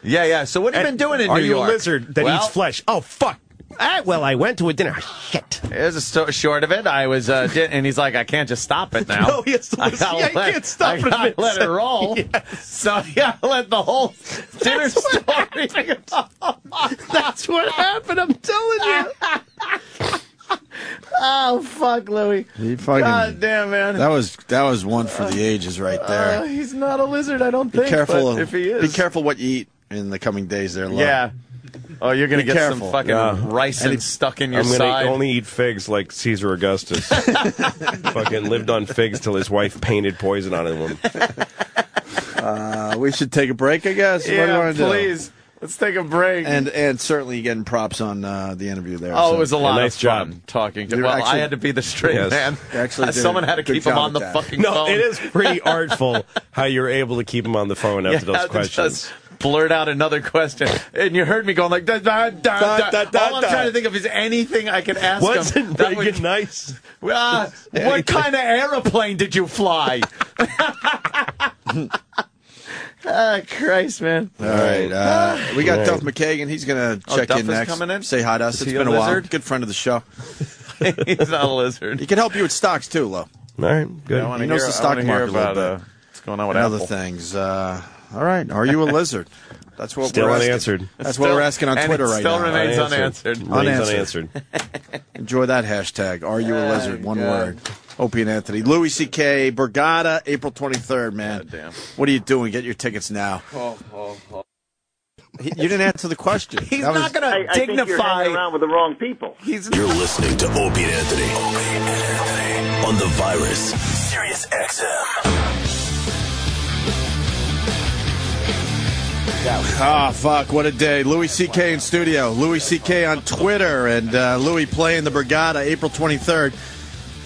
Yeah, yeah. So what have you been doing in New York? Are you a lizard that well, eats flesh? Oh fuck! Ah, well, I went to a dinner. Shit. Here's a sto- short of it. I was, uh, di- and he's like, I can't just stop it now. [LAUGHS] No, he has to I gotta Yeah, let- can't stop I it gotta mid- let it roll. [LAUGHS] So yeah, let the whole dinner story. [LAUGHS] That's what happened. I'm telling you. oh fuck, Louis. He fucking- God damn, man. That was that was one for the ages right Uh, there. he's not a lizard, I don't be think. careful. but if he is, Be careful what you eat in the coming days. There, love. Yeah. Oh, you're gonna Be get careful. some fucking Yeah. rice and stuck in your I'm gonna side. only eat figs like Caesar Augustus. [LAUGHS] Fucking lived on figs till his wife painted poison on him. Uh, we should take a break, I guess. what do you Yeah, want do? please. Let's take a break. And and certainly getting props on uh, the interview there. Oh, so- it was a lot nice of job. fun talking. To, You well, actually- I had to be the straight Yes. man. Actually [LAUGHS] Uh, Someone had to keep him on the that. fucking No, phone. it is pretty [LAUGHS] artful how you're able to keep him on the phone after Yeah, those to questions. Just blurt out another question, and you heard me going like da da da da. Da, da, All I'm da. trying to think of is anything I can ask Wasn't him. that Reagan would- nice? Uh, [LAUGHS] what kind of aeroplane did you fly? [LAUGHS] Ah, Christ, man. All right, uh, we got Duff McKagan. He's going to Oh, check Duff in is next. coming in? Say hi to us. Is It's he been a a while. lizard? Good friend of the show. [LAUGHS] He's not a lizard. He can help you with stocks too, Lo. All right, good. I want to He knows hear, the stock I wanna hear market a little about uh, bit. what's going on with and other Apple. things. Uh, all right, are you a [LAUGHS] lizard? That's what Still we're asking. unanswered. That's what we're asking on Twitter it right still now. remains Unanswered. unanswered. Unanswered. unanswered. [LAUGHS] Enjoy that hashtag. Are you a lizard? One yeah. word. Opie and Anthony. Louis C.K. Borgata, April 23rd, man. God damn. What are you doing? Get your tickets now. He- you didn't answer the question. [LAUGHS] He's That was- not going I, to I think you're dignify. hanging around with the wrong people. He's You're listening to Opie and Anthony. Opie and Anthony on the virus. Sirius XM. Ah, fuck, what a day. Louis C.K. in studio. Louis C.K. on Twitter, and uh, Louis playing the Borgata April 23rd.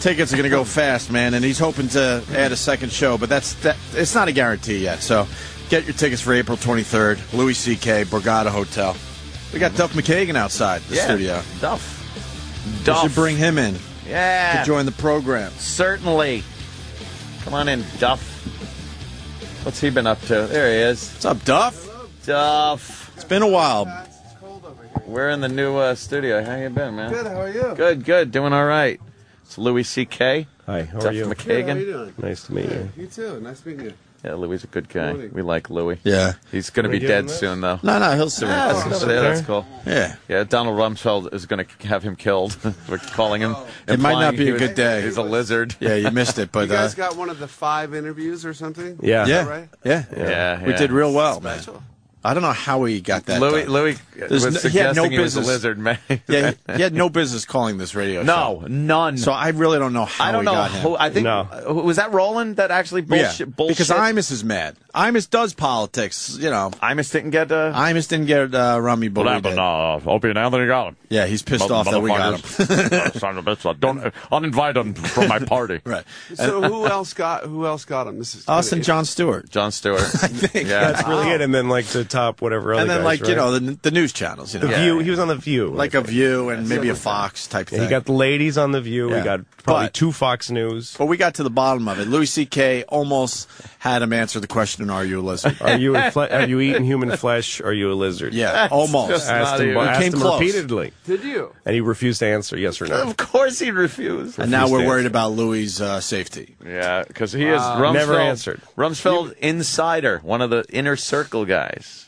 Tickets are going to go fast, man, and he's hoping to add a second show, but that's that. It's not a guarantee yet, so get your tickets for April 23rd. Louis C.K. Borgata Hotel. We got Duff McKagan outside the yeah, studio. Duff. We Duff. should bring him in yeah. to join the program. Certainly. Come on in, Duff. What's he been up to? There he is. What's up, Duff? Duff. It's been a while. We're in the new uh, studio. How you been, man? Good, how are you? Good, good. Doing all right. It's Louis C.K. Hi, how Duff are you? Good, how you doing? Nice to meet you. You too. Nice meeting you. Yeah, Louis is a good guy. Morning. We like Louis. Yeah. He's going to be dead soon, though. No, no, he'll see. Yeah, what that's, yeah, there. that's cool. Yeah. Yeah, Donald Rumsfeld is going to have him killed. [LAUGHS] We're calling him. It might not be he a was- good day. He's a lizard. Yeah, you missed it, but you guys uh, got one of the five interviews or something? Yeah. yeah, right? yeah, Yeah, We yeah. did real well, man. Special. I don't know how he got that. Louis, done. Louis There's was no- he had no suggesting he was a business- lizard, man. Yeah, he, he had no business calling this radio no, show. none. So I really don't know how I don't he know. got him. Who, I think No. uh, was that Roland that actually bullshit. yeah, bullshit. because Imus is mad. Imus does politics. You know, Imus didn't get. Uh, Imus didn't get uh, Rummy, but we did. Uh, Opie and Anthony got him. Yeah, he's pissed off that we got him. Motherfuckers. [LAUGHS] Son of a bitch. Don't uninvite him from my party. [LAUGHS] right. So who else got who else got him? This is Us and Jon Stewart. Jon Stewart. [LAUGHS] I think. Yeah. That's really it. And then like the top whatever other And then, guys, like, you know, the, the news channels. You know, the Yeah. View. He was on the View. like a View and maybe a Fox type thing. he got the ladies on the View. Yeah. We got probably But- two Fox News. but we got to the bottom of it. Louis C.K. almost had him answer the question, "Are you a lizard?" Are you a fle- are you eating human flesh? Are you a lizard? yeah, almost. just- Asked him, asked Came him close. repeatedly, Did you? and he refused to answer yes or no. of course he refused. And now we're worried about Louis' uh, safety. Yeah, because he is Wow. Rumsfeld. Never answered. Rumsfeld insider, one of the inner circle guys.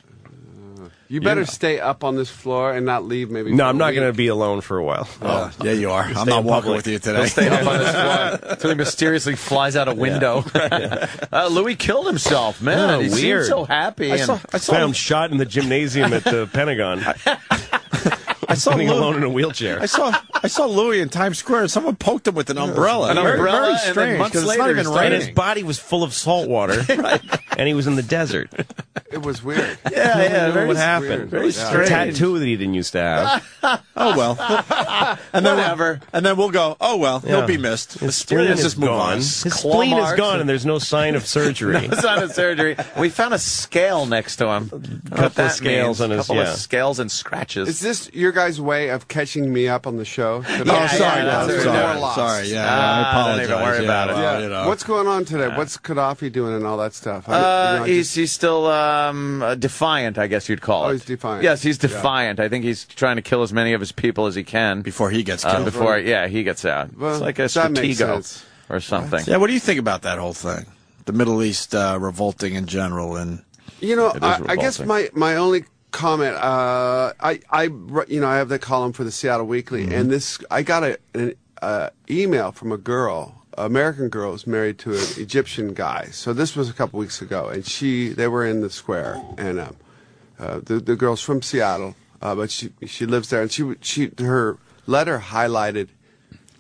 You better stay up on this floor and not leave. Maybe. No, for I'm a not going to be alone for a while. Oh, yeah, [LAUGHS] you are. I'm not walking public. with you today. He'll stay up on this [LAUGHS] floor until he mysteriously flies out a window. [LAUGHS] uh, Louis killed himself, man. Oh, he weird. seemed so happy. I and- saw, I saw, Found shot in the gymnasium at the Pentagon. I saw Sitting Lou- alone in a wheelchair. I saw I saw Louis in Times Square. and Someone poked him with an umbrella. An Very- umbrella, very and then strange months because it's not later even he and his body was full of salt water, [LAUGHS] and he was in the desert. It was weird. [LAUGHS] yeah, yeah, very what happened? Very A strange. tattoo that he didn't used to have. [LAUGHS] Oh well, and then Whatever. and then we'll go. Oh well, he'll be missed. His spleen is just gone. on. His spleen is gone, and- and there's no sign of surgery. It's not a surgery. We found a scale next to him. A Couple of scales on his- couple yeah. of scales and scratches. Is this your guys' way of catching me up on the show? [LAUGHS] Should Yeah, oh, sorry, yeah, no, sorry, right. More lost. sorry. Yeah, Ah, I don't apologize. even worry yeah, about it. well, Yeah. you know. What's going on today? What's Gaddafi doing and all that stuff? I- Uh, you know, I he's just- he's still um, uh, defiant, I guess you'd call it. Oh, he's defiant. Yes, he's Yeah. defiant. I think he's trying to kill as many of his people as he can before he gets uh, killed? before, yeah, he gets out. Well, it's like a that makes stratego or something. yeah, what do you think about that whole thing? The Middle East uh, revolting in general, and You know, I, I guess my, my only comment, uh, I, I, you know, I have the column for the Seattle Weekly, Mm-hmm. and this, I got a, an uh, email from a girl, American girl, who's married to an Egyptian guy. So this was a couple weeks ago, and she, they were in the square, and um, uh, the the girl's from Seattle, uh, but she she lives there, and she she her letter highlighted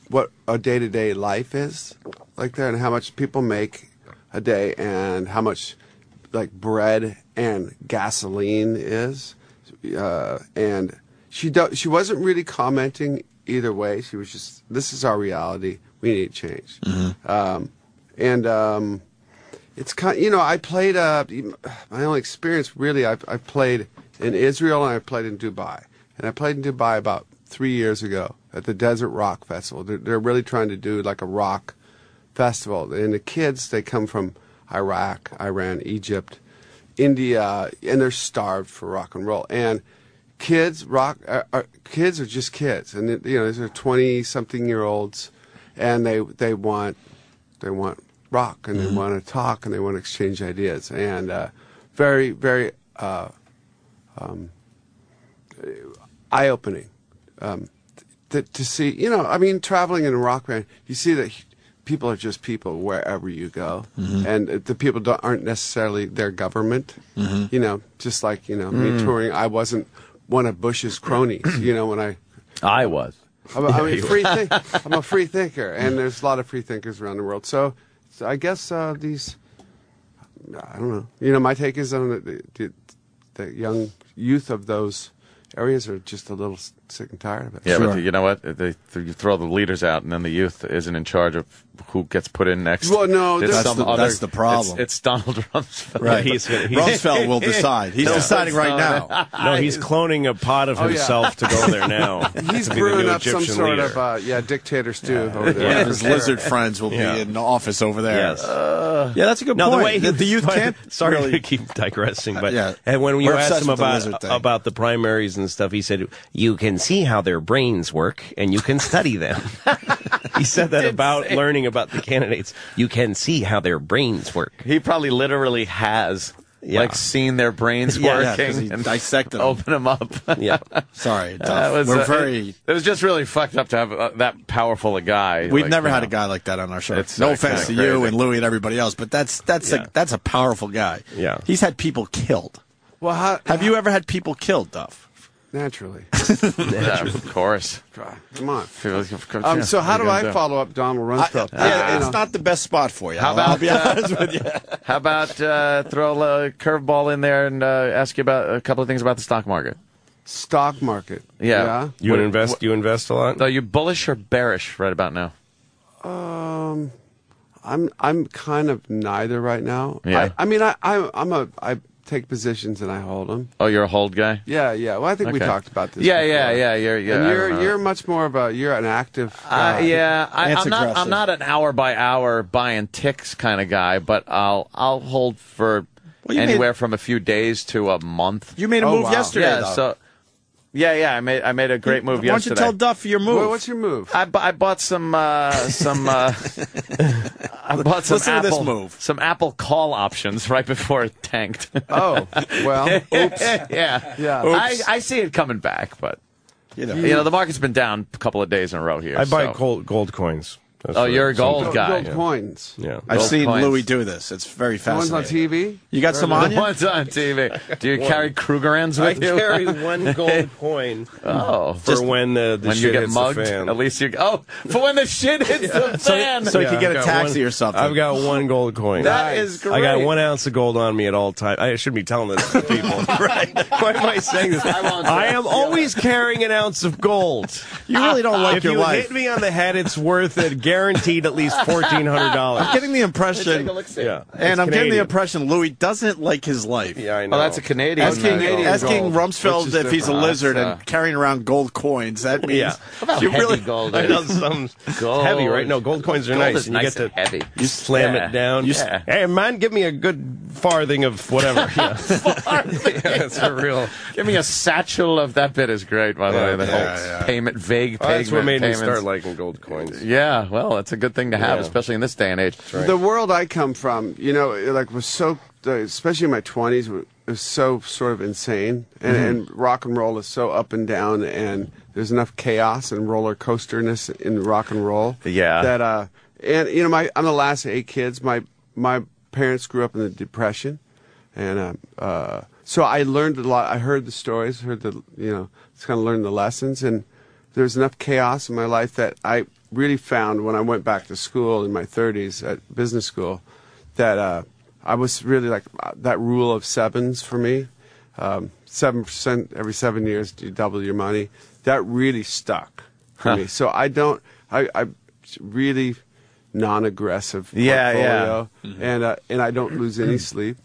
what a day to day life is like there, and how much people make a day, and how much like bread and gasoline is, uh, and she do, she wasn't really commenting either way. She was just, "This is our reality. We need change." Um, and um, it's kind, you know, I played. Uh, my only experience really, I've, I played in Israel and I played in Dubai, and I played in Dubai about three years ago at the Desert Rock Festival. They're, they're really trying to do like a rock festival, and the kids they come from Iraq, Iran, Egypt, India, and they're starved for rock and roll. And kids rock, uh, uh, kids are just kids, and you know these are twenty something year olds, and they they want they want rock and they want to talk and they want to exchange ideas. And uh, very very uh, um, eye opening um, to, to see you know I mean traveling in a rock band you see that people are just people wherever you go Mhm. and the people don't, aren't necessarily their government Mhm. you know just like you know Mm. me touring I wasn't one of Bush's cronies you know when I [CLEARS THROAT] I was. I'm, a- I'm a [LAUGHS] free were. think, [LAUGHS] I'm a free thinker, and there's a lot of free thinkers around the world. So, so I guess uh, these, I don't know. You know, my take is on the, the, the young youth of those areas are just a little sick and tired of it. Yeah, but you know what? They, you throw the leaders out, and then the youth isn't in charge of who gets put in next. Well, no, It's that's the- other- that's the problem. It's, it's Donald Rumsfeld. Right. He's he's- Rumsfeld will [LAUGHS] decide. He's No, deciding right now. [LAUGHS] No, he's cloning a pot of Oh, yeah. himself to go there now. [LAUGHS] He's to be brewing new up some Egyptian sort leader. of uh, yeah dictator stew over there. Yeah, for his sure. lizard friends will Yeah. be in office over there. Yes. yeah, that's a good no, point. The, way the, the youth but- can't Sorry really. to keep digressing, but Yeah. and when you We're asked him about about the primaries and stuff, he said you can see how their brains work and you can study them. he said that about learning about the candidates. You can see how their brains work. He probably literally has Yeah. like seen their brains [LAUGHS] Yeah, yeah, working 'cause he and dissect them. open them up. [LAUGHS] Yeah. Sorry, [LAUGHS] That tough. was, we're uh, very. It, it was just really fucked up to have uh, that powerful a guy. We've like, never you had know. a guy like that on our show. It's, no uh, offense to you and Louis and everybody else, but that's that's Yeah. a that's a powerful guy. Yeah. he's had people killed. Well, how, Have you ever had people killed, Duff? Naturally? [LAUGHS] Yeah, of course. Come on. Um, so how what do I gonna follow up Donald Rumsfeld? yeah, You it's know. not the best spot for you. How about I'll be [LAUGHS] uh, honest with you. How about uh, throw a curveball in there and uh, ask you about a couple of things about the stock market? stock market. Yeah. You What- invest? what- you invest a lot? Are you bullish or bearish right about now? Um, I'm I'm kind of neither right now. Yeah. I, I mean, I, I I'm a I take positions and I hold them. Oh, you're a hold guy. Yeah, yeah. Well, I think we Okay. talked about this. Yeah, before. yeah, yeah. You're, yeah. and I you're know. you're much more of a you're an active. Uh, guy. yeah, I, It's I'm not. aggressive. I'm not an hour by hour buying ticks kind of guy, but I'll I'll hold for Well, you anywhere from a few days to a month. You made a Oh, move wow. yesterday. yeah, though. so yeah, yeah. I made I made a great move Why don't you tell Duff your move? Well, what's your move? I, bu- I bought some uh, some uh, I bought some Listen to this Apple move. some Apple call options right before it tanked. Oh, well, oops. [LAUGHS] yeah, Yeah. I, I see it coming back, but you know, you know the market's been down a couple of days in a row here. I buy so- gold gold coins. That's Oh, what- you're a gold sometimes- guy. Gold coins. Yeah. I've Gold seen coins. Louis do this. It's very The ones on TV. You got some on you? ones on TV. Do you One. carry Krugerrands I with you? I carry [LAUGHS] one gold coin Oh, for when uh, the when shit you get hits mugged, the fan. at least you. Oh, for when the shit hits the [LAUGHS] fan. so you Yeah, can get I've a taxi one- or something. I've got one gold coin. That is great. I got one ounce of gold on me at all times. I shouldn't be telling this to people. [LAUGHS] right? Why am I saying this? I, I am always carrying an ounce of gold. You really don't like if your you hit me on the head, it's worth it. Guaranteed at least fourteen hundred dollars. I'm getting the impression, Yeah, and It's I'm getting the impression Louis doesn't like his life. Yeah, I know. Oh, that's a Canadian. Asking, uh, asking gold, Rumsfeld which is if he's a lizard uh, and carrying around gold coins, that means Yeah. about you heavy really gold [LAUGHS] I know some Gold. heavy, right? No, gold coins are Gold nice, is and you nice get and to heavy. You slam Yeah. it down. You s- Hey man, give me a good farthing of whatever. [LAUGHS] Yeah, [LAUGHS] yeah it's a real. Give me a satchel of that bit is great, by the Yeah, way. The yeah, whole yeah. payment, vague Oh, that's what payment made me payments. start liking gold coins. Yeah, well, it's a good thing to have, Yeah. especially in this day and age. right. The world I come from, you know, it, like was so, uh, especially in my twenties, was so sort of insane, and, Mm-hmm. and rock and roll is so up and down, and there's enough chaos and roller coasterness in rock and roll. Yeah. That uh, and you know, my I'm the last of eight kids. My my parents grew up in the depression, and um, uh, so I learned a lot. I heard the stories, heard the you know, just kind of learned the lessons, and there's enough chaos in my life that I really found when I went back to school in my 30s at business school that uh, I was really like uh, that rule of sevens for me. Um, Seven percent every seven years, you double your money. That really stuck for Huh. me. So I don't. I, I really non-aggressive Yeah, portfolio, yeah. Mhm. and uh, and I don't lose any sleep,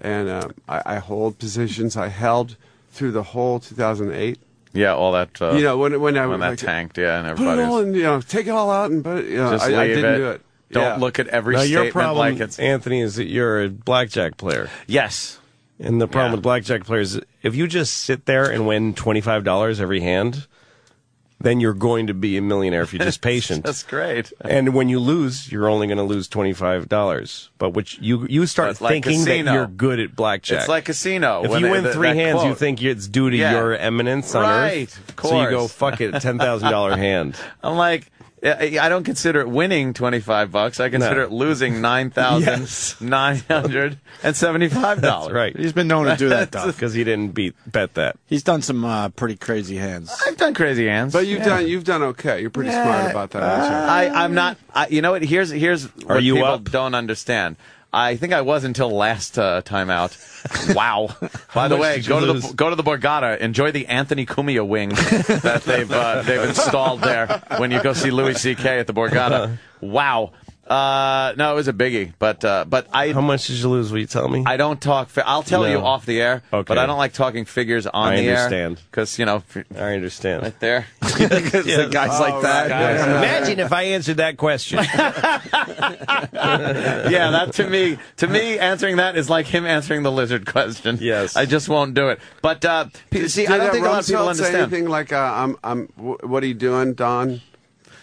and um, I, I hold positions. I held through the whole 2008. Yeah, all that. Uh, you know when when I when was that like, tanked, yeah, and everybody put it everybody. all in, you know, take it all out and put it. You know, Just I, I leave didn't it. do it. Don't Yeah. look at every now, your problem, like it's. Anthony, is that you're a blackjack player. Yes. And the problem with blackjack players, is if you just sit there and win twenty five dollars every hand, then you're going to be a millionaire if you're just [LAUGHS] patient. That's great. And when you lose, you're only going to lose twenty five dollars. But which you you start like thinking that you're good at blackjack. It's like casino. If when you they- win three hands, you think it's due to Yeah. your eminence on Right, earth. So you go fuck it, ten thousand dollar [LAUGHS] hand. I'm like, I I don't consider it winning 25 bucks. I consider No. it losing nine thousand [LAUGHS] nine hundred and seventy-five dollars. That's right. He's been known to do that, Doc. because he didn't beat bet that. He's done some uh, pretty crazy hands. I've done crazy hands, But you've Yeah. done you've done okay. You're pretty Yeah. smart about that. aren't? I, I'm not. I, you know what? Here's here's Are what you people up? don't understand. I think I was until last uh, time out. [LAUGHS] Wow! By the way, go to the go to the Borgata. Enjoy the Anthony Cumia wing that they've uh, they've installed there when you go see Louis C.K. at the Borgata. Wow! Uh, no, it was a biggie, but uh, but I How much did you lose? Will you tell me? I don't talk. Fi- I'll tell you off the air, Okay. but I don't like talking figures on I the air. understand. because you know, f- I understand. right there. [LAUGHS] [LAUGHS] The guys like that. Imagine if I answered that question. [LAUGHS] yeah, that to me, to me, answering that is like him answering the lizard question. Yes. I just won't do it. But uh, p- see, I Did, don't uh, think a lot of people Rumsfeld say understand. anything like, uh, "I'm, I'm, wh- what are you doing, Don,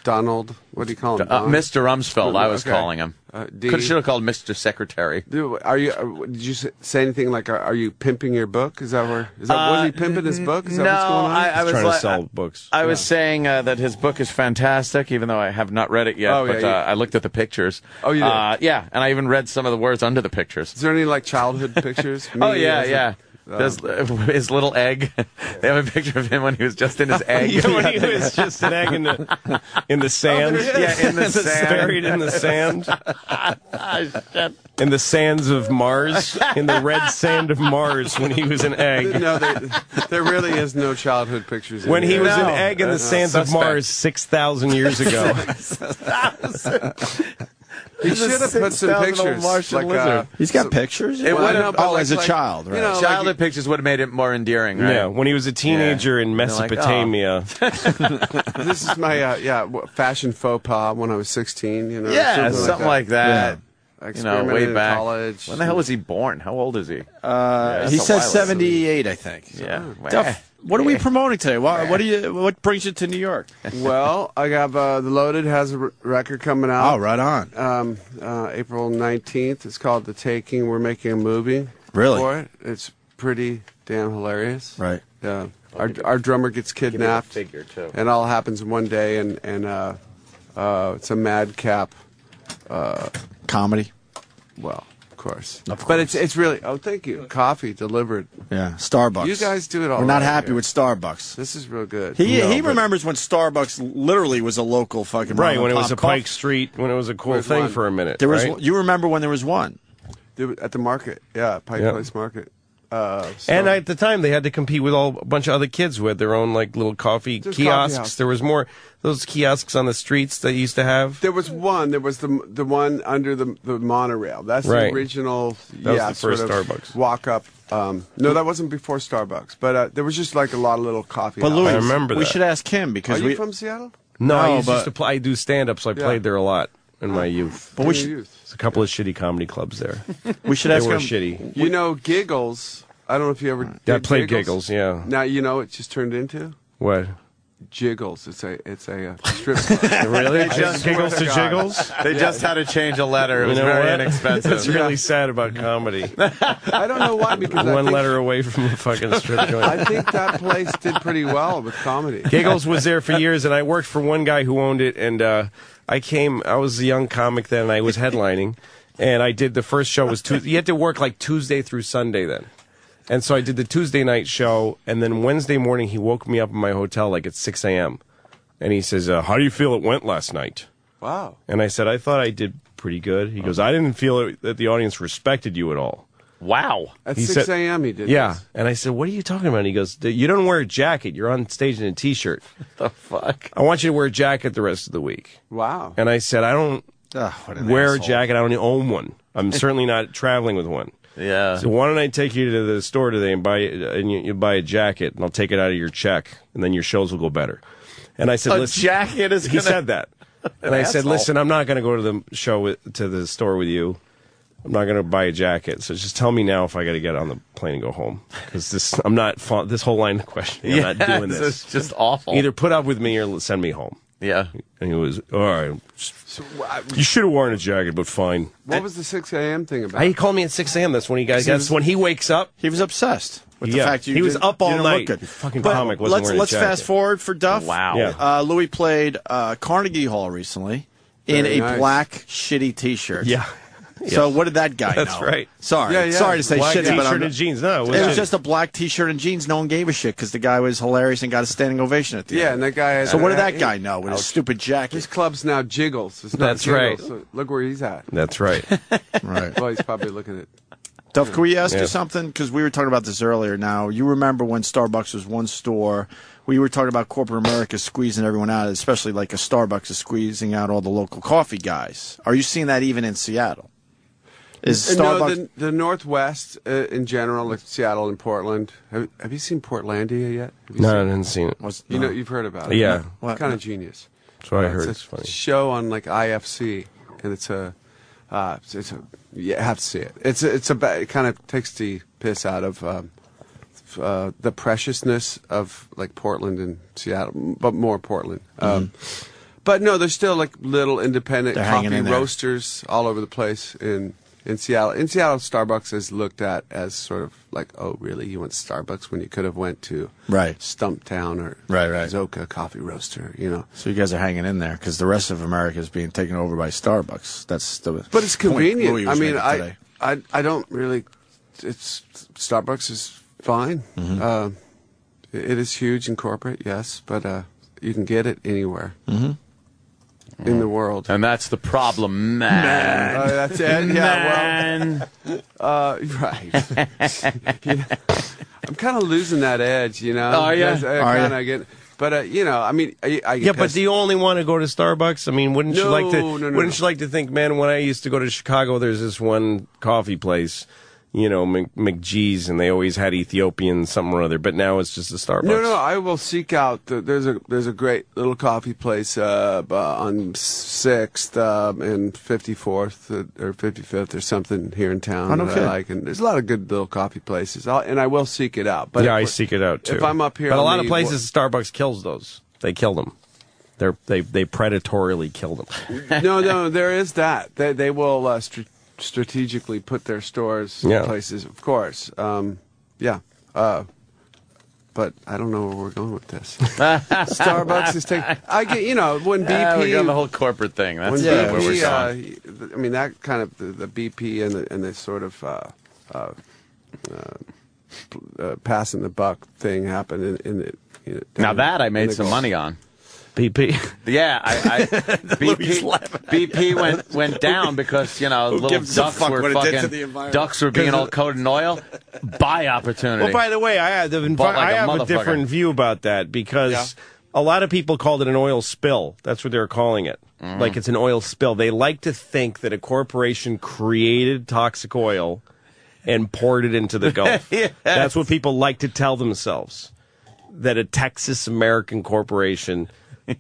Donald? What do you call him? Uh, Mr. Rumsfeld, I was Okay. calling him. Uh, D. Could should have called Mr. Secretary. Do- Are you? uh, Did you say anything like, uh, "Are you pimping your book"? Is that where? Is that was he Uh, pimping his book? Is that no, what's going on? I, I was trying like, to sell books. I was saying uh, that his book is fantastic, even though I have not read it yet. Oh, yeah, but you- uh, I looked at the pictures. Oh, you did? Uh, yeah, and I even read some of the words under the pictures. Is there any like childhood pictures? [LAUGHS] Oh yeah, yeah. There's uh, [LAUGHS] his little egg. [LAUGHS] they have a picture of him when he was just in his [LAUGHS] egg. Yeah, when he was just an egg in the in the sand. Yeah, in the sand. buried in the sand. In the sands of Mars, in the red sand of Mars, when he was an egg. No, there, there really is no childhood pictures. When he there. was an egg in the Uh, sands of. Mars six thousand years ago. He should have put some pictures. Martian like, uh. He's got pictures. It Well, would have. oh, like- as a like, child, right? You know, like Childhood pictures would have made it more endearing, right? Yeah, when he was a teenager in They're like, Mesopotamia. [LAUGHS] this is my uh, yeah fashion faux pas when I was 16. You know, Yeah, something like that. I You know, way in back. college. When the hell was he born? How old is he? Uh, that's he a said 78, I think. Yeah. Duff, what are we promoting today? What, what do you? What brings you to New York? well, I got uh, the Loaded has a r- record coming out. Oh, right on. Um, uh, April 19th. It's called The Taking. We're making a movie. Really? For it. It's pretty damn hilarious. Right. Yeah. Our, our drummer gets kidnapped. figure, too. And all happens in one day, and and uh, uh, it's a madcap. Uh, Comedy. well, of course. But it's it's really. Oh, thank you. Coffee delivered. Yeah, Starbucks. You guys do it all We're not right happy here. with Starbucks. This is real good. He No, he but- remembers when Starbucks literally was a local fucking Right, when it was a pop Pike. Street, when it was a cool Where's thing one? for a minute. There was right? you remember when there was one? They at the market. Yeah, Pike Yeah. Place Market. Uh, so- And at the time, they had to compete with all a bunch of other kids who had their own like little coffee There's coffee kiosks. house. there was more those kiosks on the streets that you used to have. There was one. There was the the one under the the monorail. That's Right. the original. That was the first sort of Starbucks. Walk up. Um, no, that wasn't before Starbucks. But uh, there was just like a lot of little coffee. But. Louis, I remember we should ask him because are because you we. from Seattle? No, I used but- to play. I do stand up, so I Yeah. played there a lot in my youth. But we should youth. There's a couple of shitty comedy clubs there. we should they ask were him. shitty. You know, Giggles. I don't know if you ever. Yeah, I played Giggles. Yeah. Now you know it just turned into What? Jiggles. It's a it's a uh, strip [LAUGHS] club. Really? Just giggles to God. jiggles? They just had to change a letter. It You was know very what? inexpensive. That's really sad about comedy. [LAUGHS] I don't know why because I One think, letter away from a fucking strip joint. I think that place did pretty well with comedy. Giggles was there for years, and I worked for one guy who owned it. And uh, I came, I was a young comic then, and I was headlining. And I did the first show was Tuesday. You had to work like Tuesday through Sunday then. And so I did the Tuesday night show, and then Wednesday morning he woke me up in my hotel like at 6 a.m. And he says, uh, "How do you feel it went last night?" Wow. And I said, "I thought I did pretty good. He goes, I didn't feel it, that the audience respected you at all. Wow. At He 6 a.m. he did Yeah. this. And I said, What are you talking about? And he goes, You don't wear a jacket. You're on stage in a t shirt. [LAUGHS] the fuck? I want you to wear a jacket the rest of the week. Wow. And I said, I don't ah, what an wear a jacket. I don't own one. I'm certainly not [LAUGHS] traveling with one. Yeah. So why don't I take you to the store today and buy and you, you buy a jacket and I'll take it out of your check and then your shows will go better. And I said, A listen, jacket is he gonna- said that. [LAUGHS] And I said, Asshole. listen, I'm not going to go to the show with, to the store with you. I'm not going to buy a jacket. So just tell me now if I got to get on the plane and go home because this I'm not fa- this whole line of questioning. I'm not doing [LAUGHS] this. It's just awful. Either put up with me or send me home. Yeah. And he was all right. You should have worn a jacket, but fine. What was the 6 a.m. thing about? He called me at 6 a.m. That's when he got. That's was- when he wakes up. He was obsessed with the Yeah. fact you He was up all night. Look good. The fucking But comic wasn't let's wearing a let's jacket. fast forward for Duff. Wow. Yeah. Uh, Louis played uh, Carnegie Hall recently in a nice. black shitty T-shirt. Yeah. So what did that guy That's know? right. Sorry, Yeah, yeah. sorry to say Black shitty, but t-shirt I'm, and jeans. No, it it was, was just a black T-shirt and jeans. No one gave a shit because the guy was hilarious and got a standing ovation at the Yeah, end. and that guy. Had, So what did that guy know with his stupid jacket? His club's now Jiggles. It's not That's Jiggles, right. so look where he's at. That's right. [LAUGHS] Right. Well, he's probably looking at. Duff, can we ask Yeah. you something? Because we were talking about this earlier. Now, you remember when Starbucks was one store? We were talking about corporate America squeezing everyone out, especially like a Starbucks is squeezing out all the local coffee guys. Are you seeing that even in Seattle? Is Uh, No, the, the Northwest uh, in general, like Seattle and Portland. Have, have you seen Portlandia yet? Have you no, I seen- didn't see it. was, You no. know, you've heard about it. Yeah. What? Kind of genius. That's what I heard. It's It's a funny. show on like IFC, and it's a, uh, it's, it's a, you have to see it. It's a, it's a, it kind of takes the piss out of um, uh, the preciousness of like Portland and Seattle, but more Portland. Um, but no, there's still like little independent Mm-hmm. They're coffee in roasters all over the place in in Seattle. In Seattle, Starbucks is looked at as sort of like, oh, really? You went to Starbucks when you could have went to Right. Stumptown or Right, right. Zoka Coffee Roaster, you know. So you guys are hanging in there because the rest of America is being taken over by Starbucks. That's the. But it's convenient. I mean, I. I I don't really. It's Starbucks is fine. Mm-hmm. Uh, it it is huge in corporate, yes, but uh, you can get it anywhere Mm-hmm. In the world. And that's the problem, man. Uh, that's it. Yeah. Man. Well, [LAUGHS] uh, right. [LAUGHS] You know, I'm kind of losing that edge, you know. Are ya? That's- I Are ya? kind of get. But uh, you know, I mean, I, I get Yeah, but do you only want to go to Starbucks? I mean, wouldn't you like to? no, no, wouldn't no. you like to think, man? When I used to go to Chicago, there's this one coffee place, you know, Mc, McGee's, and they always had Ethiopian something or other. But now it's just a Starbucks. No, no, I will seek out. The, there's a there's a great little coffee place uh, on Sixth um, and Fifty Fourth or Fifty Fifth or something here in town Oh, no that I kidding. like, and there's a lot of good little coffee places. I'll, and I will seek it out. But yeah, I seek it out too. If I'm up here, but a lot the- of places, Starbucks kills those. They kill them. They're they they predatorily kill them. no, no, there is that. They they will uh, str- strategically put their stores Yeah. in places, of course. Um, yeah. Uh, but I don't know where we're going with this. [LAUGHS] Starbucks is taking. I get you know when BP Yeah, we got the whole corporate thing. That's when yeah, where we're going. uh, I mean that kind of the, the BP and the and the sort of uh, uh, uh, uh, passing the buck thing happened in, in it. You know, now that I made some Gulf. money on. BP. Yeah, I, I [LAUGHS] BP, BP went went down because you know little ducks fuck were what it did to fucking ducks were being all coated in oil. Buy opportunity. Well, by the way, I have, the envi- like I a have a different view about that because a lot of people called it an oil spill. That's what they're calling it. Mm-hmm. Like it's an oil spill. They like to think that a corporation created toxic oil and poured it into the [LAUGHS] Gulf. Yes. That's what people like to tell themselves. That a Texas American corporation,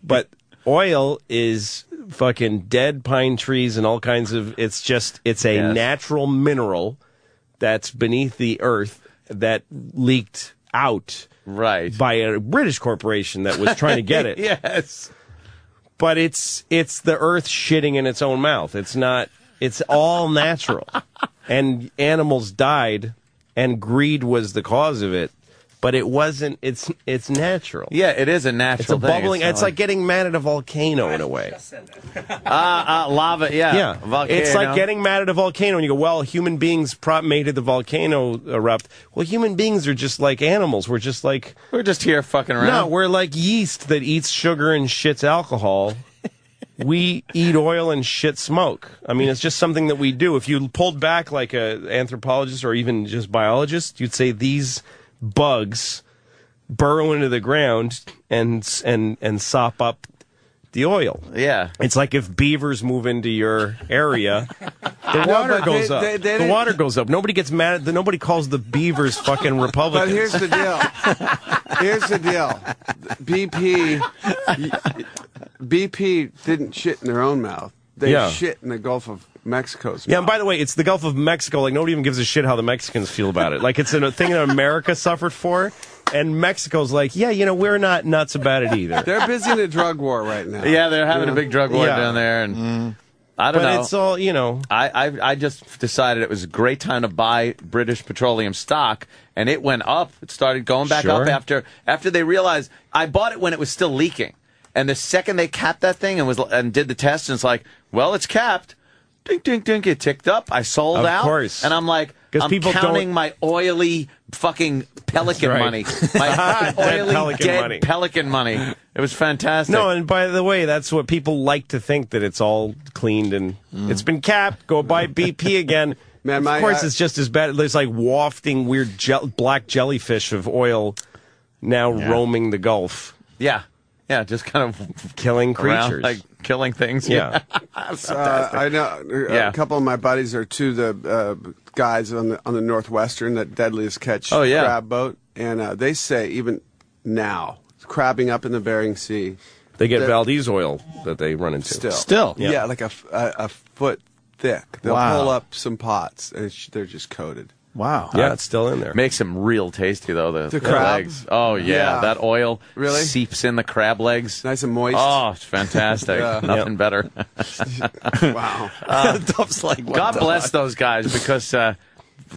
but oil is fucking dead pine trees and all kinds of. It's just it's a Yes. natural mineral that's beneath the earth that leaked out right by a British corporation that was trying to get [LAUGHS] it. yes. But it's it's the earth shitting in its own mouth. It's not it's all natural. [LAUGHS] and animals died and greed was the cause of it. But it wasn't it's it's natural. Yeah, it is a natural. It's a natural thing. bubbling not it's like getting mad at a volcano in a way. [LAUGHS] uh, uh, lava. Yeah, Yeah, Volcano. it's like getting mad at a volcano, and you go, "Well, human beings prop made the volcano erupt." Well, human beings are just like animals. We're just like we're just here fucking around. no, we're like yeast that eats sugar and shits alcohol, [LAUGHS] we eat oil and shit smoke. I mean, it's just something that we do. If you pulled back like a anthropologist or even just biologist, you'd say these bugs burrow into the ground and and and sop up the oil. Yeah. It's like if beavers move into your area, [LAUGHS] the water but goes they- up. they- they the water goes up. Nobody gets mad. At the, nobody calls the beavers [LAUGHS] fucking Republicans. But here's the deal. [LAUGHS] here's the deal. BP, BP didn't shit in their own mouth. They Yeah. shit in the Gulf of Mexico's Yeah, and by the way, it's the Gulf of Mexico. Like nobody even gives a shit how the Mexicans feel about it. Like it's a thing that America suffered for, and Mexico's like, yeah, you know, we're not nuts about it either. They're busy in a drug war right now. Yeah, they're having You a big drug war Yeah. down there, and mm-hmm. I don't but know. But it's all you know. I, I I just decided it was a great time to buy British Petroleum stock, and it went up. It started going back Sure. up after after they realized I bought it when it was still leaking, and the second they capped that thing and was and did the test, and it's like, well, it's capped. Ding ding ding! It ticked up. I sold Of out. course. and I'm like, I'm people counting don't- my oily fucking pelican right. money, my [LAUGHS] Dead oily pelican dead money. pelican money. It was fantastic. No, and by the way, that's what people like to think that it's all cleaned and it's been capped. Go buy BP [LAUGHS] again. Man, of course, uh, it's just as bad. There's like wafting weird gel- black jellyfish of oil now roaming the Gulf, yeah, yeah, just kind of [LAUGHS] killing around, creatures. like killing things. Yeah. [LAUGHS] Uh, I know uh, Yeah. a couple of my buddies are two of the uh, guys on the on the Northwestern, that deadliest catch Oh, yeah. crab boat, and uh, they say even now crabbing up in the Bering Sea they get Valdez oil that they run into. still, Still? yeah, Yeah. like a foot thick. They'll Wow. pull up some pots and it's, they're just coated. Wow. Yeah, it's still in there. Makes them real tasty though. The, The the crab? legs. Oh yeah, Yeah. that oil Really? seeps in the crab legs. Nice and moist. Oh, it's fantastic. [LAUGHS] Yeah. Nothing better. [LAUGHS] [LAUGHS] wow. Duff's like, God the bless fuck? those guys because uh,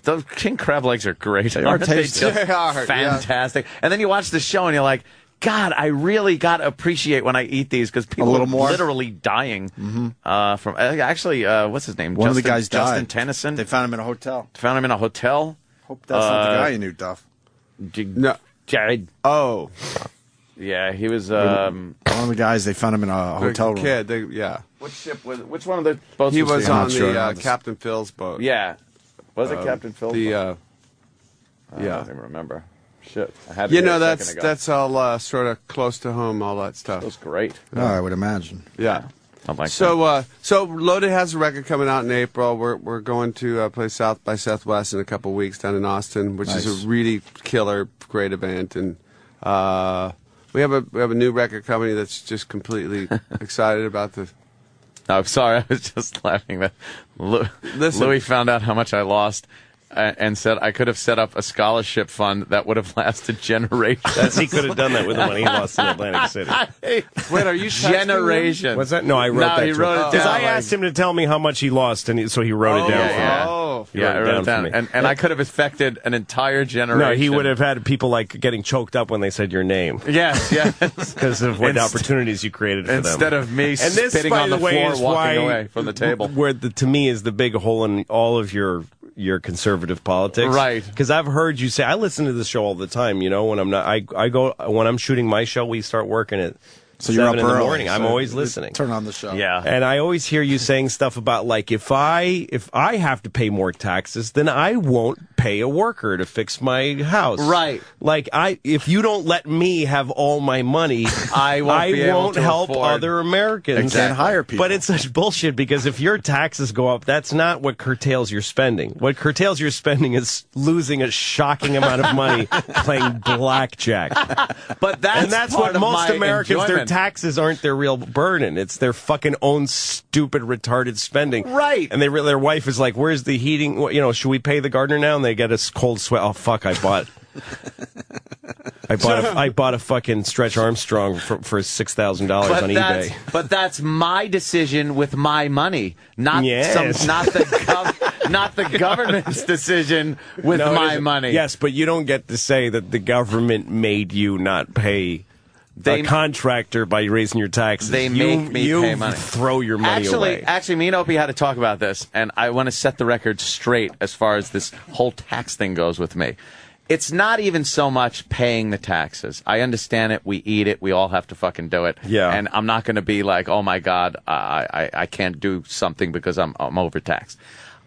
those king crab legs are great. They are tasty. just They are, yeah. fantastic. And then you watch the show and you're like. God, I really got to appreciate when I eat these because people are more? literally dying uh, from. Uh, actually, uh, what's his name? One of the Justin- guys Justin died. Tennison. They found him in a hotel. found him in a hotel. Hope that's not the Uh, guy you knew, Duff. No. Jared. Oh, Yeah, he was. Um, One of the guys, they found him in a hotel room. kid. They, yeah. Which ship was? Which one of the boats? He was he on the sure. uh, Captain Phil's boat. Yeah, was it Um, Captain Phil's? The uh, I yeah. don't even remember. Shit, I had. it You know that's that's all uh, sort of close to home. All that stuff. that was great. Oh, I would imagine. Yeah. Like So, uh, so Loaded has a record coming out in April. We're we're going to uh, play South by Southwest in a couple weeks down in Austin, which Nice. is a really killer, great event. And uh, we have a we have a new record company that's just completely [LAUGHS] excited about the. No, I'm sorry. [LAUGHS] I was just laughing that Lou, Louis found out how much I lost. Uh, And said I could have set up a scholarship fund that would have [LAUGHS] lasted generations. That's, he could have done that with the money he lost in Atlantic City. Hey, [LAUGHS] Wait, are you texting him? generation? What's that? No, I wrote No, that. he wrote him. it Because down, I like- asked him to tell me how much he lost, and he, so he wrote it down. yeah, for me. yeah. Oh, Yeah, wrote I it wrote down it down, for me. and and I could have affected an entire generation. No, he would have had people like getting choked up when they said your name Yes, yes. [LAUGHS] because of what Inst- opportunities you created for them. Instead of me and this, spitting by on the, way, floor, walking away from the table. Where the, to me is the big hole in all of your your conservative politics, Right. Because I've heard you say I listen to the show all the time. You know, when I'm not, I I go when I'm shooting my show, we start working at So you're up in the early, morning. I'm always listening. Turn on the show. Yeah. And I always hear you saying stuff about like if I if I have to pay more taxes, then I won't pay a worker to fix my house. Right. Like I if you don't let me have all my money, [LAUGHS] I won't be able won't help afford- other Americans. You can't hire people. But it's such bullshit because if your taxes go up, that's not what curtails your spending. What curtails your spending is losing a shocking amount of money [LAUGHS] playing blackjack. But that's and that's part what of most my Americans their enjoyment. Taxes aren't their real burden. It's their fucking own stupid retarded spending. Right. And they their wife is like, "Where's the heating? You know, should we pay the gardener now?" And they get a cold sweat. Oh fuck! I bought. I bought a, I bought a fucking Stretch Armstrong for, for six thousand dollars on eBay. but that's my decision with my money, not Yes. some, not the gov- not the government's decision with No, my money. Yes, but you don't get to say that the government made you not pay. They- a contractor by raising your taxes. They You- make me you pay money. Throw your money actually, away. Actually, me and Opie had to talk about this, and I want to set the record straight as far as this whole tax thing goes with me. it's not even so much paying the taxes. I understand it. We eat it. We all have to fucking do it. Yeah. And I'm not going to be like, oh my god, I, I I can't do something because I'm I'm overtaxed.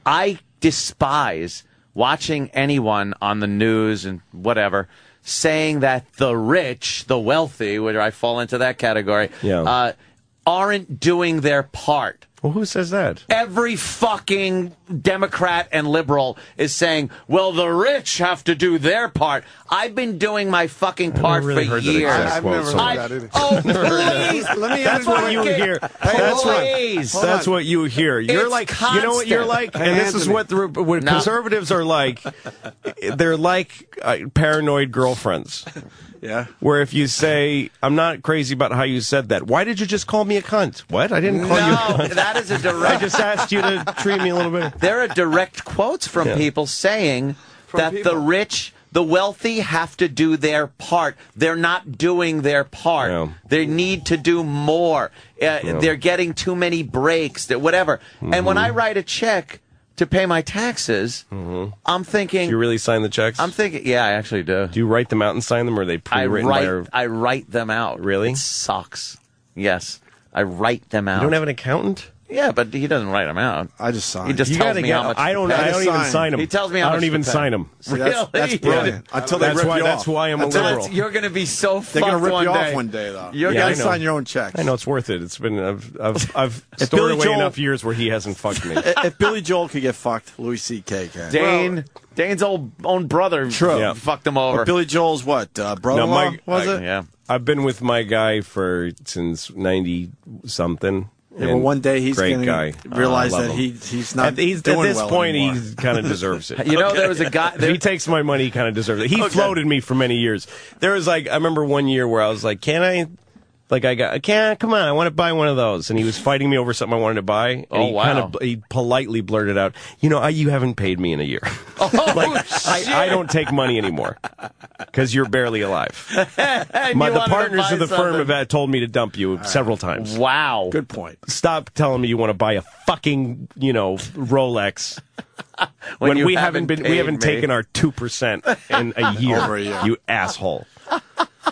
I despise watching anyone on the news and whatever saying that the rich, the wealthy, where I fall into that category, Yeah. uh, aren't doing their part. Well, who says that? Every fucking Democrat and liberal is saying, well, the rich have to do their part. I've been doing my fucking part really for years. I've never heard I- that either. Oh, please. Let me That's what you Fucking hear. That's what, that's what you hear. You're It's like, you know what you're like, and this is what the what No. conservatives are like. They're like uh, paranoid girlfriends. Yeah. Where if you say, "I'm not crazy about how you said that," why did you just call me a cunt? What? I didn't call you. a No, cunt. That is a I direct. just asked you to treat me a little bit. There are direct quotes from Yeah. people saying that the rich, the wealthy have to do their part. They're not doing their part. Yeah. They need to do more. Uh, They're getting too many breaks, that- whatever. And when I Mm-hmm. write a check to pay my taxes, I'm thinking, Do you really sign the checks? I'm thinking, yeah, I actually do. Do you write them out and sign them, or are they pre-written by write, our- I write them out. Really? It sucks. Yes. I write them out. You don't have an accountant? Yeah, but he doesn't write them out. I just sign. He just You tells gotta me get. how much. I to don't. pay. I don't even sign. sign them. He tells me how I don't much to even pay. sign them. See, that's, [LAUGHS] Really? that's brilliant. Until they That's rip why- you that's off. why I'm a Until liberal. That's- you're going to be so They're going to fucked rip one you day. off one day, though. You're Yeah, you I gotta know. sign your own checks. I know it's worth it. It's been I've I've, [LAUGHS] I've If stored Billy away Joel- enough years where he hasn't fucked me. if [LAUGHS] if Billy Joel could get fucked, Louis C.K. can. Dane, Dane's old own brother True. Yeah. fucked him over. But Billy Joel's what? Uh, brother No, my- was Uh, it? Yeah. I've been with my guy for since ninety something. Yeah, well, one day he's gonna realize oh, I love that him. he he's not At, he's, at this well point, anymore. [LAUGHS] he kind of deserves it. You know, there was a guy. If There, he takes my money, he kind of deserves it. He floated me for many years. There was like, I remember one year where I was like, "Can I?" Like I got, can come on, I want to buy one of those, and he was fighting me over something I wanted to buy. And Oh, he wow. Kind of, he politely blurted out, "You know, I, you haven't paid me in a year. [LAUGHS] oh, like shit. I, I don't take money anymore because you're barely alive." [LAUGHS] My, you the partners of the firm have had- told me to dump you several times. Wow. Good point. Stop telling me you want to buy a fucking, you know, Rolex [LAUGHS] When when, we haven't haven't been we haven't me. taken our two percent in a year. Over a year. You asshole.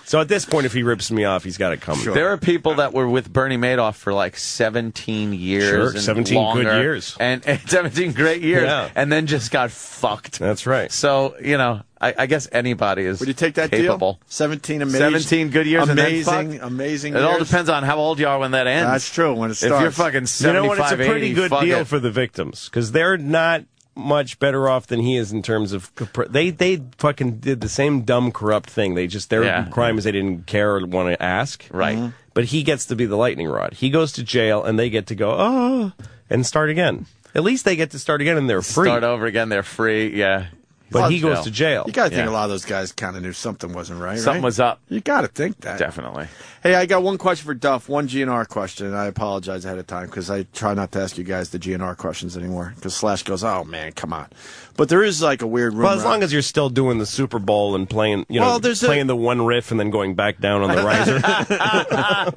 So at this point, if he rips me off, he's got it coming. There are people that were with Bernie Madoff for like 17 years. Sure, and 17 good years. And, [LAUGHS] and 17 great years. Yeah. And then just got fucked. That's right. So, you know, I, I guess anybody is Would you take that capable. deal? Seventeen amazing. 17 good years and then Amazing, fucked? amazing. It all depends on how old you are when that ends. That's true. When it If starts, you're fucking You know what? It's a pretty 80, good deal it. for the victims because they're not much better off than he is in terms of they they fucking did the same dumb corrupt thing. They just their Yeah. crime is they didn't care or want to ask. Right. Mm-hmm. Mhm. But he gets to be the lightning rod. He goes to jail and they get to go oh and start again. At least they get to start again and they're free. Start over again. They're free. Yeah. But he Jail. goes to jail. You got to think Yeah. a lot of those guys kind of knew something wasn't right. Something right? was up. You got to think that. Definitely. Hey, I got one question for Duff, one GNR question, and I apologize ahead of time because I try not to ask you guys the GNR questions anymore because Slash goes, "Oh man, come on." But there is like a weird rumor. Well, as long as you're still doing the Super Bowl and playing, you know, Well, there's a- playing the one riff and then going back down on the [LAUGHS] riser,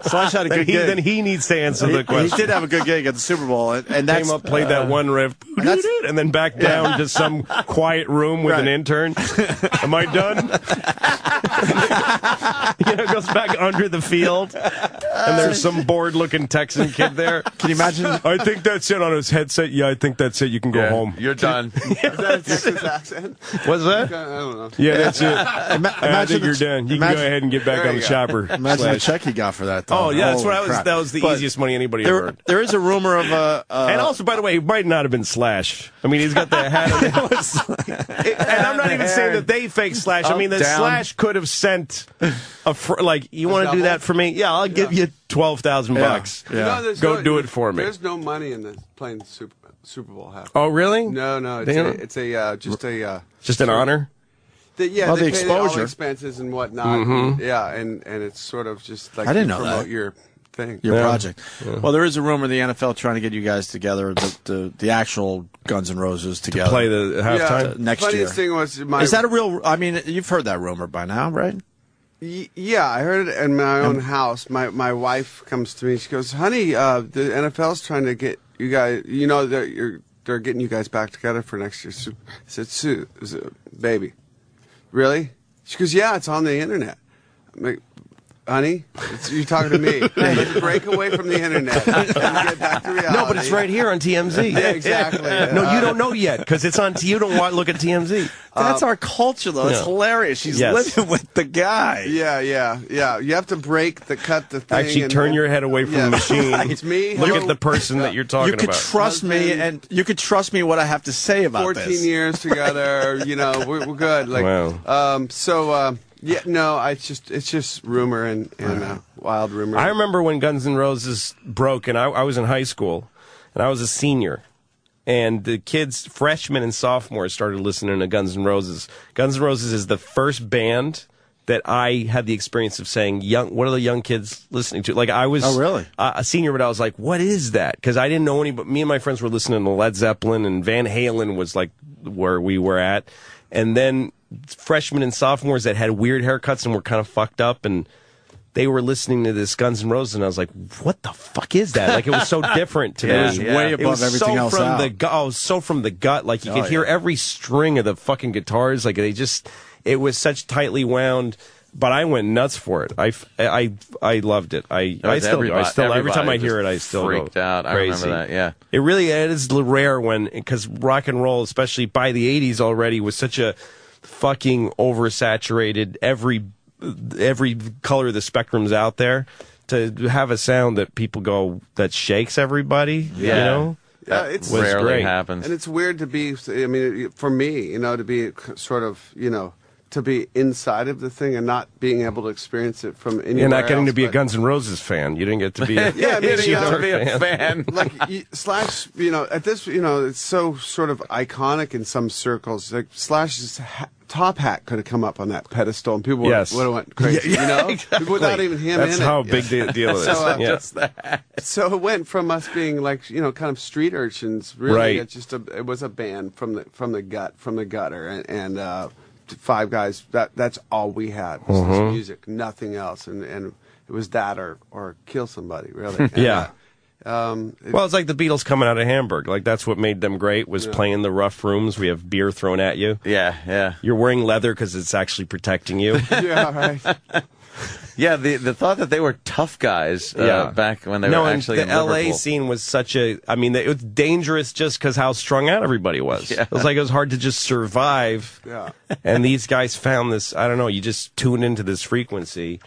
Slash had a then, good he, gig. then he needs to answer he, the question. he did have a good gig at the Super Bowl, and, and that's Came up, played that uh, one riff, that's- and then back down to some [LAUGHS] quiet room with an intern. [LAUGHS] Am I done? [LAUGHS] [LAUGHS] you know, goes back under the field, and there's some bored-looking Texan kid there. [LAUGHS] Can you imagine? I think that's it on his headset. Yeah, I think that's it. You can go Yeah, home. You're done. [LAUGHS] Is that a Texas accent? What's that? I don't know. Yeah, that's it. Ima- I imagine think you're done. You can go ahead and get back on the go. shopper. Imagine the check he got for that. Though. Oh yeah, that's Holy what I was. crap. That was the But easiest money anybody There, ever earned. there is a rumor of a. Uh, And also, by the way, he might not have been Slash. I mean, he's got the hat. on and I'm not even saying that they fake Slash. I mean, that. Slash could have sent a fr- like, you want to do that for me? Yeah, I'll give you twelve thousand Yeah. bucks. You know, there's Go no- do it for me. There's no money in the playing Super Super Bowl half. Oh, really? No, no, it's They a, don't- it's a uh, just a uh, Just an honor. the, yeah, Oh, they the pay all exposure. expenses and whatnot. Mm-hmm. Yeah, and and it's sort of just like I didn't you know promote that. your thing. your Yeah. project. Well, there is a rumor the NFL trying to get you guys together, the the, the actual Guns N' Roses together. To play the halftime. Yeah, next funniest year. thing was my is that a real? I mean, you've heard that rumor by now, right? Y- Yeah, I heard it in my own house. My my wife comes to me. She goes, "Honey, uh, the NFL's trying to get you guys. You know, they're you're, they're getting you guys back together for next year." Super." I said, "Sue, baby, Really? She goes, Yeah, it's on the internet. I'm like, Honey, it's, you're talking to me. [LAUGHS] Let's break away from the internet [LAUGHS] and get back to reality. No, but it's right here on TMZ. [LAUGHS] Yeah, exactly. no, you don't know yet because it's on. T- you don't want to look at TMZ. That's our culture, though. It's Yeah. hilarious. She's Yes. living with the guy. Yeah, yeah, yeah. You have to break the cut the thing. Actually, and- turn your head away from Yeah. the machine. It's me. Look Hello. at the person that you're talking about. you could about. trust me, and you could trust me what I have to say about 14 this. years together. You know, we're, we're good. Like, Wow. um, so um, yeah, no, I it's just it's just rumor and and uh, wild rumor. I remember when Guns N' Roses broke, and I, I was in high school, and I was a senior, and the kids, freshmen and sophomores, started listening to Guns N' Roses. Guns N' Roses is the first band that I had the experience of saying, "Young, what are the young kids listening to?" Like I was, Oh, really? uh, a senior, but I was like, "What is that?" Because I didn't know any. But me and my friends were listening to Led Zeppelin, and Van Halen was like where we were at, and then freshmen and sophomores that had weird haircuts and were kind of fucked up and they were listening to this Guns N' Roses, and I was like, "What the fuck is that?" Like it was so [LAUGHS] different to Yeah, me. it was way It above was everything so else from out. the gut. Oh, so from the gut. Like you Oh, could hear every string of the fucking guitars. Like they just, it was such tightly wound. But I went nuts for it. I, f- I, I loved it. I, That I still. I still, every time I hear it, I still freaked go out. I remember that, yeah. It really it is l- rare when because rock and roll, especially by the '80s already, was such a fucking oversaturated. Every every color of the spectrum's out there. To have a sound that people go that shakes everybody, you know, Yeah, it's rarely great. happens. and it's weird to be. I mean, for me, you know, to be sort of, you know, to be inside of the thing and not being able to experience it from anywhere. You're not getting else, to be a Guns N' Roses fan. You didn't get to be. [LAUGHS] A, Yeah, you you know, to be a fan. like [LAUGHS] y- Slash, you know, at this, you know, it's so sort of iconic in some circles. Like Slash's ha- top hat could have come up on that pedestal, and people Yes. would have went crazy. Yeah, you know, exactly. without even him That's how it. big the deal [LAUGHS] is. So, uh, Yeah. Just that. So it went from us being like you know kind of street urchins, really. Right. Just a it was a band from the from the gut from the gutter, and, and uh, five guys. That that's all we had was Mm-hmm. this music, nothing else, and and it was that or or kill somebody, really. [LAUGHS] And, Yeah. uh, um, it- Well, it's like the Beatles coming out of Hamburg. Like that's what made them great was playing the rough rooms. We have beer thrown at you. Yeah, yeah. You're wearing leather because it's actually protecting you. [LAUGHS] yeah, right. [LAUGHS] Yeah, the the thought that they were tough guys uh, Yeah. back when they no, were actually the in LA Liverpool. scene was such a. I mean, it was dangerous just because how strung out everybody was. Yeah. It was like it was hard to just survive. Yeah. And these guys found this. I don't know. You just tune into this frequency.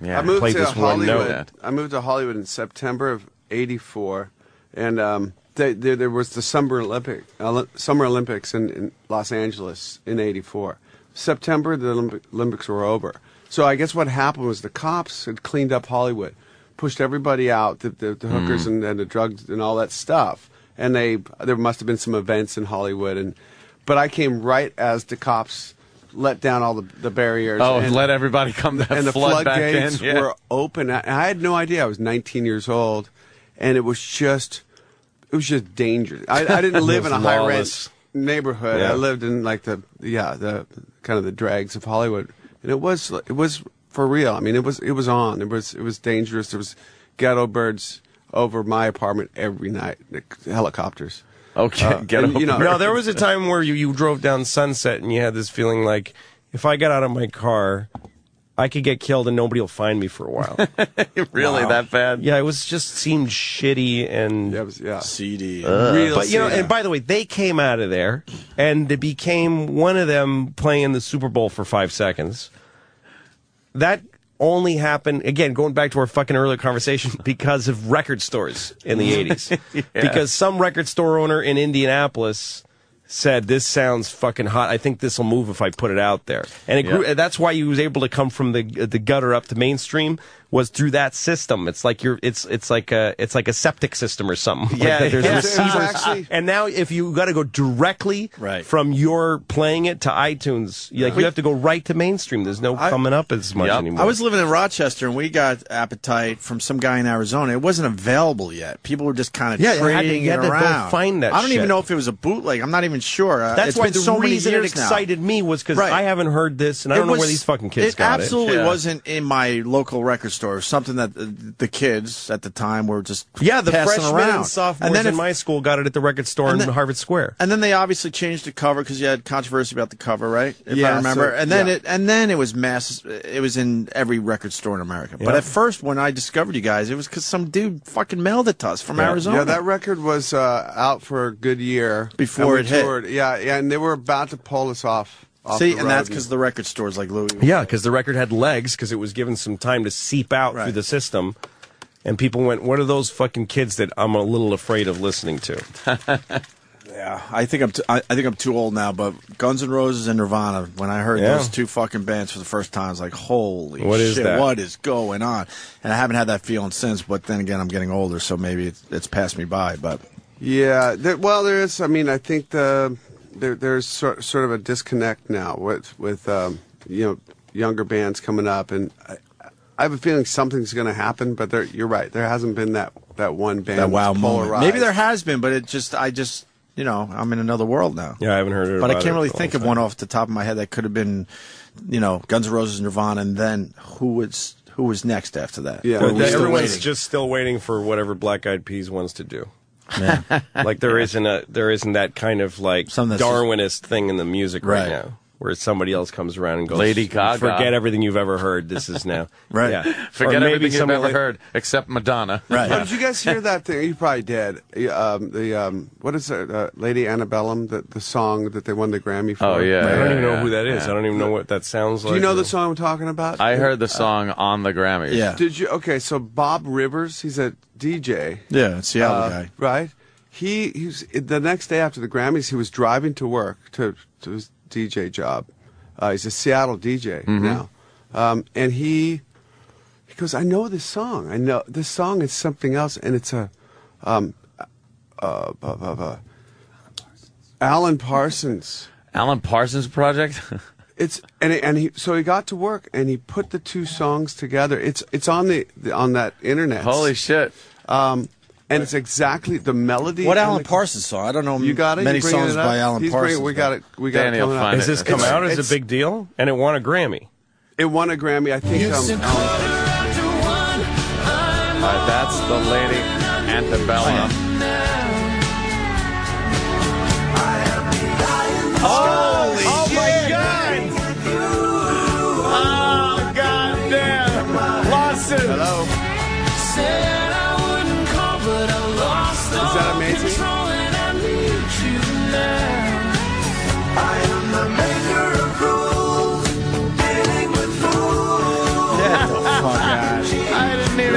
Yeah. I moved to this one Hollywood. note. I moved to Hollywood in September of '84, and um, they, there, there was the Summer Olympic Oli- Summer Olympics in, in Los Angeles in '84. September, the Olympic, Olympics were over. So I guess what happened was the cops had cleaned up Hollywood, pushed everybody out, the, the, the hookers mm. and, and the drugs and all that stuff, and they there must have been some events in Hollywood, and but I came right as the cops let down all the, the barriers. Oh, and- let everybody come that and the flood in. floodgates Yeah. were open. I, I had no idea. I was 19 years old, and it was just, it was just dangerous. I, I didn't [LAUGHS] live in a high rent neighborhood. Yeah. I lived in like the yeah the kind of the drags of Hollywood, and it was it was for real. I mean, it was it was on. It was it was dangerous. There was ghetto birds over my apartment every night. Helicopters. Okay, Uh, get and, you know, it. No, there was a time where you, you drove down Sunset and you had this feeling like if I got out of my car, I could get killed and nobody will find me for a while. [LAUGHS] really that bad? yeah, it was just seemed shitty and. Yeah, it was, yeah. CD. Real But you know, sad. and by the way, they came out of there, and it became one of them playing in the Super Bowl for five seconds. That only happened again, going back to our fucking earlier conversation, [LAUGHS] because of record stores in the eighties. [LAUGHS] Because some record store owner in Indianapolis said, "This sounds fucking hot. I think this will move if I put it out there." And it grew. That's why he was able to come from the the gutter up to mainstream was through that system. It's like you're. It's it's like a it's like a septic system or something. Yeah, that there's yeah. It's receivers. actually- And now, if you got to go directly Right. from your playing it to iTunes, you- like you have to go right to mainstream. There's no I- coming up as much Yep. anymore. I was living in Rochester and we got appetite from some guy in Arizona. It wasn't available yet. People were just kind of Yeah, you had to- trading you had it to go around. find that I don't shit. even know if it was a bootleg. I'm not even sure. Uh, That's why been the so reason it years now. excited me was because Right. I haven't heard this, and I don't It know where these fucking kids it got absolutely Yeah. wasn't in my local record store. Store, something that the, the kids at the time were just Yeah, the passing freshmen around. and sophomores then in if- my school got it at the record store in Harvard Square. And then they obviously changed the cover because you had controversy about the cover, right? If Yeah, I remember. so- and then yeah. it and then it was mass. It was in every record store in America. But at first, when I discovered you guys, it was because some dude fucking mailed it to us from Arizona. Yeah, that record was uh, out for a good year Before it we hit. Yeah, yeah, and they were about to pull us off. Off See, the and that's because the record stores like Louis. Yeah, because the record had legs because it was given some time to seep out through the system. And people went, what are those fucking kids that I'm a little afraid of listening to? [LAUGHS] Yeah, I think I'm. T- I, I think I'm too old now. But Guns N' Roses and Nirvana. When I heard Yeah. those two fucking bands for the first time, I was like, "Holy What is shit! that? What is going on?" And I haven't had that feeling since. But then again, I'm getting older, so maybe it's, it's passed me by. But Yeah, there, well, there is. I mean, I think the there, there's sort, sort of a disconnect now with with um, you know younger bands coming up, and I, I have a feeling something's going to happen. But there, you're right. There hasn't been that that one band that wow moment. polarized. Maybe there has been, but it just I just you know I'm in another world now. Yeah, I haven't heard of it. But I can't really think long of one off the top of my head that could have been, you know, Guns N' Roses, Nirvana, and then who was who was next after that? Yeah. Or are we That- still everyone's waiting? just still waiting for whatever Black Eyed Peas wants to do. [LAUGHS] like there isn't a there isn't that kind of like that's just- Darwinist thing in the music right, Right. now, where somebody else comes around and goes, Lady Gaga. forget everything you've ever heard. This is now [LAUGHS] Right. Yeah. [LAUGHS] Forget maybe everything you've ever like- heard except Madonna. Right. Oh, did you guys hear that thing? You probably did. Um, the um, what is it? Uh, Lady Antebellum, the the song that they won the Grammy for. Oh, yeah. I don't even know yeah, who that is. yeah. I don't even know what that sounds like. Do you know the song I'm talking about? I heard the song on the Grammys. Yeah. Did you? Okay, so Bob Rivers, he's a DJ. yeah, it's Seattle uh, guy. right? He he was the next day after the Grammys. He was driving to work to to his DJ job. Uh, he's a Seattle DJ Mm-hmm. now, um, and he he goes, "I know this song. I know this song is something else, and it's a um, uh, uh, uh, uh, Alan Parsons." Alan Parsons Project. [LAUGHS] It's and it, and he so he got to work and he put the two songs together. It's it's on the, the on that internet. Holy shit! Um, and it's exactly the melody. What Alan the- Parsons song? I don't know. You got it. Many songs it by Alan He's Parsons. bringing- we got it. We got Danny it will coming find. Has this come It's- out as it's- a big deal? And it won a Grammy. It won a Grammy. I think. Um, Alan- All right, that's the Lady Antebellum. Holy Oh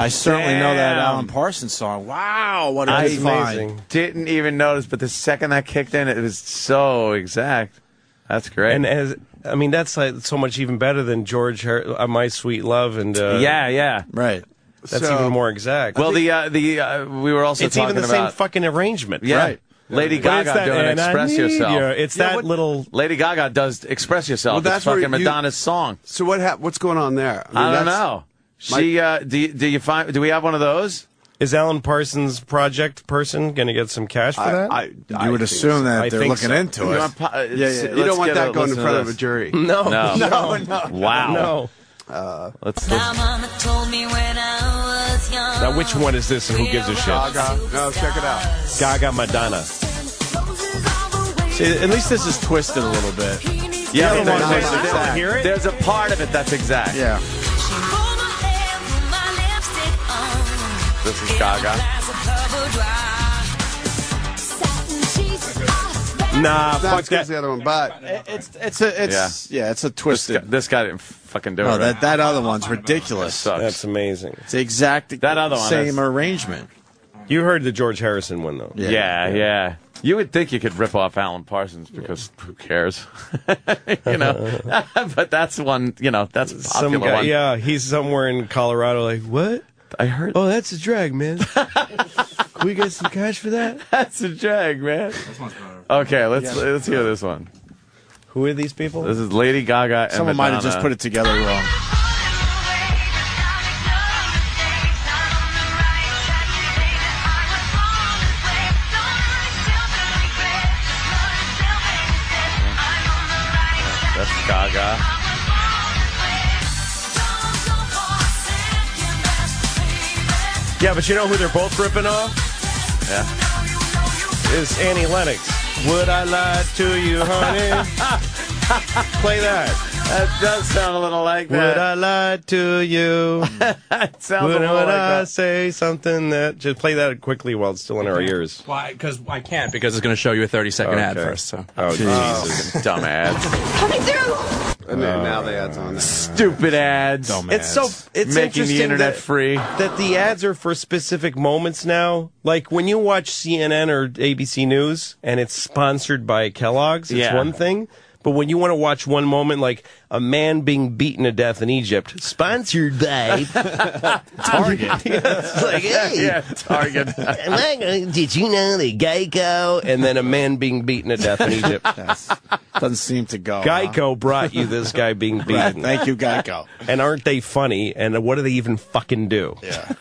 I certainly know that Alan Parsons song. Wow, what a I good find. amazing. Didn't even notice, but the second that kicked in, it was so exact. That's great. And as I mean, that's like so much even better than George, Har- uh, My Sweet Lord, and uh, yeah, yeah. Right. that's So- even more exact. Well, the uh, the uh, we were also it's talking even the same about fucking arrangement, yeah. right? Lady Gaga that- doing "Express Yourself." you. It's Yeah, that what- little. Lady Gaga does "Express Yourself." Well, that's it's fucking where you- Madonna's song. So what hap- What's going on there? mean, I don't know. She uh, do do you find do we have one of those? Is Alan Parsons project person going to get some cash for I, that? I, I You would think assume so. that I they're think looking so. into You it. want po- uh, Yeah, yeah. let's You don't want that a going in front of a jury. [LAUGHS] no, No. [LAUGHS] no, no. Wow. no. Let's, let's mama told me when I was young. Now, which one is this, and who gives a shit? Gaga. No, check it out. Gaga Madonna. See, at least this is twisted a little bit. yeah. The other there's, one there's, was there's- Hear it? there's a part of it that's exact. Yeah. This is Gave me a Gaga. glass of cover dry. Satin sheets are Nah, It's not fuck as good as that. the other one, but It's it's a it's yeah, it's a This guy, twisted. this guy didn't fucking do it. No, right. that that other one's ridiculous. sucks. That's amazing. It's the exact That other one same is- arrangement. You heard the George Harrison one though. yeah, yeah, You would think you could rip off Alan Parsons because who cares, [LAUGHS] you know? [LAUGHS] but that's one, you know, that's a Some popular guy, one. yeah, he's somewhere in Colorado. Like what? I heard. Oh, that's a drag, man. [LAUGHS] Can we get some cash for that? That's a drag, man. Okay, let's let's hear this one. Who are these people? This is Lady Gaga. And Someone might have just put it together wrong. Yeah, but you know who they're both ripping off? Yeah. Is Annie Lennox. Would I lie to you, honey? [LAUGHS] Play that. That does sound a little like that. Would. I lie to you? [LAUGHS] it sounds Would, a little would like I that. say something that just play that quickly while it's still in our ears? Why? Because I can't. Because it's going to show you a 30 second ad Okay. first. So. Oh, oh. Jesus. Dumb ads. [LAUGHS] Coming through. And then oh, now the ads on there. Stupid ads. It's so it's Making the interesting internet that, free. That the ads are for specific moments now. Like when you watch CNN or ABC News and it's sponsored by Kellogg's, it's Yeah. one thing. But when you want to watch one moment, like a man being beaten to death in Egypt, sponsored by [LAUGHS] Target. it's like, hey, yeah, Target. am I gonna- did you know the Geico? And then a man being beaten to death in Egypt. [LAUGHS] Doesn't seem to go. huh? Geico brought you this guy being [LAUGHS] beaten. Right, Thank you, Geico. And aren't they funny? And what do they even fucking do? Yeah.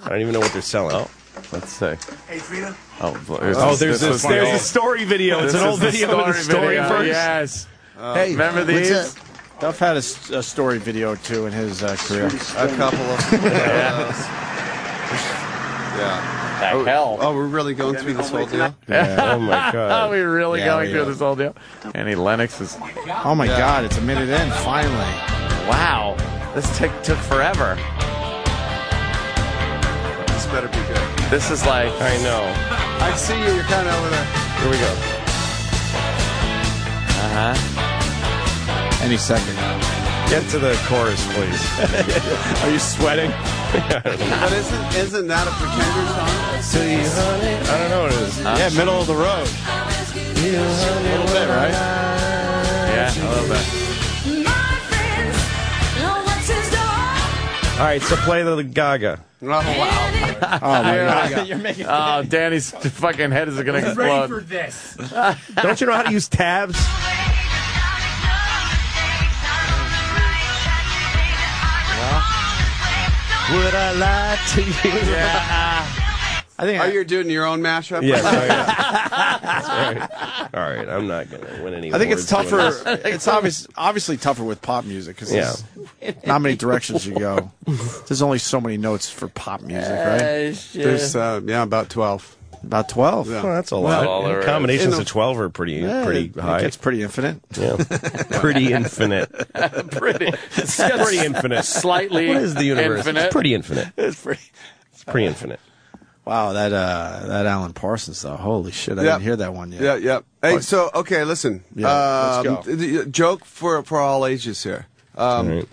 I don't even know what they're selling. Oh, let's see. Hey, Frida. Oh, Oh, there's this. There's a story video. It's an old the video with a story video. first. Yes. Hey, Remember these? that? Duff had a, s- a story video or two in his uh, career. A couple of. [LAUGHS] yeah. Heck, Oh, hell. oh, we're really going through this whole deal? Yeah, Oh my [LAUGHS] God. Are we really Yeah, going we through are. this whole deal? Annie Lennox is. Oh my God! It's a minute in. Finally. Wow. This took took forever. This better be good. This is like. I know. I see you. You're kind of over there. Here we go. Uh huh. Any second. now. Get to the chorus, please. [LAUGHS] Are you sweating? [LAUGHS] But isn't isn't that a pretender song? See you, honey. I don't know what it is. Yeah, middle of the road. You, honey, A little bit, right? Yeah, a little bit. All right, so play the Gaga. Oh wow. [LAUGHS] Oh my God! You're making oh, Danny's fucking head is going to explode. this. [LAUGHS] Don't you know how to use tabs? Would I lie to you? I think Oh, I, you're doing your own mashup? Yes, oh, yeah. [LAUGHS] That's right. All right, I'm not going to win any I think it's tougher. [LAUGHS] It's obvious, obviously tougher with pop music because Yeah. there's not many directions you go. There's only so many notes for pop music, right? There's uh, yeah, about twelve. About twelve. Yeah. Well, that's a lot. all there is. Combinations In the- of 12 are pretty Yeah, pretty it- high. It pretty infinite. yeah. [LAUGHS] pretty infinite. pretty. It's pretty infinite. Slightly What is the universe? infinite. It's pretty infinite. It's pretty. It's pretty infinite. Wow, that uh, that Alan Parsons though. Holy shit! I Yep. didn't hear that one yet. Yeah, yeah. Hey, so okay, listen. Yeah, let's Um, go. the- the joke for for all ages here. Um, Right.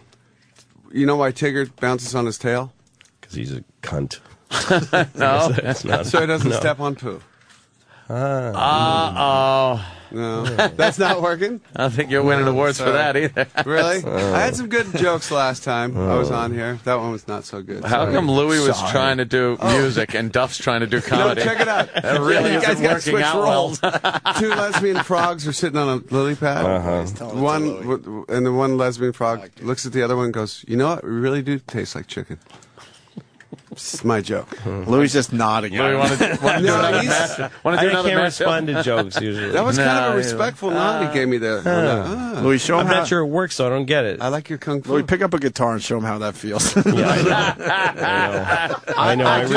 You know why Tigger bounces on his tail? Because he's a cunt. [LAUGHS] No. [LAUGHS] That's not. So he doesn't [LAUGHS] no. step on poo. Uh oh. No, [LAUGHS] [LAUGHS] that's not working. I don't think you're winning awards for that either. [LAUGHS] Really? I had some good jokes last time I was on here. That one was not so good. How Sorry. come Louis was Sorry. trying to do music and Duff's trying to do comedy? No, check it out. That really You guys isn't gotta working switch out roles. well. Two lesbian frogs are sitting on a lily pad. Uh-huh. One w- and the one lesbian frog looks at the other one and goes, "You know what? We really do taste like chicken." It's my joke. Louis just nodding. Louis, want to, want to do No, another he's- match? Want to I another can't matchup? respond to jokes usually. That was kind of a respectful nod he gave me there. Ah, Louis, show him I'm how. not sure it works, so I don't get it. I like your kung fu. Louis, pick up a guitar and show him how that feels. [LAUGHS] Yeah, I know. [LAUGHS] I know. I, [LAUGHS]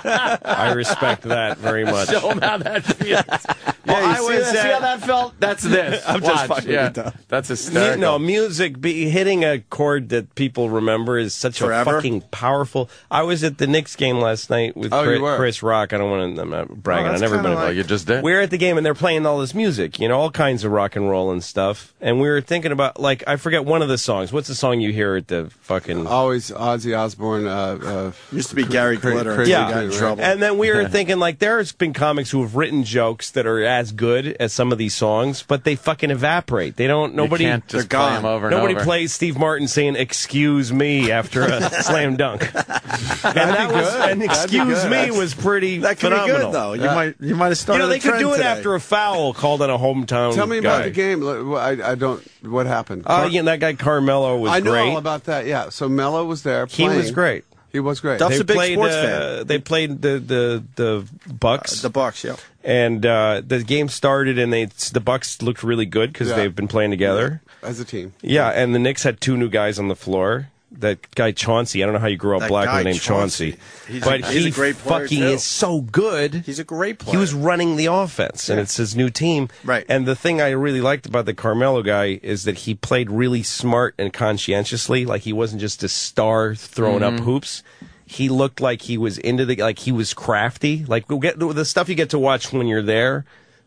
respect. I respect that very much. Show him how that feels. Yeah, you I see was, that? see how that felt? That's this. I'm just Watch. fucking yeah. with. That's Mu- hysterical. no, music, be, hitting a chord that people remember is such Forever? a fucking powerful. I was at the Knicks game last night with Oh, Chris. Chris Rock. I don't want to. I'm not bragging. Oh, I've that's never kinda been. like- you just did. We are at the game and they're playing all this music, you know, all kinds of rock and roll and stuff. And we were thinking about, like, I forget one of the songs. What's the song you hear at the fucking? Always Ozzy Osbourne. Uh, uh, Used to be Gary Cra- Glitter. crazy Yeah. he in Right. trouble. And then we were thinking, like, there's been comics who have written jokes that are as good as some of these songs, but they fucking evaporate. They don't. Nobody. can't just they're play gone. 'em over and Nobody over. plays Steve Martin saying "Excuse me" after a [LAUGHS] slam dunk. and [LAUGHS] that be was good. and "Excuse good. me" That's- was pretty. That could be phenomenal. good though. You Yeah. might you might have started. You started. know, they a could trend do it today. after a foul called on a hometown. Tell me about the game. I, I don't. What happened? Uh, yeah, that guy Carmelo was I know great. all about that. Yeah. So Melo was there. He was great. He was great. they played, uh, They played the the the Bucks. the Bucks, yeah. and uh, the game started, and they the Bucks looked really good because Yeah. they've been playing together. as a team. Yeah, and the Knicks had two new guys on the floor. That guy Chauncey, I don't know how you grew up That black with the name Chauncey, Chauncey. He's a- but he's he a great player, fucking too. is so good. He's a great player. He was running the offense, and it's his new team. Right. And the thing I really liked about the Carmelo guy is that he played really smart and conscientiously. Like he wasn't just a star throwing up Mm-hmm. Mhm. hoops. He looked like he was into the like he was crafty. Like we'll get the stuff you get to watch when you're there.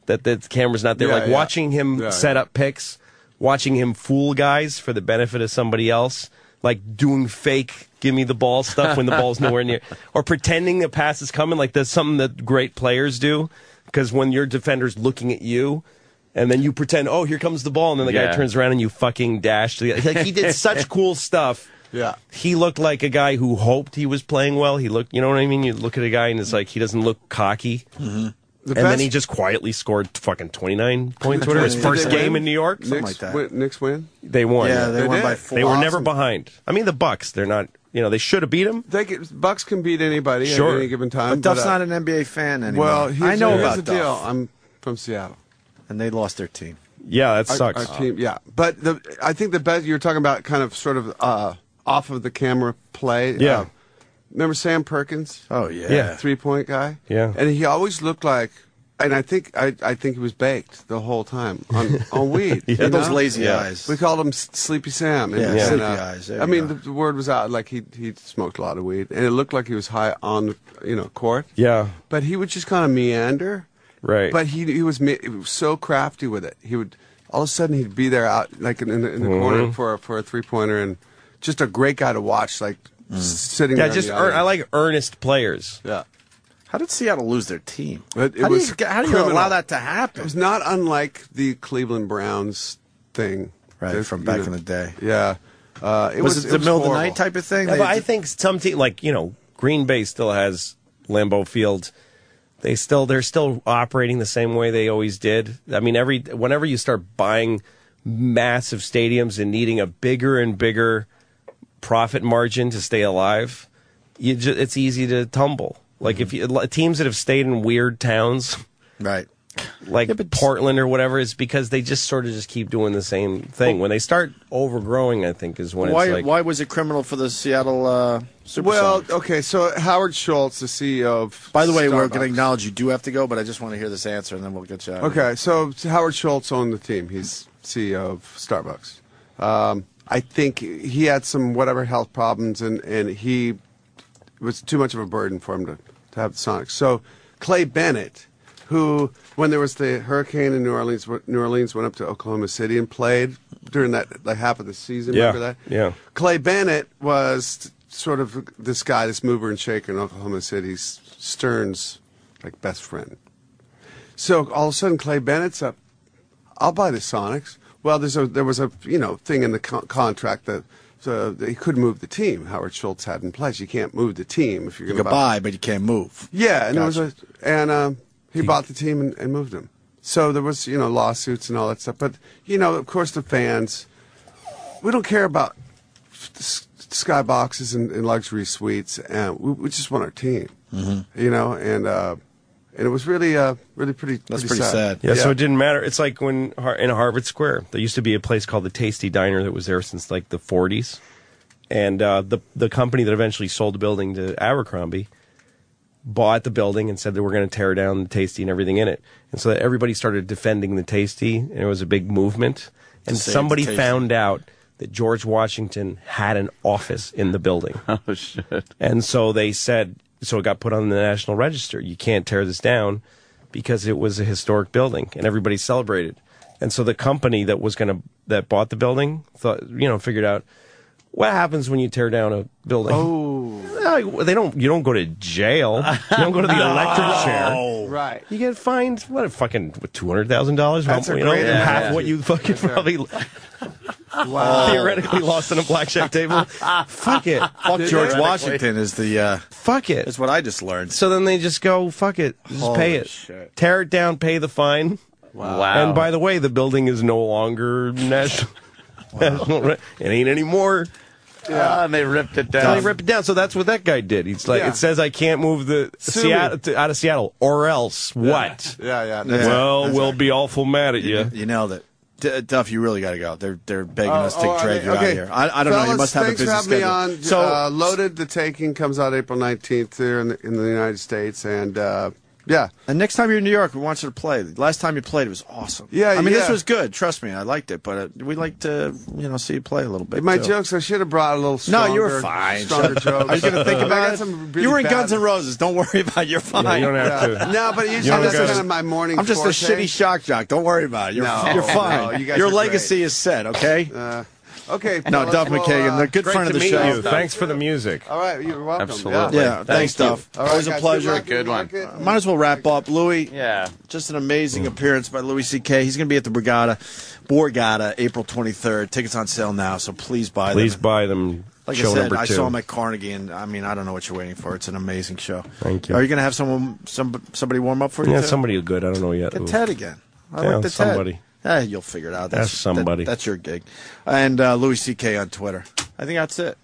That the camera's not there. Yeah, like yeah. watching him Yeah, set yeah. up picks, watching him fool guys for the benefit of somebody else, like doing fake give me the ball stuff when the ball's nowhere near, [LAUGHS] or pretending the pass is coming. Like that's something that great players do. Because when your defender's looking at you, and then you pretend, oh, here comes the ball, and then the Yeah. guy turns around and you fucking dash. To the, like he did such [LAUGHS] cool stuff. Yeah. He looked like a guy who hoped he was playing well. He looked, you know what I mean? You look at a guy and it's like he doesn't look cocky. Mm-hmm. The and then he just quietly scored fucking 29 points, whatever. His first game win? in New York. Knicks, Something like that. Win, Knicks win. They won. Yeah, they They won did. by four. They were never behind. I mean, the Bucks, they're not, you know, they should have beat them. They get, Bucks can beat anybody Sure. at any given time. But Duff's uh, not an NBA fan anymore. Well, I know here's about the Duff. deal. I'm from Seattle. and they lost their team. Yeah, that Our- sucks. Our, team, yeah. But the, I think the best you're talking about, kind of, sort of uh, off of the camera play. Yeah. Uh, remember Sam Perkins? Oh yeah. Yeah. three point guy. Yeah. and he always looked like, and I think I, I think he was baked the whole time on on weed. [LAUGHS] Yeah, you those lazy Yeah. eyes. We called him Sleepy Sam. And, Yeah, and, Sleepy Eyes, there I mean, the, the word was out like he he smoked a lot of weed, and it looked like he was high on you know court. Yeah, But he would just kind of meander. right. But he he was, me- he was so crafty with it. He would all of a sudden he'd be there out like in, in the, in the corner Mhm. for a, for a three pointer, and just a great guy to watch, like s- sitting. yeah, there just the I like earnest players. Yeah. How did Seattle lose their team? It, it how, was do you, how do you criminal. allow that to happen? It happen? was not unlike the Cleveland Browns thing. Right, That, from back know, in the day. Yeah. Uh, it was, was, it the middle of the night type of thing? Yeah, They but I think some team, like you know, Green Bay still has Lambeau Field. They still they're still operating the same way they always did. I mean, every whenever you start buying massive stadiums and needing a bigger and bigger profit margin to stay alive, you ju- it's easy to tumble. Like if you teams that have stayed in weird towns, right. like Portland or whatever, is because they just sort of just keep doing the same thing. When they start overgrowing, I think is when Why, it's like why was it criminal for the Seattle uh, Supersonics? Well, okay, so Howard Schultz, the CEO of. By the way, we're going to acknowledge you do have to go, but I just want to hear this answer, and then we'll get you out. of here. Okay, so Howard Schultz owned the team. He's CEO of Starbucks. Um, I think he had some whatever health problems, and, and he it was too much of a burden for him to, to have the Sonics. So Clay Bennett, who when there was the hurricane in New Orleans, New Orleans went up to Oklahoma City and played during that like half of the season. yeah, Remember that? yeah. Clay Bennett was sort of this guy, this mover and shaker in Oklahoma City, Stern's like best friend. So all of a sudden, Clay Bennett's up. I'll buy the Sonics. Well, there's a there was a you know thing in the con- contract that. So that he could move the team. Howard Schultz had in pledge. You can't move the team if you're going can to buy, but you can't move. Yeah, and Gotcha. it was a, and um, he bought the team and, and moved him. So there was you know lawsuits and all that stuff. But you know, of course, the fans, we don't care about s- skyboxes and, and luxury suites, and we, we just want our team. Mm-hmm. You know, and uh, and it was really uh, really pretty. That's pretty pretty sad. Yeah, so it didn't matter. It's like when in Harvard Square, there used to be a place called the Tasty Diner that was there since like the 40s, and uh, the the company that eventually sold the building to Abercrombie bought the building and said they were going to tear down the Tasty and everything in it, and so that everybody started defending the Tasty, and it was a big movement. And somebody found out that George Washington had an office in the building. [LAUGHS] Oh shit! And so they said, so it got put on the National Register. You can't tear this down because it was a historic building, and everybody celebrated. And so the company that was going to that bought the building thought, you know, figured out what happens when you tear down a building. Oh, they don't. You don't go to jail. You don't go to the [LAUGHS] electric chair. Right. You get fined what? A fucking two hundred thousand dollars. That's a know, great half what you fucking probably [LAUGHS] Wow. theoretically lost on a blackjack table. Fuck it. [LAUGHS] Fuck George Washington is the. Uh, fuck it. Is what I just learned. So then they just go, fuck it, just Holy pay it, shit. tear it down, pay the fine. Wow. And by the way, the building is no longer national. national re- it ain't anymore. Ah, and they ripped it So down. they rip it down. So that's what that guy did. He's like, Yeah. it says I can't move the Seattle to, out of Seattle, or else what? Yeah, yeah. Yeah. Well, That's we'll right. be awful mad at you. You nailed it. D- Duff, you really got to go. They're they're begging Oh, us to oh, drag I you mean, out okay. here. I, I don't know. You must have a thanks busy me schedule. on. So uh, Loaded the Taking comes out April 19th here in the, in the United States, and uh, yeah, And next time you're in New York, we want you to play. The last time you played, it was awesome. Yeah, I mean, this was good. Trust me, I liked it. But uh, we like to, you know, see you play a little bit. my too. jokes I should have brought a little stronger. No, stronger. you were fine. Stronger [LAUGHS] jokes. Are you going to think I about got it? some really you were in bad- Guns N' Roses. Don't worry about it. You're fine. Yeah, you don't have Yeah. to. No, but usually don't that's gotta- kind of my morning. I'm just forte. a shitty shock jock. Don't worry about it. You're, No, you're [LAUGHS] fine. no, you guys Your are great. legacy is set. Okay. Uh, okay. no, fellas, Duff well, McKagan, uh, the good friend of the show. you. Thanks for the music. All right, you're welcome. Absolutely. Yeah. Yeah, Thank thanks. Duff. All right, Always a guys, pleasure. luck. Good one. Luck it. Might as well wrap up, Louis. Yeah. Just an amazing appearance by Louis C.K. He's going to be at the Brigada, Borgata, April 23rd. Tickets on sale now, so please buy Please them. Please buy them. Like Show I said, I saw him at Carnegie, and I mean, I don't know what you're waiting for. It's an amazing show. Thank you. Are you going to have someone, some, somebody warm up for you? Yeah, too? somebody good. I don't know yet. Get. Ted again. I Yeah, like the somebody. Ted. Eh, you'll figure it out. That's Ask somebody. that- that's your gig. And uh, Louis C.K. on Twitter. I think that's it.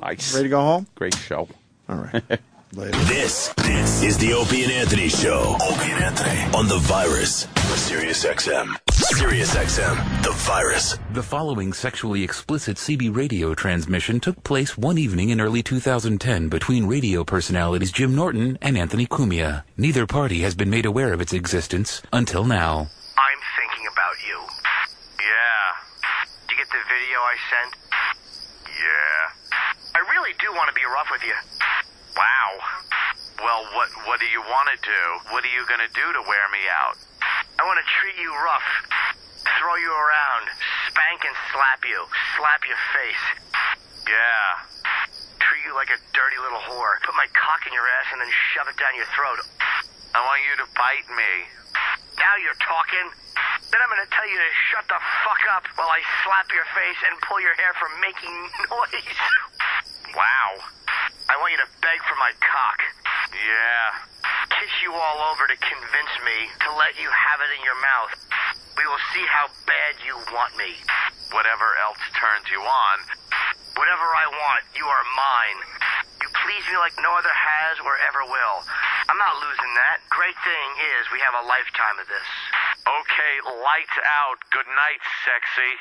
Nice. Ready to go home? Great show. All right. [LAUGHS] Later. This, this is the Opie and Anthony Show. Opie and Anthony on the virus. Sirius XM. Sirius XM. The virus. The following sexually explicit CB radio transmission took place one evening in early 2010 between radio personalities Jim Norton and Anthony Cumia. Neither party has been made aware of its existence until now. I'm thinking about you. Yeah. Did you get the video I sent? Yeah. I really do want to be rough with you. Wow. Well, what what do you want to do? What are you going to do to wear me out? I want to treat you rough. Throw you around. Spank and slap you. Slap your face. Yeah. Treat you like a dirty little whore. Put my cock in your ass and then shove it down your throat. I want you to bite me. Now you're talking. Then I'm going to tell you to shut the fuck up while I slap your face and pull your hair from making [LAUGHS] noise. Wow. I want you to beg for my cock. Yeah. Kiss you all over to convince me to let you have it in your mouth. We will see how bad you want me. Whatever else turns you on. Whatever I want, you are mine. You please me like no other has or ever will. I'm not losing that. Great thing is we have a lifetime of this. Okay, lights out. Good night, sexy.